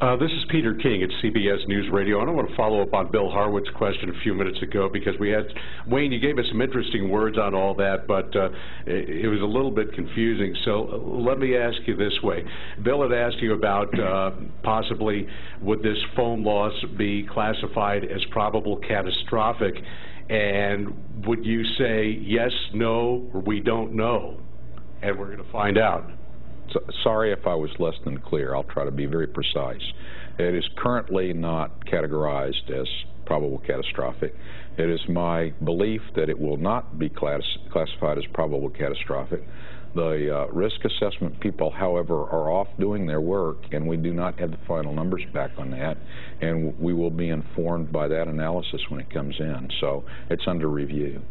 Uh, this is Peter King at CBS News Radio. I want to follow up on Bill Harwood's question a few minutes ago because we had, Wayne, you gave us some interesting words on all that, but uh, it, it, was a little bit confusing. So let me ask you this way. Bill had asked you about uh, possibly would this foam loss be classified as probable catastrophic, and would you say yes, no, or we don't know? And we're going to find out. So, sorry if I was less than clear. I'll try to be very precise. It is currently not categorized as probable catastrophic. It is my belief that it will not be class classified as probable catastrophic. The uh, risk assessment people, however, are off doing their work, and we do not have the final numbers back on that, and we will be informed by that analysis when it comes in. So it's under review.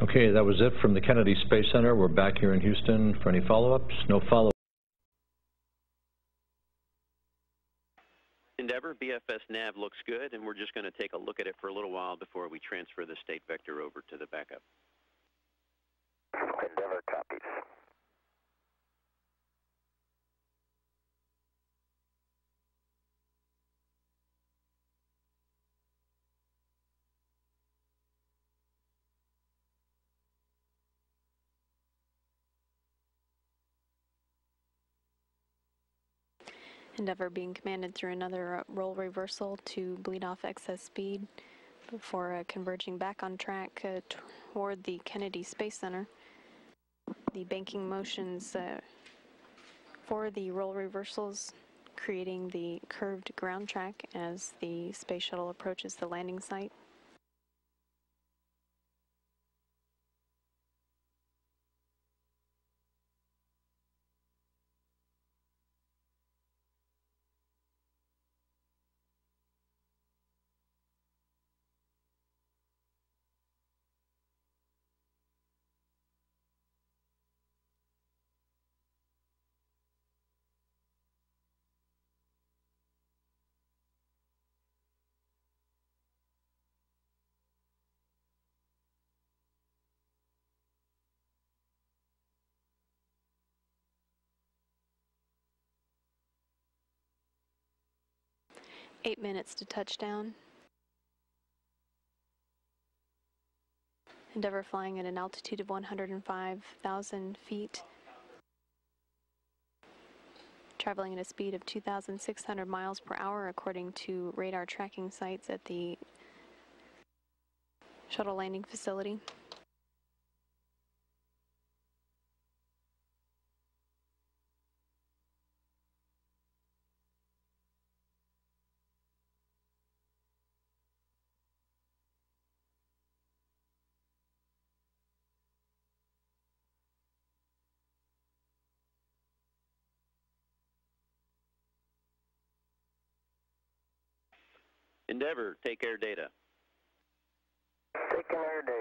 Okay, that was it from the Kennedy Space Center. We're back here in Houston for any follow-ups. No follow up. Endeavour, BFS nav looks good, and we're just going to take a look at it for a little while before we transfer the state vector over to the backup. Endeavour being commanded through another uh, roll reversal to bleed off excess speed before uh, converging back on track uh, toward the Kennedy Space Center. The banking motions uh, for the roll reversals creating the curved ground track as the space shuttle approaches the landing site. Eight minutes to touchdown. Endeavour flying at an altitude of 105,000 feet. Traveling at a speed of 2,600 miles per hour according to radar tracking sites at the shuttle landing facility. Endeavour, take air data. Air data.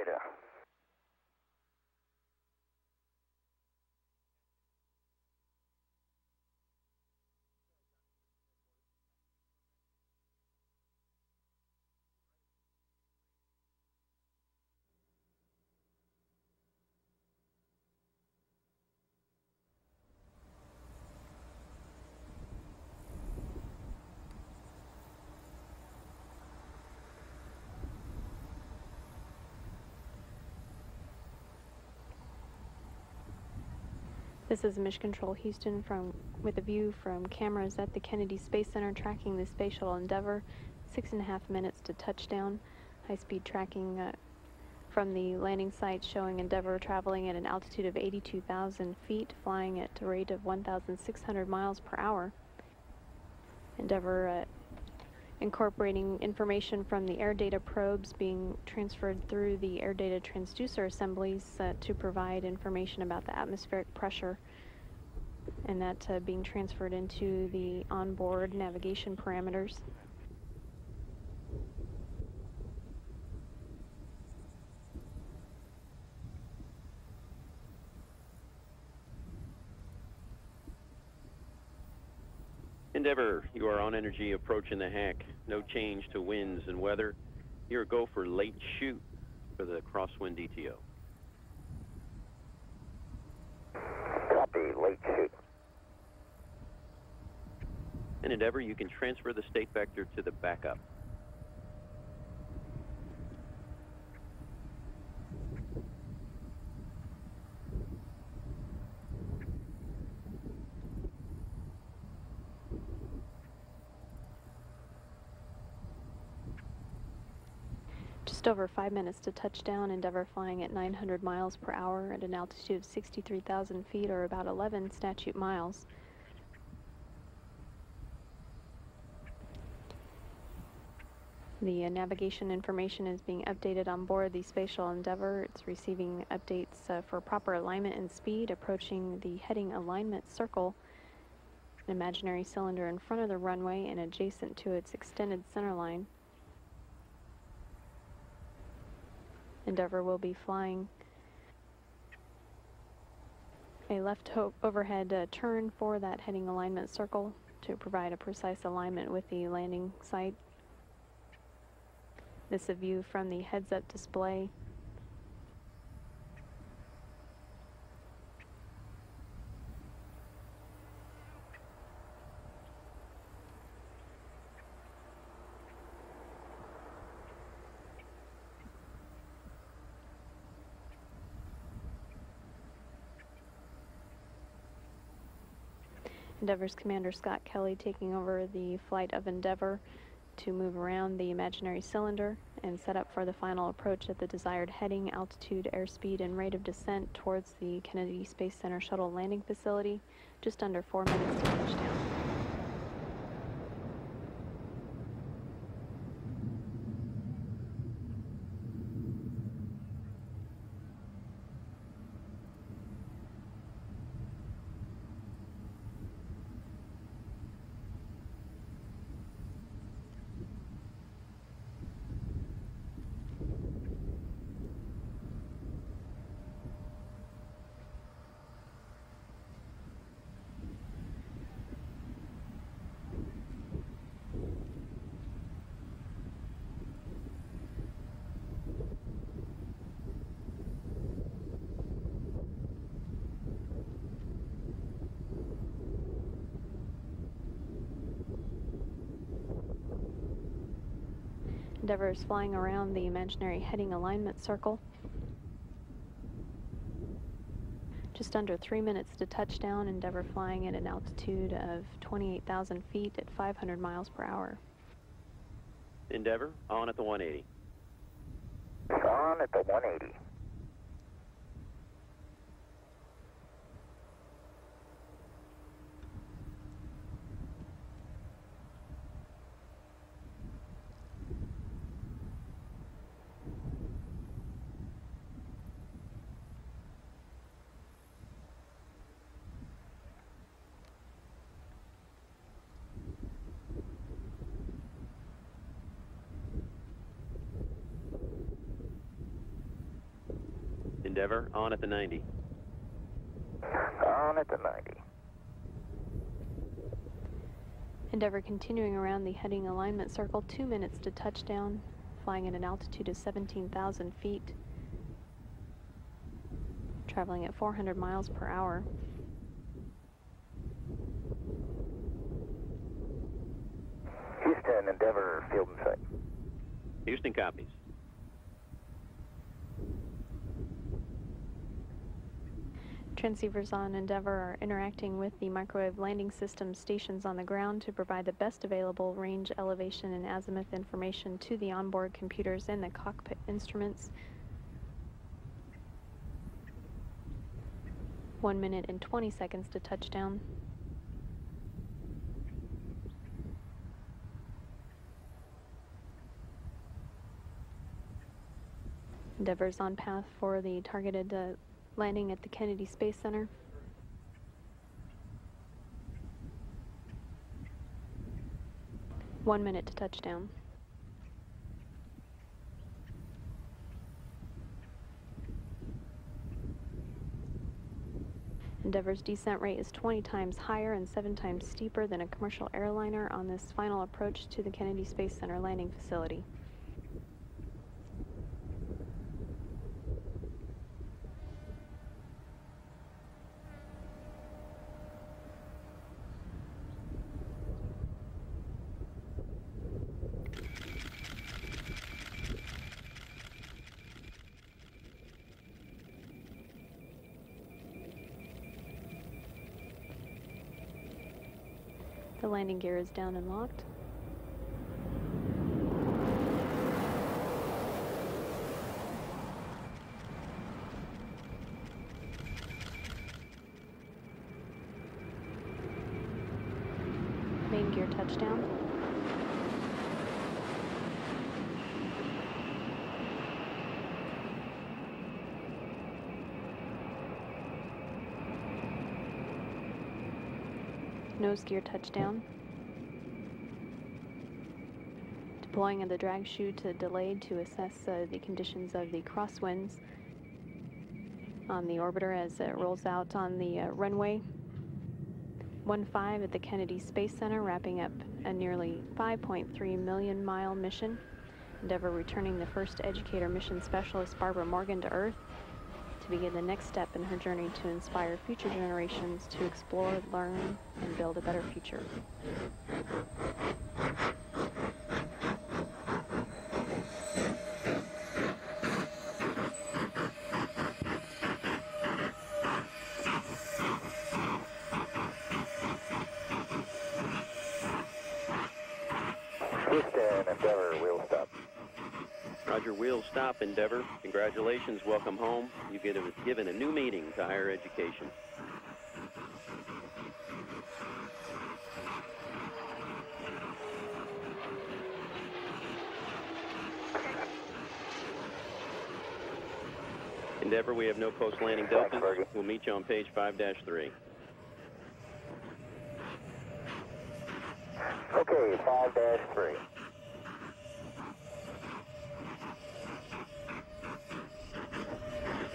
This is Mission Control Houston from with a view from cameras at the Kennedy Space Center tracking the Space Shuttle Endeavour. Six and a half minutes to touchdown. High-speed tracking uh, from the landing site showing Endeavour traveling at an altitude of 82,000 feet, flying at a rate of 1,600 miles per hour. Endeavour uh, incorporating information from the air data probes being transferred through the air data transducer assemblies uh, to provide information about the atmospheric pressure and that uh, being transferred into the onboard navigation parameters. Endeavour, you are on energy approaching the hack. No change to winds and weather. You're a go for late chute for the crosswind DTO. Copy, late chute. And Endeavour, you can transfer the state vector to the backup. Over five minutes to touchdown, Endeavour flying at 900 miles per hour at an altitude of 63,000 feet or about 11 statute miles. The uh, navigation information is being updated on board the Space Shuttle Endeavour. It's receiving updates uh, for proper alignment and speed, approaching the heading alignment circle, an imaginary cylinder in front of the runway and adjacent to its extended center Endeavour will be flying a left overhead uh, turn for that heading alignment circle to provide a precise alignment with the landing site. This is a view from the heads-up display. Endeavour's Commander Scott Kelly taking over the flight of Endeavour to move around the imaginary cylinder and set up for the final approach at the desired heading, altitude, airspeed, and rate of descent towards the Kennedy Space Center shuttle landing facility, just under four minutes to touchdown. Endeavour is flying around the imaginary heading alignment circle. Just under three minutes to touchdown, Endeavour flying at an altitude of 28,000 feet at 500 miles per hour. Endeavour, on at the 180. On at the 180. Endeavour, on at the 90. On at the 90. Endeavour continuing around the heading alignment circle, two minutes to touchdown, flying at an altitude of 17,000 feet, traveling at 400 miles per hour. Houston, Endeavour, field and sight. Houston copies. Transceivers on Endeavour are interacting with the microwave landing system stations on the ground to provide the best available range, elevation, and azimuth information to the onboard computers and the cockpit instruments. One minute and 20 seconds to touchdown. Endeavour's on path for the targeted uh, landing at the Kennedy Space Center. One minute to touchdown. Endeavour's descent rate is 20 times higher and 7 times steeper than a commercial airliner on this final approach to the Kennedy Space Center landing facility. landing gear is down and locked. Main gear touchdown. Nose gear touchdown. Deploying of the drag chute to delayed to assess uh, the conditions of the crosswinds on the orbiter as it rolls out on the uh, runway. 1-5 at the Kennedy Space Center, wrapping up a nearly 5.3 million mile mission. Endeavour returning the first educator mission specialist, Barbara Morgan, to Earth to begin the next step in her journey to inspire future generations to explore, learn, and build a better future. Houston, Endeavour, wheel stop. Roger, wheel stop, Endeavour. Congratulations, welcome home. You've given, given a new meaning to higher education. Endeavour, we have no post-landing deltas. We'll meet you on page 5-3. Okay, 5 3.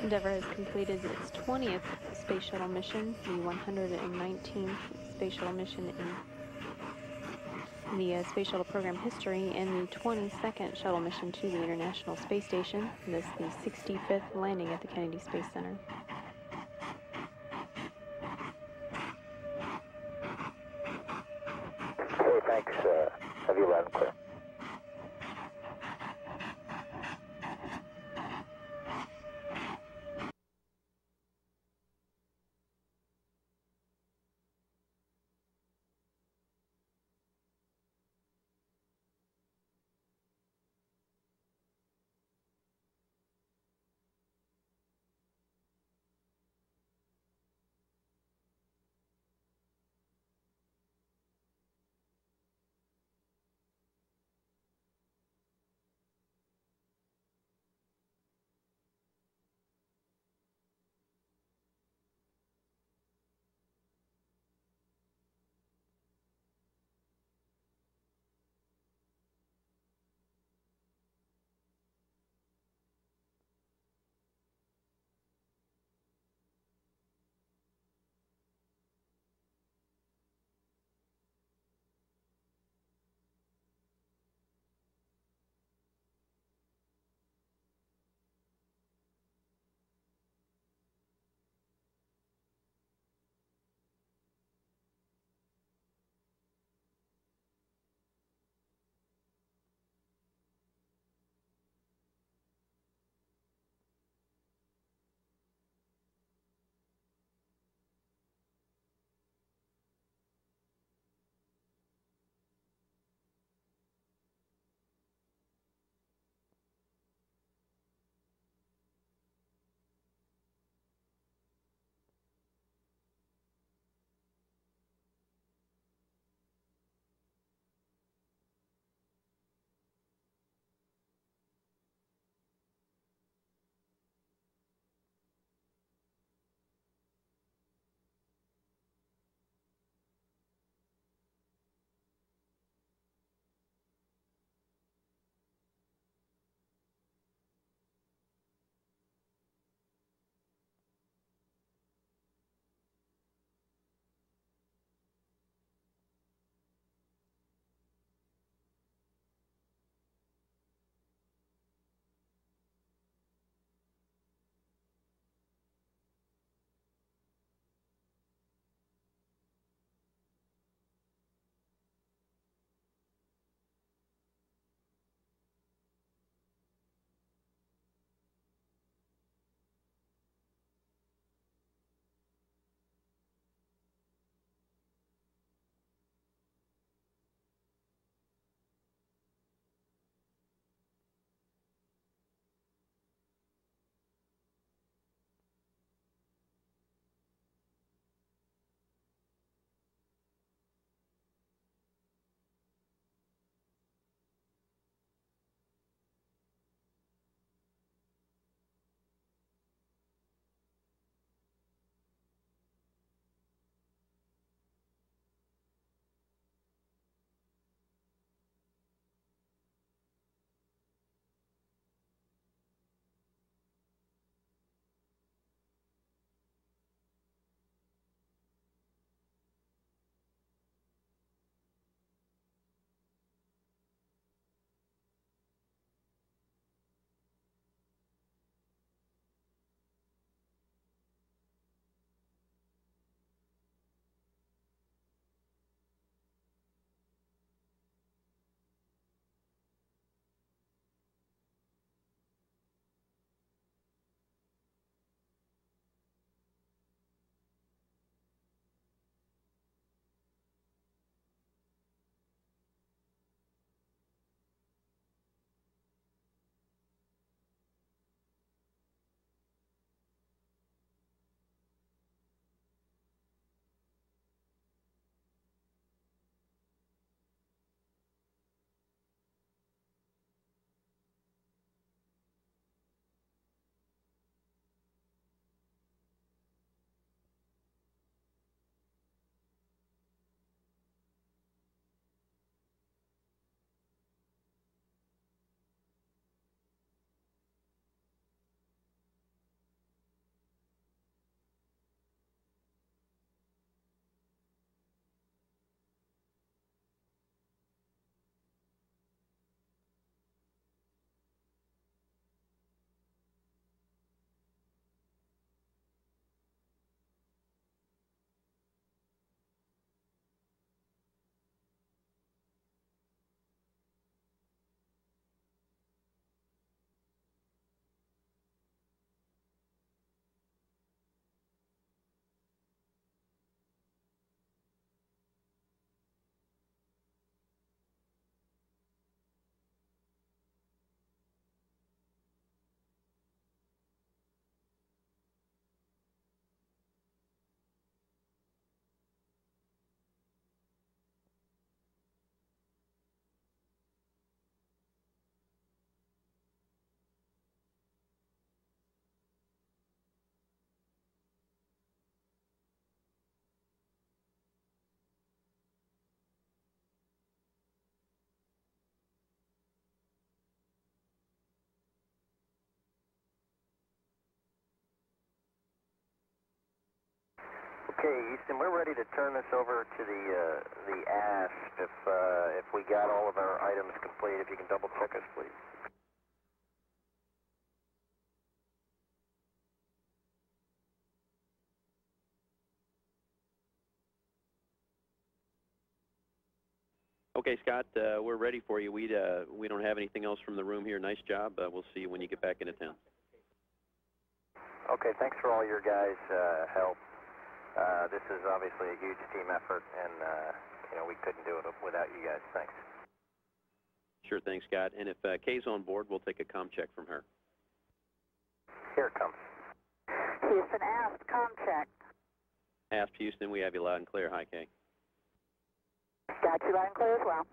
Endeavour has completed its 20th space shuttle mission, the 119th space shuttle mission in the uh, space shuttle program history, and the 22nd shuttle mission to the International Space Station. This is the 65th landing at the Kennedy Space Center. Okay, Houston, we're ready to turn this over to the uh, the ASP. If uh, if we got all of our items complete, if you can double check us, please. Okay, Scott, uh, we're ready for you. We uh, we don't have anything else from the room here. Nice job. Uh, we'll see you when you get back into town. Okay, thanks for all your guys' uh, help. Uh, this is obviously a huge team effort, and uh, you know we couldn't do it without you guys. Thanks. Sure thing, Scott. And if uh, Kay's on board, we'll take a com check from her. Here it comes. Houston, asked, com check. Asp Houston, we have you loud and clear. Hi, Kay. Got you loud and clear as well.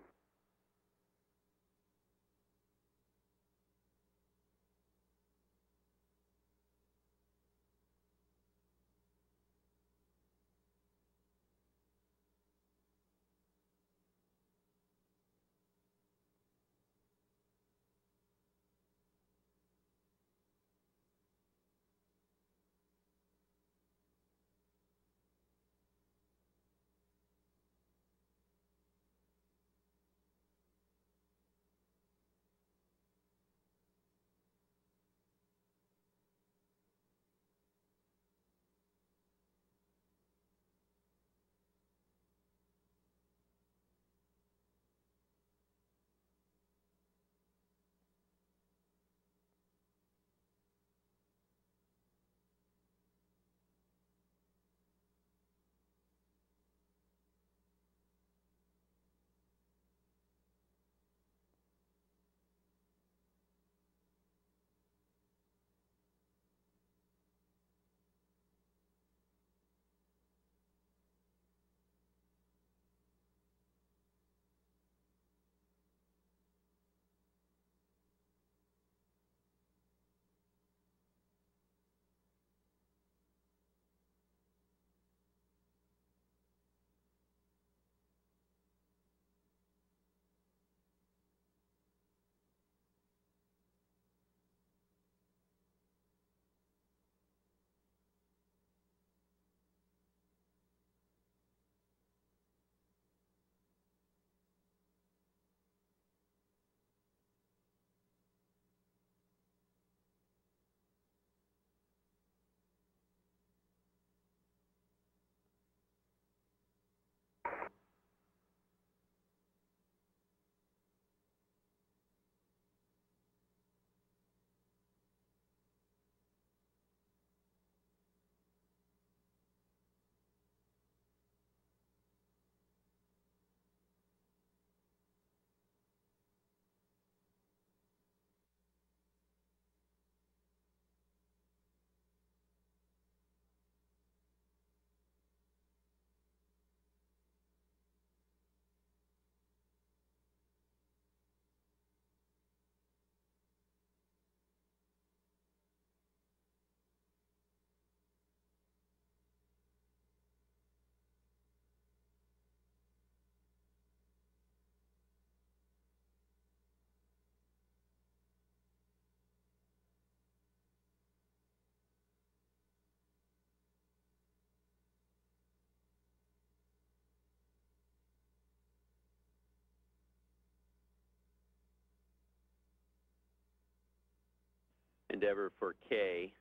Endeavour for K.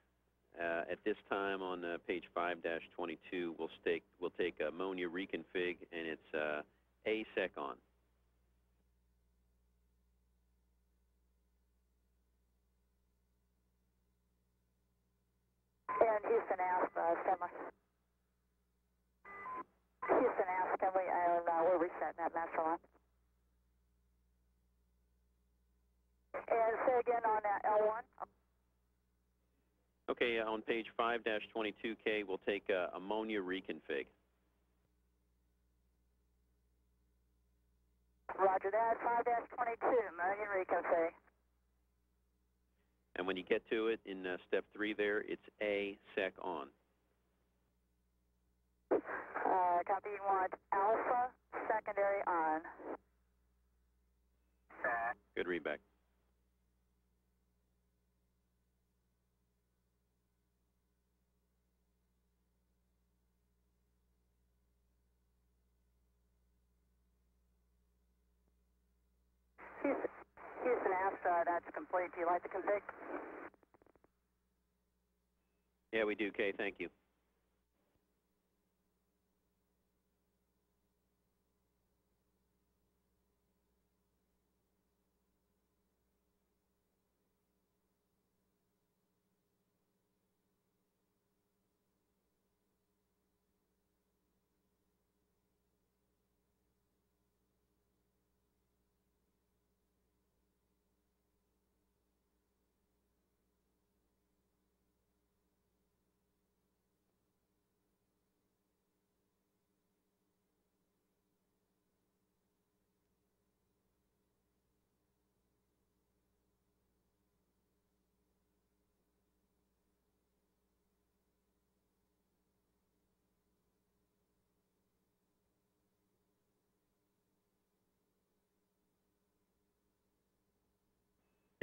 Uh, at this time on uh, page 5-22, we'll we'll take ammonia reconfig, and it's uh, ASEC on. And Houston asked, uh, semi. Houston asked, can we, uh, we're resetting that master line. And say again on uh, L1. Okay, uh, on page 5-22K, we'll take uh, ammonia reconfig. Roger that, 5-22, million reconfig. And when you get to it in uh, step three there, it's A sec on. Uh, copy, you want alpha secondary on. Good readback. Uh, that's complete. Do you like the config? Yeah, we do, Kay. Thank you.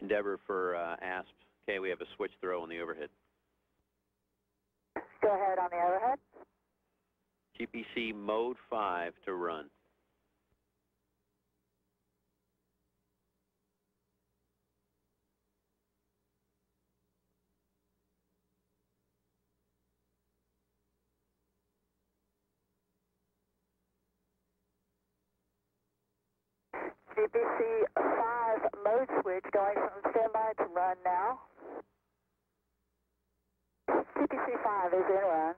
Endeavour for uh, ASP. Okay, we have a switch throw on the overhead. Go ahead on the overhead. GPC mode 5 to run. GPC 5 mode switch going from standby to run now. GPC 5 is in run.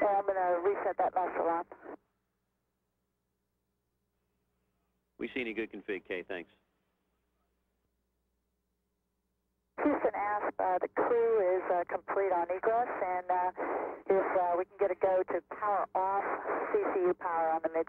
And I'm going to reset that master lamp. We see any good config, Kay? Thanks. Houston asked uh, the crew is uh, complete on egress, and uh, if uh, we can get a go to power off CCU power on the mid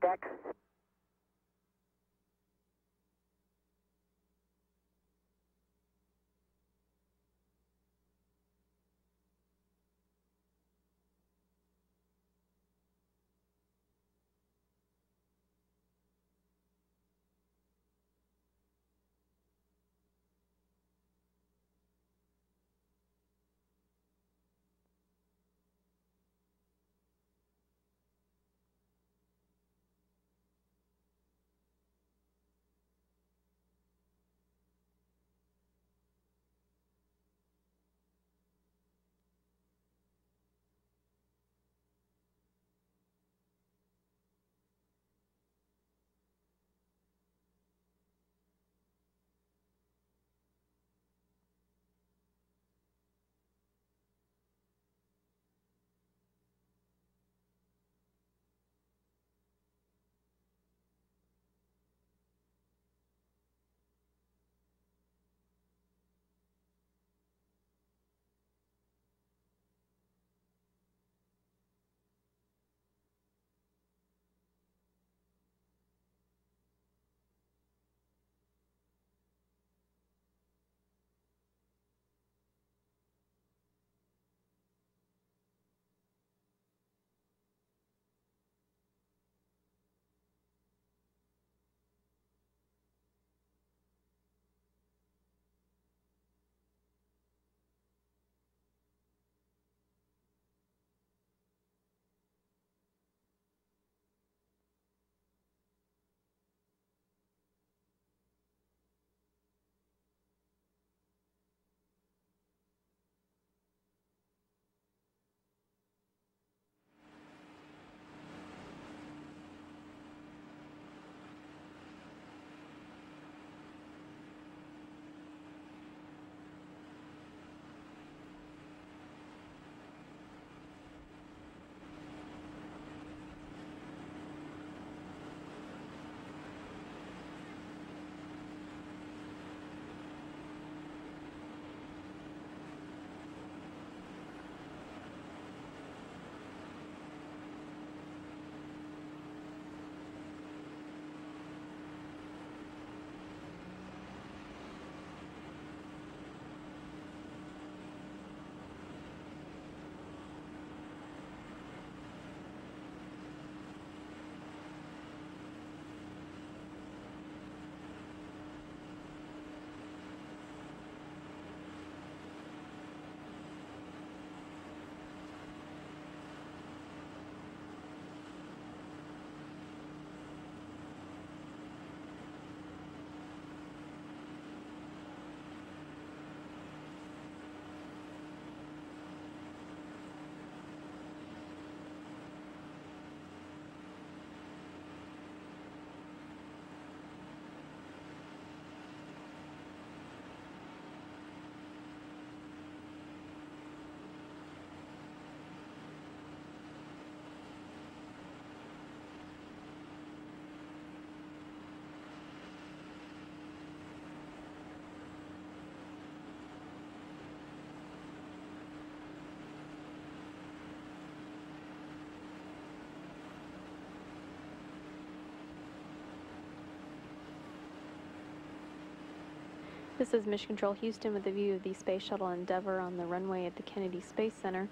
This is Mission Control Houston with a view of the Space Shuttle Endeavour on the runway at the Kennedy Space Center.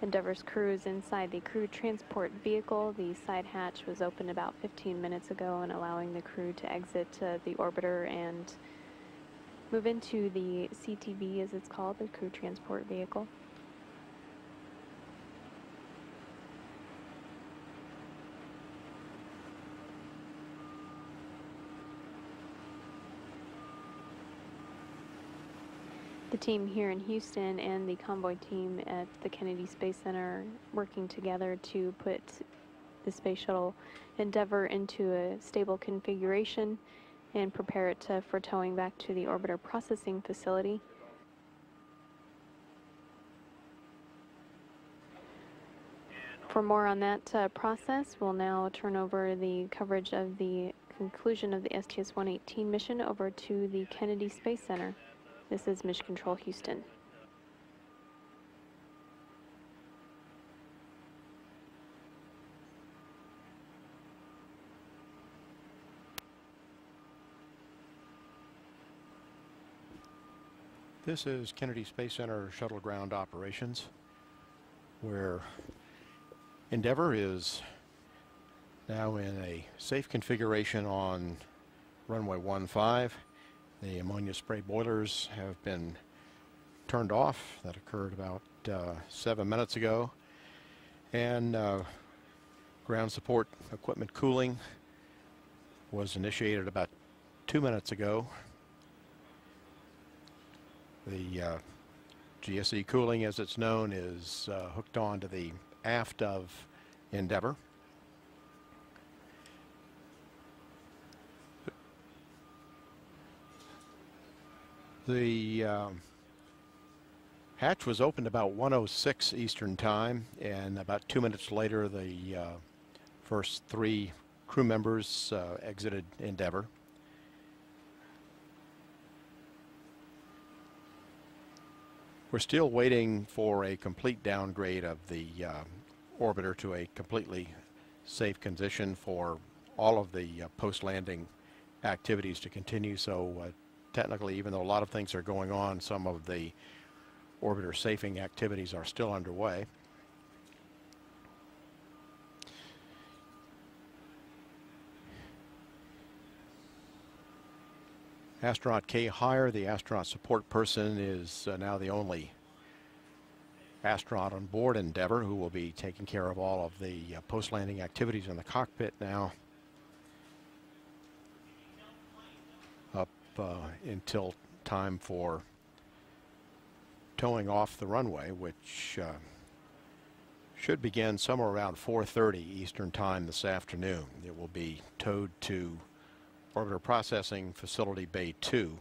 Endeavour's crew is inside the crew transport vehicle. The side hatch was opened about 15 minutes ago and allowing the crew to exit uh, the orbiter and move into the CTV, as it's called, the crew transport vehicle. Team here in Houston and the convoy team at the Kennedy Space Center working together to put the Space Shuttle Endeavour into a stable configuration and prepare it to, for towing back to the orbiter processing facility. For more on that uh, process, we'll now turn over the coverage of the conclusion of the STS-118 mission over to the Kennedy Space Center. This is Mission Control Houston. This is Kennedy Space Center shuttle ground operations, where Endeavour is now in a safe configuration on runway 15. The ammonia spray boilers have been turned off. That occurred about uh, seven minutes ago. And uh, ground support equipment cooling was initiated about two minutes ago. The uh, GSE cooling, as it's known, is uh, hooked onto the aft of Endeavour. The um, hatch was opened about 106 Eastern Time, and about two minutes later, the uh, first three crew members uh, exited Endeavour. We're still waiting for a complete downgrade of the uh, orbiter to a completely safe condition for all of the uh, post-landing activities to continue. So uh, technically, even though a lot of things are going on, some of the orbiter safing activities are still underway. Astronaut Kay Hire, the astronaut support person, is uh, now the only astronaut on board Endeavour who will be taking care of all of the uh, post-landing activities in the cockpit now. uh, until time for towing off the runway, which uh, should begin somewhere around 4.30 Eastern Time this afternoon. It will be towed to Orbiter Processing Facility Bay 2